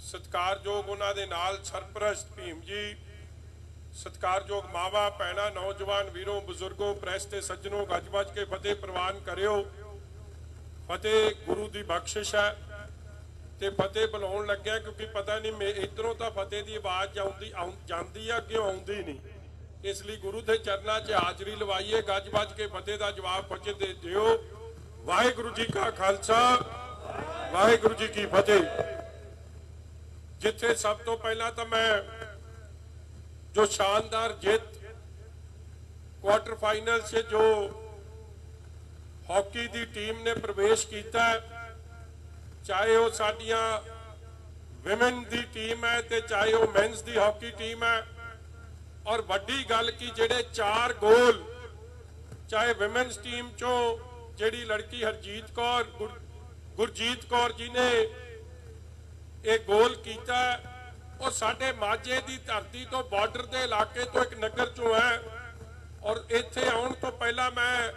ਸਤਿਕਾਰਯੋਗ ਉਹਨਾਂ ਦੇ ਨਾਲ ਸਰਪ੍ਰਸਤ ਭੀਮ ਜੀ, ਸਤਿਕਾਰਯੋਗ ਮਾਵਾ, ਭੈਣਾ, ਨੌਜਵਾਨ ਵੀਰੋ, ਬਜ਼ੁਰਗੋ, ਪ੍ਰੈਸ ਤੇ ਸੱਜਣੋ ਗੱਜ ਵੱਜ ਕੇ ਫਤਿਹ ਪ੍ਰਵਾਨ ਕਰਿਓ। ਫਤਿਹ ਗੁਰੂ ਦੀ ਬਖਸ਼ਿਸ਼ ਹੈ ਤੇ ਫਤਿਹ ਬੁਲਾਉਣ ਲੱਗਿਆ ਕਿਉਂਕਿ ਪਤਾ ਨਹੀਂ ਮੈਂ ਇਧਰੋਂ ਤਾਂ ਫਤਿਹ ਦੀ ਆਵਾਜ਼ ਆਉਂਦੀ ਜਾਂਦੀ ਆ ਕਿਉਂ ਆਉਂਦੀ ਨਹੀਂ। ਇਸ ਲਈ ਗੁਰੂ ਦੇ ਚਰਨਾਂ 'ਚ ਹਾਜ਼ਰੀ ਲਵਾਈਏ ਗੱਜ ਵੱਜ ਕੇ ਫਤਿਹ ਦਾ ਜਵਾਬ ਫਤਿਹ ਦੇ ਦਿਓ। ਵਾਹਿਗੁਰੂ ਜੀ ਕਾ ਖਾਲਸਾ, ਵਾਹਿਗੁਰੂ ਜੀ ਕੀ ਫਤਿਹ। ਜਿੱਥੇ ਸਭ ਤੋਂ ਪਹਿਲਾਂ ਤਾਂ ਮੈਂ ਜੋ ਸ਼ਾਨਦਾਰ ਜਿੱਤ ਕੁਆਟਰ ਫਾਈਨਲ 'ਚ ਜੋ ਹਾਕੀ ਦੀ ਟੀਮ ਨੇ ਪ੍ਰਵੇਸ਼ ਕੀਤਾ ਚਾਹੇ ਉਹ ਸਾਡੀਆਂ ਵਿਮਨ ਦੀ ਟੀਮ ਹੈ ਤੇ ਚਾਹੇ ਉਹ ਮੈਨਸ ਦੀ ਹਾਕੀ ਟੀਮ ਹੈ, ਔਰ ਵੱਡੀ ਗੱਲ ਕੀ ਜਿਹੜੇ ਚਾਰ ਗੋਲ ਚਾਹੇ ਵਿਮਨਸ ਟੀਮ ਚੋਂ ਜਿਹੜੀ ਲੜਕੀ ਹਰਜੀਤ ਕੌਰ, ਗੁਰ- ਗੁਰਜੀਤ ਕੌਰ ਜੀ ਨੇ ਇਹ ਗੋਲ ਕੀਤਾ ਉਹ ਸਾਡੇ ਮਾਝੇ ਦੀ ਧਰਤੀ ਤੋਂ ਬਾਰਡਰ ਦੇ ਇਲਾਕੇ ਤੋਂ ਇੱਕ ਨਗਰ ਚੋਂ ਹੈ। ਔਰ ਇੱਥੇ ਆਉਣ ਤੋਂ ਪਹਿਲਾਂ ਮੈਂ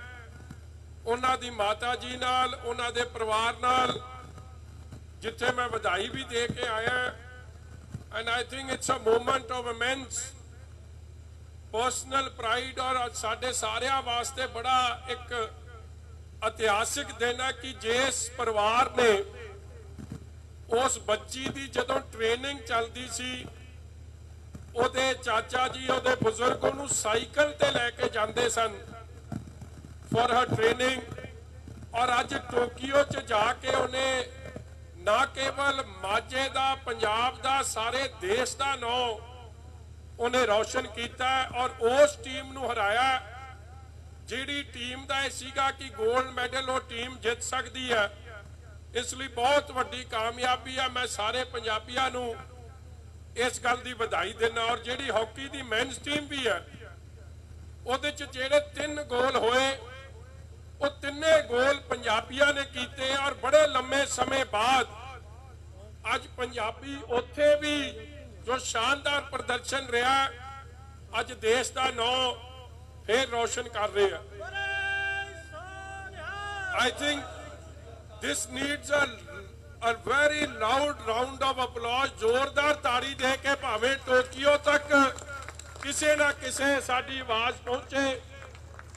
ਉਹਨਾਂ ਦੀ ਮਾਤਾ ਜੀ ਨਾਲ, ਉਹਨਾਂ ਦੇ ਪਰਿਵਾਰ ਨਾਲ, ਜਿੱਥੇ ਮੈਂ ਵਧਾਈ ਵੀ ਦੇ ਕੇ ਆਇਆ। And I think it's a moment of immense personal pride ਔਰ ਸਾਡੇ ਸਾਰਿਆਂ ਵਾਸਤੇ ਬੜਾ ਇੱਕ ਇਤਿਹਾਸਿਕ ਦਿਨ ਹੈ ਕਿ ਜਿਸ ਪਰਿਵਾਰ ਨੇ ਉਸ ਬੱਚੀ ਦੀ ਜਦੋਂ ਟ੍ਰੇਨਿੰਗ ਚੱਲਦੀ ਸੀ, ਉਹਦੇ ਚਾਚਾ ਜੀ, ਉਹਦੇ ਬਜ਼ੁਰਗ ਉਹਨੂੰ ਸਾਈਕਲ ਤੇ ਲੈ ਕੇ ਜਾਂਦੇ ਸਨ ਫॉर ਹਰ ਟ੍ਰੇਨਿੰਗ ਔਰ ਅੱਜ ਟੋਕੀਓ ਚ ਜਾ ਕੇ ਉਹਨੇ ਨਾ ਕੇਵਲ ਮਾਝੇ ਦਾ, ਪੰਜਾਬ ਦਾ, ਸਾਰੇ ਦੇਸ਼ ਦਾ ਨਾਂ ਉਹਨੇ ਰੌਸ਼ਨ ਕੀਤਾ ਔਰ ਉਸ ਟੀਮ ਨੂੰ ਹਰਾਇਆ, ਜਿਹੜੀ ਟੀਮ ਦਾ ਇਹ ਸੀਗਾ ਕਿ 골ਡ ਮੈਡਲ ਉਹ ਟੀਮ ਜਿੱਤ ਸਕਦੀ ਹੈ। ਇਸ ਲਈ ਬਹੁਤ ਵੱਡੀ ਕਾਮਯਾਬੀ ਹੈ ਮੈਂ ਸਾਰੇ ਪੰਜਾਬੀਆਂ ਨੂੰ ਇਸ ਗੱਲ ਦੀ ਵਧਾਈ ਦਿੰਦਾ ਔਰ ਜਿਹੜੀ ਹਾਕੀ ਦੀ ਮੈਨਸ ਟੀਮ ਵੀ ਹੈ ਉਹਦੇ ਚ ਜਿਹੜੇ ਤਿੰਨ ਗੋਲ ਹੋਏ ਉਹ ਤਿੰਨੇ ਗੋਲ ਪੰਜਾਬੀਆਂ ਨੇ ਕੀਤੇ ਔਰ ਬੜੇ ਲੰਮੇ ਸਮੇਂ ਬਾਅਦ ਅੱਜ ਪੰਜਾਬੀ ਉੱਥੇ ਵੀ ਜੋ ਸ਼ਾਨਦਾਰ ਪ੍ਰਦਰਸ਼ਨ ਰਿਹਾ ਅੱਜ ਦੇਸ਼ ਦਾ ਨਾਂ ਫੇਰ ਰੌਸ਼ਨ ਕਰ ਰਹੇ ਆ। I think this needs a, a very loud round of applause. ਜ਼ੋਰਦਾਰ ਤਾੜੀ ਦੇ ਕੇ ਭਾਵੇਂ ਟੋਕੀਓ ਤੱਕ ਕਿਸੇ ਨਾ ਕਿਸੇ ਸਾਡੀ ਆਵਾਜ਼ ਪਹੁੰਚੇ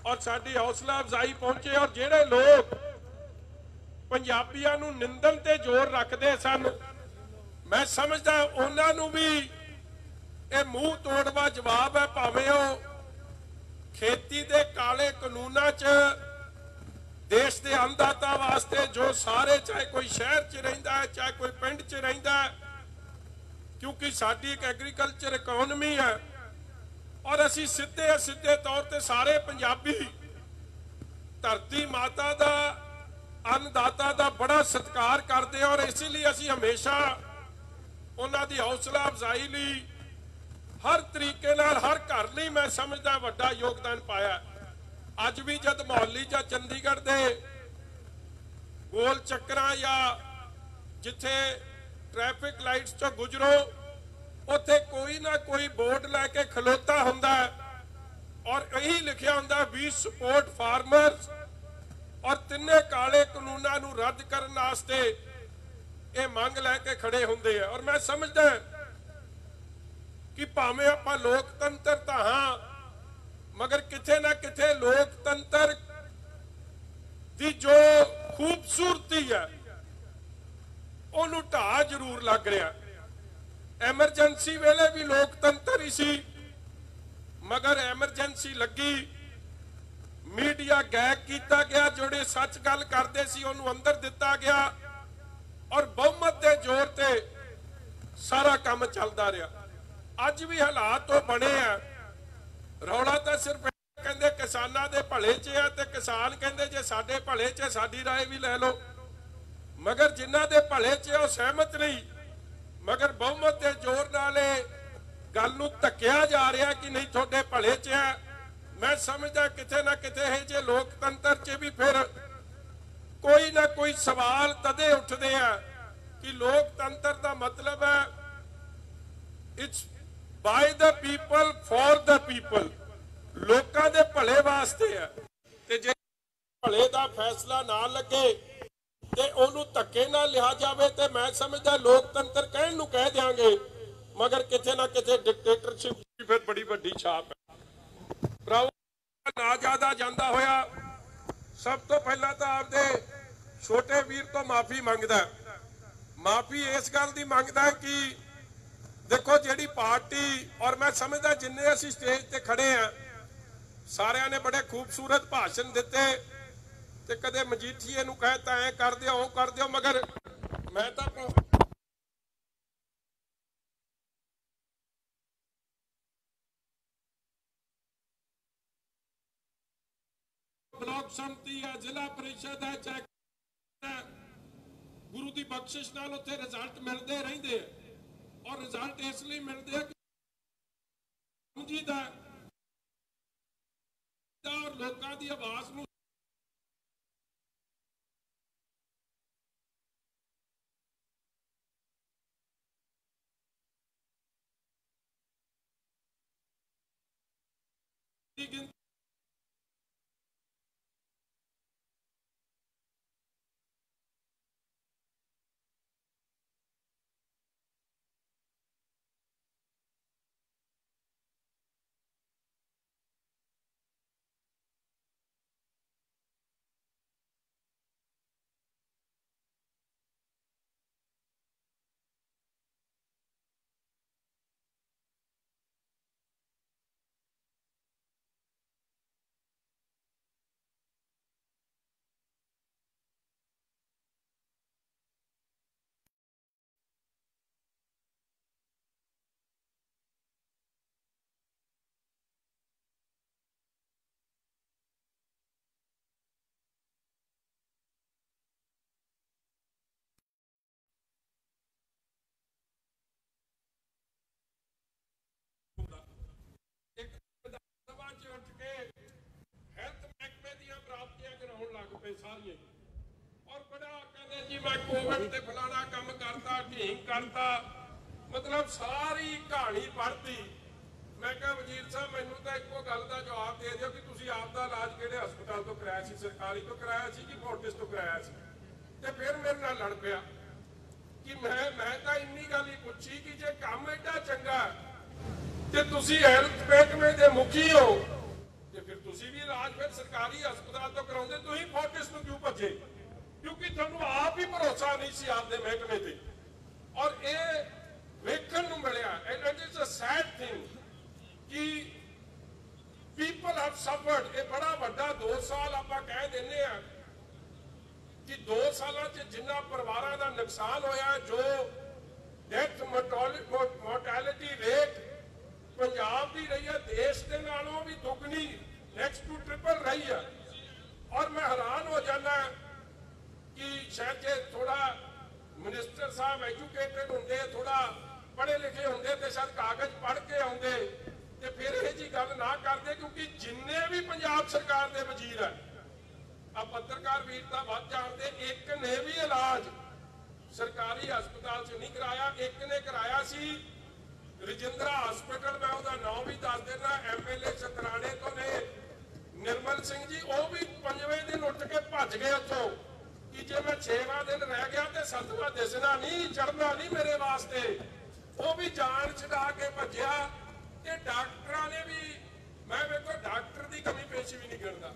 ਔਰ ਸਾਡੀ ਹੌਸਲਾ ਅਫਜ਼ਾਈ ਪਹੁੰਚੇ ਔਰ ਜਿਹੜੇ ਲੋਕ ਪੰਜਾਬੀਆਂ ਨੂੰ ਨਿੰਦਣ ਤੇ ਜ਼ੋਰ ਰੱਖਦੇ ਸਨ ਮੈਂ ਸਮਝਦਾ ਉਹਨਾਂ ਨੂੰ ਵੀ ਇਹ ਮੂੰਹ ਤੋੜਵਾ ਜਵਾਬ ਹੈ ਭਾਵੇਂ ਉਹ ਖੇਤੀ ਦੇ ਕਾਲੇ ਕਾਨੂੰਨਾਂ 'ਚ ਦੇਸ਼ ਦੇ ਅੰਨਦਾਤਾ ਵਾਸਤੇ ਜੋ ਸਾਰੇ, ਚਾਹੇ ਕੋਈ ਸ਼ਹਿਰ 'ਚ ਰਹਿੰਦਾ ਹੈ, ਚਾਹੇ ਕੋਈ ਪਿੰਡ 'ਚ ਰਹਿੰਦਾ ਹੈ, ਕਿਉਂਕਿ ਸਾਡੀ ਇੱਕ ਐਗਰੀਕਲਚਰ ਇਕਨੋਮੀ ਹੈ ਔਰ ਅਸੀਂ ਸਿੱਧੇ ਸਿੱਧੇ ਤੌਰ ਤੇ ਸਾਰੇ ਪੰਜਾਬੀ ਧਰਤੀ ਮਾਤਾ ਦਾ, ਅੰਨਦਾਤਾ ਦਾ ਬੜਾ ਸਤਿਕਾਰ ਕਰਦੇ ਔਰ ਇਸ ਲਈ ਅਸੀਂ ਹਮੇਸ਼ਾ ਉਹਨਾਂ ਦੀ ਹੌਸਲਾ ਅਫਜ਼ਾਈ ਲਈ ਹਰ ਤਰੀਕੇ ਨਾਲ, ਹਰ ਘਰ ਲਈ ਮੈਂ ਸਮਝਦਾ ਵੱਡਾ ਯੋਗਦਾਨ ਪਾਇਆ ਅੱਜ ਵੀ ਜਦ ਮੌਲੀ ਜਾਂ ਚੰਡੀਗੜ੍ਹ ਦੇ ਗੋਲ ਚੱਕਰਾਂ ਜਾਂ ਜਿੱਥੇ ਟ੍ਰੈਫਿਕ ਲਾਈਟਸ ਤੋਂ ਗੁਜ਼ਰੋ, ਉੱਥੇ ਕੋਈ ਨਾ ਕੋਈ ਬੋਰਡ ਲੈ ਕੇ ਖਲੋਤਾ ਹੁੰਦਾ ਔਰ ਇਹੀ ਲਿਖਿਆ ਹੁੰਦਾ ਵੀ ਸਪੋਰਟ ਫਾਰਮਰਸ ਔਰ ਤਿੰਨੇ ਕਾਲੇ ਕਾਨੂੰਨਾਂ ਨੂੰ ਰੱਦ ਕਰਨ ਵਾਸਤੇ ਇਹ ਮੰਗ ਲੈ ਕੇ ਖੜੇ ਹੁੰਦੇ ਆ। ਔਰ ਮੈਂ ਸਮਝਦਾ ਕਿ ਭਾਵੇਂ ਆਪਾਂ ਲੋਕਤੰਤਰ ਤਾਂ ਹਾਂ ਮਗਰ ਕਿਥੇ ਨਾ ਕਿਥੇ ਲੋਕਤੰਤਰ ਦੀ ਜੋ ਖੂਬਸੂਰਤੀ ਹੈ, ਉਹਨੂੰ ਢਾਹ ਜ਼ਰੂਰ ਲੱਗ ਰਿਹਾ। ਐਮਰਜੈਂਸੀ ਵੇਲੇ ਵੀ ਲੋਕਤੰਤਰ ਹੀ ਸੀ, ਮਗਰ ਐਮਰਜੈਂਸੀ ਲੱਗੀ। ਮੀਡੀਆ ਗੈਕ ਕੀਤਾ ਗਿਆ, ਜਿਹੜੇ ਸੱਚ ਗੱਲ ਕਰਦੇ ਸੀ, ਉਹਨੂੰ ਅੰਦਰ ਦਿੱਤਾ ਗਿਆ ਔਰ ਬਹੁਮਤ ਦੇ ਜ਼ੋਰ ਤੇ ਸਾਰਾ ਕੰਮ ਚੱਲਦਾ ਰਿਹਾ। ਅੱਜ ਵੀ ਹਾਲਾਤ ਉਹ ਬਣੇ ਆ। ਰੌਲਾ ਤਾਂ ਸਿਰਫ ਇਹ ਕਹਿੰਦੇ ਕਿਸਾਨਾਂ ਦੇ ਭਲੇ 'ਚ ਆ ਤੇ ਕਿਸਾਨ ਕਹਿੰਦੇ ਜੇ ਸਾਡੇ ਭਲੇ 'ਚ ਆ, ਸਾਡੀ رائے ਵੀ ਲੈ ਲਓ ਮਗਰ ਜਿਨ੍ਹਾਂ ਦੇ ਭਲੇ 'ਚ ਆ, ਉਹ ਸਹਿਮਤ ਨਹੀਂ ਮਗਰ ਬਹੁਮਤ ਦੇ ਜ਼ੋਰ ਨਾਲ ਇਹ ਗੱਲ ਨੂੰ ਧੱਕਿਆ ਜਾ ਰਿਹਾ ਕਿ ਨਹੀਂ ਤੁਹਾਡੇ ਭਲੇ 'ਚ ਆ ਮੈਂ ਸਮਝਦਾ ਕਿਤੇ ਨਾ ਕਿਤੇ ਇਹ ਜੇ ਲੋਕਤੰਤਰ 'ਚ ਵੀ ਫਿਰ ਕੋਈ ਨਾ ਕੋਈ ਸਵਾਲ ਤਦੇ ਉੱਠਦੇ ਆ ਕਿ ਲੋਕਤੰਤਰ ਦਾ ਮਤਲਬ ਹੈ it's by the people for the people ਲੋਕਾਂ ਦੇ ਭਲੇ ਵਾਸਤੇ ਹੈ। ਤੇ ਜੇ ਭਲੇ ਦਾ ਫੈਸਲਾ ਨਾ ਲੱਗੇ ਤੇ ਉਹਨੂੰ ਧੱਕੇ ਨਾਲ ਲਿਆ ਜਾਵੇ ਤੇ ਮੈਂ ਸਮਝਦਾ ਲੋਕਤੰਤਰ ਕਹਿਣ ਨੂੰ ਕਹਿ ਦਿਆਂਗੇ, ਮਗਰ ਕਿਤੇ ਨਾ ਕਿਤੇ ਡਿਕਟੇਟਰਸ਼ਿਪ ਦੀ ਫਿਰ ਬੜੀ ਵੱਡੀ ਛਾਪ ਹੈ। ਭਰਾਵੋ, ਨਾ ਜ਼ਿਆਦਾ ਜਾਂਦਾ ਹੋਇਆ, ਸਭ ਤੋਂ ਪਹਿਲਾਂ ਤਾਂ ਆਪਦੇ ਛੋਟੇ ਵੀਰ ਤੋਂ ਮਾਫੀ ਮੰਗਦਾ ਮਾਫੀ ਇਸ ਗੱਲ ਦੀ ਮੰਗਦਾ ਕਿ ਦੇਖੋ ਜਿਹੜੀ ਪਾਰਟੀ, ਔਰ ਮੈਂ ਸਮਝਦਾ ਜਿੰਨੇ ਅਸੀਂ ਸਟੇਜ ਤੇ ਖੜੇ ਆ, ਸਾਰਿਆਂ ਨੇ ਬੜੇ ਖੂਬਸੂਰਤ ਭਾਸ਼ਣ ਦਿੱਤੇ ਤੇ ਕਦੇ ਮਜੀਠੀਏ ਨੂੰ ਕਹਿਤਾ ਐ ਕਰ ਦਿਓ, ਉਹ ਕਰ ਦਿਓ, ਮਗਰ ਮੈਂ ਤਾਂ ਬਲਾਕ ਸੰਮਤੀ ਹੈ, ਜ਼ਿਲ੍ਹਾ ਪਰਿਸ਼ਦ ਹੈ, ਚਾਹੇ ਗੁਰੂ ਦੀ ਬਖਸ਼ਿਸ਼ ਨਾਲ ਉੱਥੇ ਰਿਜ਼ਲਟ ਮਿਲਦੇ ਰਹਿੰਦੇ ਆ। ਔਰ ਰਿਜ਼ਲਟ ਇਸ ਲਈ ਮਿਲਦੇ ਆ ਕਿ ਸਮਝੀਦਾ ਔਰ ਲੋਕਾਂ ਦੀ ਆਵਾਜ਼ ਨੂੰ ਦੀ ਗਿਣਾਉਣ ਲੱਗ ਪਏ ਸਾਰੀਆਂ ਹੀ। ਔਰ ਬੜਾ ਕਹਿੰਦੇ ਜੀ, ਮੈਂ ਕੋਵਿਡ ਤੇ ਫਲਾਣਾ ਕੰਮ ਮਤਲਬ ਸਾਰੀ ਕਹਾਣੀ ਪੜ੍ਹਤੀ। ਮੈਂ ਕਿਹਾ, ਵਜ਼ੀਰ ਸਾਹਿਬ, ਮੈਨੂੰ ਤਾਂ ਇੱਕੋ ਗੱਲ ਦਾ ਜਵਾਬ ਦੇ ਦਿਓ ਕਿ ਤੁਸੀਂ ਆਪ ਦਾ ਇਲਾਜ ਕਿਹੜੇ ਹਸਪਤਾਲ ਤੋਂ ਕਰਾਇਆ ਸੀ? ਸਰਕਾਰੀ ਤੋਂ ਕਰਾਇਆ ਸੀ ਕਿ ਫੋਰਟਿਸ ਤੋਂ ਕਰਾਇਆ ਸੀ? ਤੇ ਫਿਰ ਮੇਰੇ ਨਾਲ ਲੜ ਪਿਆ ਕਿ ਮੈਂ ਮੈਂ ਤਾਂ ਇੰਨੀ ਗੱਲ ਹੀ ਪੁੱਛੀ ਕਿ ਜੇ ਕੰਮ ਐਡਾ ਚੰਗਾ ਤੇ ਤੁਸੀਂ ਹੈਲਥ ਮਹਿਕਮੇ ਦੇ ਮੁਖੀ ਹੋ ਇਲਾਜ ਫਿਰ ਸਰਕਾਰੀ ਹਸਪਤਾਲ ਤੋਂ ਕਰਾਉਂਦੇ, ਤੁਸੀਂ ਫੋਰਟਿਸ ਨੂੰ ਕਿਉਂ ਭੱਜੇ? ਕਿਉਂਕਿ ਤੁਹਾਨੂੰ ਆਪ ਹੀ ਭਰੋਸਾ ਨਹੀਂ ਸੀ ਆਪਦੇ ਮਹਿਕਮੇ ਤੇ। ਔਰ ਇਹ ਵੇਖਣ ਨੂੰ ਮਿਲਿਆ and it is a sad thing ਕਿ ਪੀਪਲ ਹੈਵ ਸਫਰਡ ਇਹ ਬੜਾ ਵੱਡਾ 2 ਸਾਲ ਆਪਾਂ ਕਹਿ ਦਿੰਦੇ ਆ ਕਿ 2 ਸਾਲਾਂ 'ਚ ਜਿੰਨਾ ਪਰਿਵਾਰਾਂ ਦਾ ਨੁਕਸਾਨ ਹੋਇਆ, ਜੋ ਡੈਥ ਮੋਰਟੈਲਿਟੀ ਰੇਟ ਪੰਜਾਬ ਦੀ ਰਹੀ ਹੈ, ਦੇਸ਼ ਦੇ ਨਾਲੋਂ ਵੀ ਦੁੱਗਣੀ। ਨੈਕਸਟ ਟੂ ਟ੍ਰਿਪਲ ਰਹੀ ਹੈ ਔਰ ਮੈਂ ਹੈਰਾਨ ਹੋ ਜਾਂਦਾ ਕਿ ਸ਼ਾਇਦ ਜੇ ਥੋੜਾ ਮਿਨਿਸਟਰ ਸਾਹਿਬ ਐਜੂਕੇਟਡ ਹੁੰਦੇ ਥੋੜਾ ਪੜ੍ਹੇ ਲਿਖੇ ਹੁੰਦੇ ਤੇ ਸ਼ਾਇਦ ਕਾਗਜ਼ ਪੜ੍ਹ ਕੇ ਆਉਂਦੇ ਤੇ ਫਿਰ ਇਹ ਜੀ ਗੱਲ ਨਾ ਕਰਦੇ ਕਿਉਂਕਿ ਜਿੰਨੇ ਵੀ ਪੰਜਾਬ ਸਰਕਾਰ ਦੇ ਵਜ਼ੀਰ ਹੈ ਆ ਪੱਤਰਕਾਰ ਵੀਰ ਦਾ ਵੱਧ ਜਾਣਦੇ ਇੱਕ ਨੇ ਵੀ ਇਲਾਜ ਸਰਕਾਰੀ ਹਸਪਤਾਲ 'ਚ ਨਹੀਂ ਕਰਾਇਆ ਇੱਕ ਨੇ ਕਰਾਇਆ ਸੀ ਰਜਿੰਦਰਾ ਹਸਪੀਟਲ ਮੈਂ ਉਹਦਾ ਨਾਮ ਵੀ ਦੱਸ ਦੇਣਾ ਐਮਐਲਏ ਸਤਰਾਣੇ ਤੋਂ ਨੇ ਨਿਰਮਲ ਸਿੰਘ ਜੀ, ਉਹ ਵੀ ਪੰਜਵੇਂ ਦਿਨ ਉੱਠ ਕੇ ਭੱਜ ਗਏ ਉੱਥੋਂ। ਕਿ ਜੇ ਮੈਂ 6ਵਾਂ ਦਿਨ ਰਹਿ ਗਿਆ ਤੇ ਸੱਤਵਾਂ ਦਿਸਣਾ ਨਹੀਂ ਚੜਨਾ ਨਹੀਂ ਮੇਰੇ ਵਾਸਤੇ। ਉਹ ਵੀ ਜਾਨ ਛਡਾ ਕੇ ਭੱਜਿਆ ਤੇ ਡਾਕਟਰਾਂ ਨੇ ਵੀ, ਮੈਂ ਵੇਖੋ ਡਾਕਟਰ ਦੀ ਕਮੀ ਪੇਸ਼ ਵੀ ਨਹੀਂ ਕਰਦਾ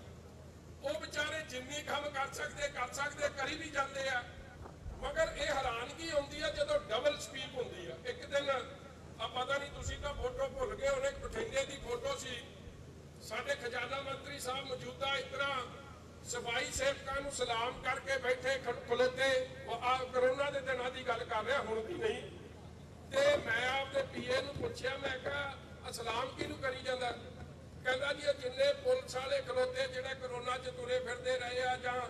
ਉਹ ਵਿਚਾਰੇ ਜਿੰਨੀ ਕੰਮ ਕਰ ਸਕਦੇ ਕਰ ਸਕਦੇ, ਕਰੀ ਵੀ ਜਾਂਦੇ ਆ। ਮਗਰ ਇਹ ਹੈਰਾਨਗੀ ਹੁੰਦੀ ਆ ਜਦੋਂ ਡਬਲ ਸਪੀਕ ਹੁੰਦੀ ਆ। ਇੱਕ ਦਿਨ ਆ ਪਤਾ ਨਹੀਂ, ਤੁਸੀਂ ਤਾਂ ਫੋਟੋ ਭੁੱਲ ਗਏ ਉਹਨੇ ਬਠਿੰਡੇ ਦੀ ਫੋਟੋ ਸੀ। ਸਾਡੇ ਖਜ਼ਾਨਾ ਮੰਤਰੀ ਸਾਹਿਬ ਮੌਜੂਦਾ ਇਸ ਤਰ੍ਹਾਂ ਸਫ਼ਾਈ ਸੇਵਕਾਂ ਨੂੰ ਸਲਾਮ ਕਰਕੇ ਬੈਠੇ ਖੜ- ਉਹ ਆ ਕਰੋਨਾ ਦੇ ਦਿਨਾਂ ਦੀ ਗੱਲ ਕਰ ਰਿਹਾ, ਹੁਣ ਦੀ ਨਹੀਂ। ਤੇ ਮੈਂ ਆਪਦੇ ਪੀਏ ਨੂੰ ਪੁੱਛਿਆ, ਮੈਂ ਕਿਹਾ ਅਸਲਾਮ ਕਿਹਨੂੰ ਕਰੀ ਜਾਂਦਾ? ਕਹਿੰਦਾ ਜੀ, ਇਹ ਜਿੰਨੇ ਪੁਲਿਸ ਵਾਲੇ ਖਲੋਤੇ ਜਿਹੜੇ ਕਰੋਨਾ 'ਚ ਤੁਰੇ ਫਿਰਦੇ ਰਹੇ ਆ ਜਾਂ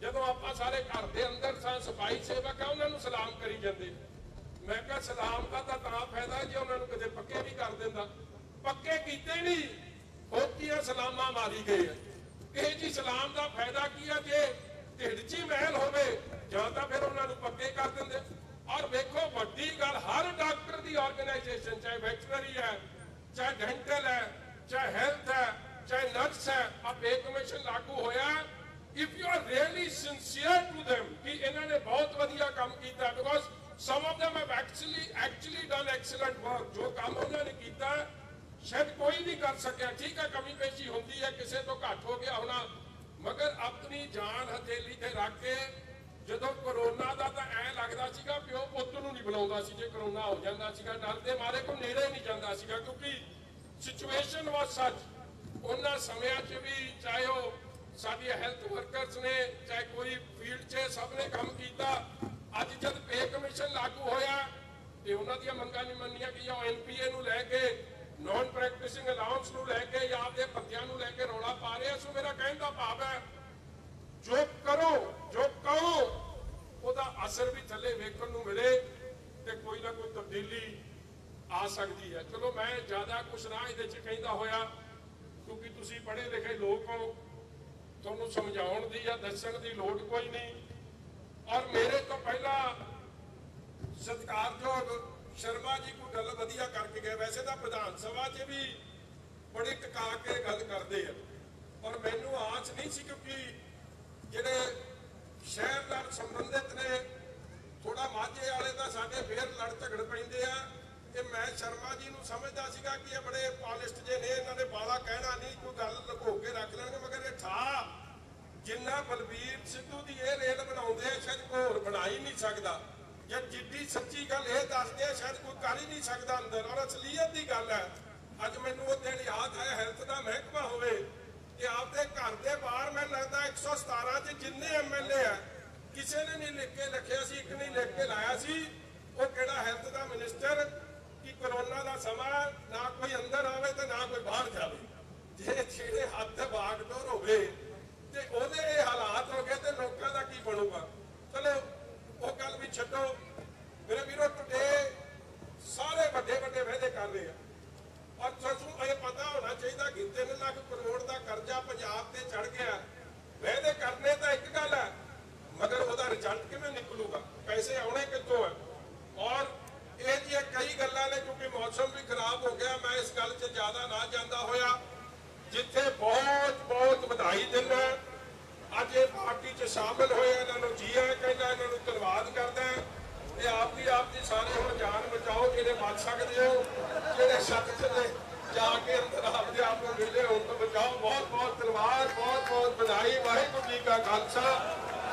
ਜਦੋਂ ਆਪਾਂ ਸਾਰੇ ਘਰ ਦੇ ਅੰਦਰ ਸਾਂ ਸਫ਼ਾਈ ਸੇਵਕ ਆ, ਉਹਨਾਂ ਨੂੰ ਸਲਾਮ ਕਰੀ ਜਾਂਦੇ। ਮੈਂ ਕਿਹਾ, ਸਲਾਮ ਦਾ ਤਾਂ ਤਾਂ ਫਾਇਦਾ ਜੇ ਉਹਨਾਂ ਨੂੰ ਕਦੇ ਪੱਕੇ ਵੀ ਕਰ ਦਿੰਦਾ। ਪੱਕੇ ਕੀਤੇ ਨਹੀਂ। ਹੋਤੀਆਂ ਸਲਾਮਾਂ ਮਾਰੀ ਗਏ ਇਹ ਜੀ ਸਲਾਮ ਦਾ ਫਾਇਦਾ ਕੀ ਆ? ਜੇ ਢਿੱਡ ਮਹਿਲ ਹੋਵੇ, ਜਾਂ ਤਾਂ ਫਿਰ ਉਹਨਾਂ ਨੂੰ ਪੱਕੇ ਕਰ ਦਿੰਦੇ। ਔਰ ਵੇਖੋ, ਵੱਡੀ ਗੱਲ, ਹਰ ਡਾਕਟਰ ਦੀ ਆਰਗੇਨਾਈਜੇਸ਼ਨ ਚਾਹੇ ਵੈਟਰਨਰੀ ਹੈ, ਚਾਹੇ ਡੈਂਟਲ ਹੈ, ਚਾਹੇ ਹੈਲਥ ਹੈ, ਚਾਹੇ ਨਰਸ ਹੈ ਆ ਪੇ ਕਮਿਸ਼ਨ ਲਾਗੂ ਹੋਇਆ। If you are really sincere to them ਕਿ ਇਹਨਾਂ ਨੇ ਬਹੁਤ ਵਧੀਆ ਕੰਮ ਕੀਤਾ because some of them have actually actually done excellent work, ਜੋ ਕੰਮ ਉਹਨਾਂ ਨੇ ਕੀਤਾ ਸ਼ਾਇਦ ਕੋਈ ਨਹੀਂ ਕਰ ਸਕਿਆ। ਠੀਕ ਹੈ ਕਮੀ ਪੇਸ਼ੀ ਹੁੰਦੀ ਹੈ, ਕਿਸੇ ਤੋਂ ਘੱਟ ਹੋ ਗਿਆ ਹੋਣਾ। ਮਗਰ ਆਪਣੀ ਜਾਨ ਹਥੇਲੀ ਤੇ ਰੱਖ ਕੇ ਜਦੋਂ ਕਰੋਨਾ ਦਾ ਤਾਂ ਐ ਲੱਗਦਾ ਸੀਗਾ ਪਿਓ ਪੁੱਤ ਨੂੰ ਨਹੀਂ ਬੁਲਾਉਂਦਾ ਸੀ, ਜੇ ਕਰੋਨਾ ਹੋ ਜਾਂਦਾ ਸੀਗਾ। ਡਰ ਦੇ ਮਾਰੇ ਕੋਈ ਨੇੜੇ ਨਹੀਂ ਜਾਂਦਾ ਸੀਗਾ, ਕਿਉਂਕਿ ਸਿਚੁਏਸ਼ਨ ਵਾਸ ਸੱਚ ਉਹਨਾਂ ਸਮਿਆਂ 'ਚ ਵੀ ਚਾਹੇ ਉਹ ਸਾਡੀਆਂ ਹੈਲਥ ਵਰਕਰਸ ਨੇ, ਚਾਹੇ ਕੋਈ ਫੀਲਡ 'ਚ ਸਭ ਨੇ ਕੰਮ ਕੀਤਾ, ਅੱਜ ਜਦ ਪੇ ਕਮਿਸ਼ਨ ਲਾਗੂ ਹੋਇਆ ਤੇ ਉਹਨਾਂ ਦੀਆਂ ਮੰਗਾਂ ਨਹੀਂ ਮੰਨੀਆਂ ਕਿ ਐਨਪੀਏ ਨੂੰ ਲੈ ਕੇ ਨਾਨ ਪ੍ਰੈਕਟਿਸਿੰਗ ਅਲਾਉਂਸ ਨੂੰ ਲੈ ਕੇ ਜਾਂ ਆਪਦੇ ਭੱਤਿਆਂ ਨੂੰ ਲੈ ਕੇ ਰੌਲਾ ਪਾ ਰਹੇ ਸੋ ਮੇਰਾ ਕਹਿਣ ਦਾ ਭਾਵ ਹੈ, ਜੋ ਕਰੋ, ਜੋ ਕਹੋ, ਉਹਦਾ ਅਸਰ ਵੀ ਥੱਲੇ ਵੇਖਣ ਨੂੰ ਮਿਲੇ ਤੇ ਕੋਈ ਨਾ ਕੋਈ ਤਬਦੀਲੀ ਆ ਸਕਦੀ ਹੈ। ਚਲੋ ਮੈਂ ਜ਼ਿਆਦਾ ਕੁਛ ਨਾ ਇਹਦੇ ਚ ਕਹਿੰਦਾ ਹੋਇਆ, ਕਿਉਂਕਿ ਤੁਸੀਂ ਪੜ੍ਹੇ ਲਿਖੇ ਲੋਕ ਹੋ, ਤੁਹਾਨੂੰ ਸਮਝਾਉਣ ਦੀ ਜਾਂ ਦੱਸਣ ਦੀ ਲੋੜ ਕੋਈ ਨਹੀਂ। ਔਰ ਮੇਰੇ ਤੋਂ ਪਹਿਲਾਂ ਸਤਿਕਾਰਯੋਗ ਸ਼ਰਮਾ ਜੀ ਕੋਈ ਗੱਲ ਵਧੀਆ ਕਰਕੇ ਗਏ। ਵੈਸੇ ਤਾਂ ਵਿਧਾਨ ਸਭਾ 'ਚ ਵੀ ਬੜੇ ਟਿਕਾ ਕੇ ਗੱਲ ਕਰਦੇ ਆ। ਔਰ ਮੈਨੂੰ ਆਸ ਨਹੀਂ ਸੀ ਕਿਉਂਕਿ ਜਿਹੜੇ ਸ਼ਹਿਰ ਨਾਲ ਸੰਬੰਧਿਤ ਨੇ ਥੋੜਾ ਮਾਝੇ ਵਾਲੇ ਤਾਂ ਸਾਡੇ ਫੇਰ ਲੜ ਝਗੜ ਪੈਂਦੇ ਆ। ਤੇ ਮੈਂ ਸ਼ਰਮਾ ਜੀ ਨੂੰ ਸਮਝਦਾ ਸੀਗਾ ਕਿ ਇਹ ਬੜੇ ਪਾਲਿਸ਼ਡ ਜੇ ਨੇ, ਇਹਨਾਂ ਨੇ ਬਾਲਾ ਕਹਿਣਾ ਨਹੀਂ, ਕੋਈ ਗੱਲ ਲੁਕੋ ਕੇ ਰੱਖ ਲੈਣਗੇ। ਮਗਰ ਇਹ ਠਾ ਜਿੰਨਾ ਬਲਬੀਰ ਸਿੱਧੂ ਦੀ ਇਹ ਰੇਲ ਬਣਾਉਂਦੇ ਆ, ਸ਼ਾਇਦ ਕੋਈ ਹੋਰ ਬਣਾ ਹੀ ਨਹੀਂ ਸਕਦਾ। ਜੇ ਜਿੱਡੀ ਸੱਚੀ ਗੱਲ ਇਹ ਦੱਸਦੇ ਆ, ਸ਼ਾਇਦ ਕੋਈ ਕਰ ਹੀ ਨਹੀਂ ਸਕਦਾ ਅੰਦਰ। ਔਰ ਅਸਲੀਅਤ ਦੀ ਗੱਲ ਹੈ, ਅੱਜ ਮੈਨੂੰ ਉਹ ਦਿਨ ਯਾਦ ਹੈ, ਹੈਲਥ ਦਾ ਮਹਿਕਮਾ ਹੋਵੇ ਕਿ ਆਪਦੇ ਘਰ ਦੇ ਬਾਹਰ ਮੈਨੂੰ ਲੱਗਦਾ 117 ਚ ਜਿੰਨੇ ਐਮਐਲਏ ਆ, ਕਿਸੇ ਨੇ ਨਹੀਂ ਲਿਖ ਕੇ ਰੱਖਿਆ ਸੀ, ਇੱਕ ਨਹੀਂ ਲਿਖ ਕੇ ਲਾਇਆ ਸੀ। ਉਹ ਕਿਹੜਾ ਹੈਲਥ ਦਾ ਮਿਨਿਸਟਰ ਕਿ ਕਰੋਨਾ ਦਾ ਸਮਾਂ ਨਾ ਕੋਈ ਅੰਦਰ ਆਵੇ ਤੇ ਨਾ ਕੋਈ ਬਾਹਰ ਜਾਵੇ? ਜੇ ਜਿਹੜੇ ਹੱਥ ਬਾਗਡੋਰ ਹੋਵੇ, ਤੇ ਉਹਦੇ ਇਹ ਹਾਲਾਤ ਹੋ ਗਏ ਤੇ ਲੋਕਾਂ ਦਾ ਕੀ ਬਣੂਗਾ ਚਲੋ ਉਹ ਗੱਲ ਵੀ ਛੱਡੋ। ਮੇਰੇ ਵੀਰੋ ਟੁਡੇ ਸਾਰੇ ਵੱਡੇ ਵੱਡੇ ਵਾਅਦੇ ਕਰ ਰਹੇ ਆ। ਔਰ ਤੁਹਾਨੂੰ ਇਹ ਪਤਾ ਹੋਣਾ ਚਾਹੀਦਾ ਕਿ 3 ਲੱਖ ਕਰੋੜ ਦਾ ਕਰਜ਼ਾ ਪੰਜਾਬ ਤੇ ਚੜ ਗਿਆ। ਵਾਅਦੇ ਕਰਨੇ ਤਾਂ ਇੱਕ ਗੱਲ ਹੈ ਮਗਰ ਉਹਦਾ ਰਿਜ਼ਲਟ ਕਿਵੇਂ ਨਿਕਲੂਗਾ? ਪੈਸੇ ਆਉਣੇ ਕਿੱਥੋਂ ਹੈ ਔਰ ਇਹ ਜੀ ਕਈ ਗੱਲਾਂ ਨੇ, ਕਿਉਂਕਿ ਮੌਸਮ ਵੀ ਖਰਾਬ ਹੋ ਗਿਆ, ਮੈਂ ਇਸ ਗੱਲ 'ਚ ਜ਼ਿਆਦਾ ਨਾ ਜਾਂਦਾ ਹੋਇਆ। ਜਿੱਥੇ ਬਹੁਤ ਬਹੁਤ ਵਧਾਈ ਦਿੰਦਾ ਅੱਜ ਇਹ ਪਾਰਟੀ 'ਚ ਸ਼ਾਮਿਲ ਹੋਏ ਇਹਨਾਂ ਨੂੰ ਜੀ ਆਇਆਂ ਕਹਿੰਦਾ, ਇਹਨਾਂ ਨੂੰ ਧੰਨਵਾਦ ਕਰਦਾ ਤੇ ਆਪ ਦੀ ਆਪ ਦੀ ਸਾਰੇ ਹੁਣ ਜਾਨ ਬਚਾਓ, ਜਿਹੜੇ ਬਚ ਸਕਦੇ ਹੋ, ਜਿਹੜੇ ਛੱਤ ਥੱਲੇ ਜਾ ਕੇ ਅੰਦਰ ਆਪਦੇ ਆਪ ਨੂੰ ਮਿਲੇ ਹੋਣ ਤੋਂ ਬਚਾਓ। ਬਹੁਤ ਬਹੁਤ ਧੰਨਵਾਦ ਬਹੁਤ ਬਹੁਤ ਵਧਾਈ। ਵਾਹਿਗੁਰੂ ਜੀ ਕਾ ਖਾਲਸਾ,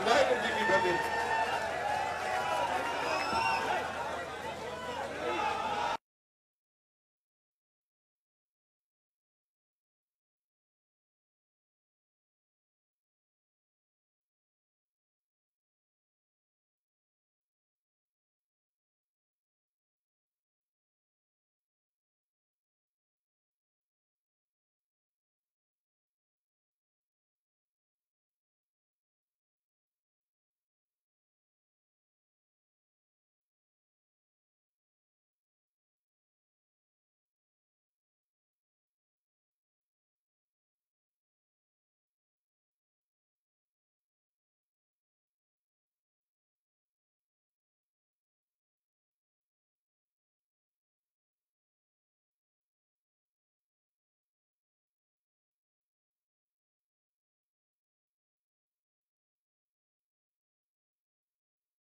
ਵਾਹਿਗੁਰੂ ਜੀ ਕੀ ਫਤਿਹ।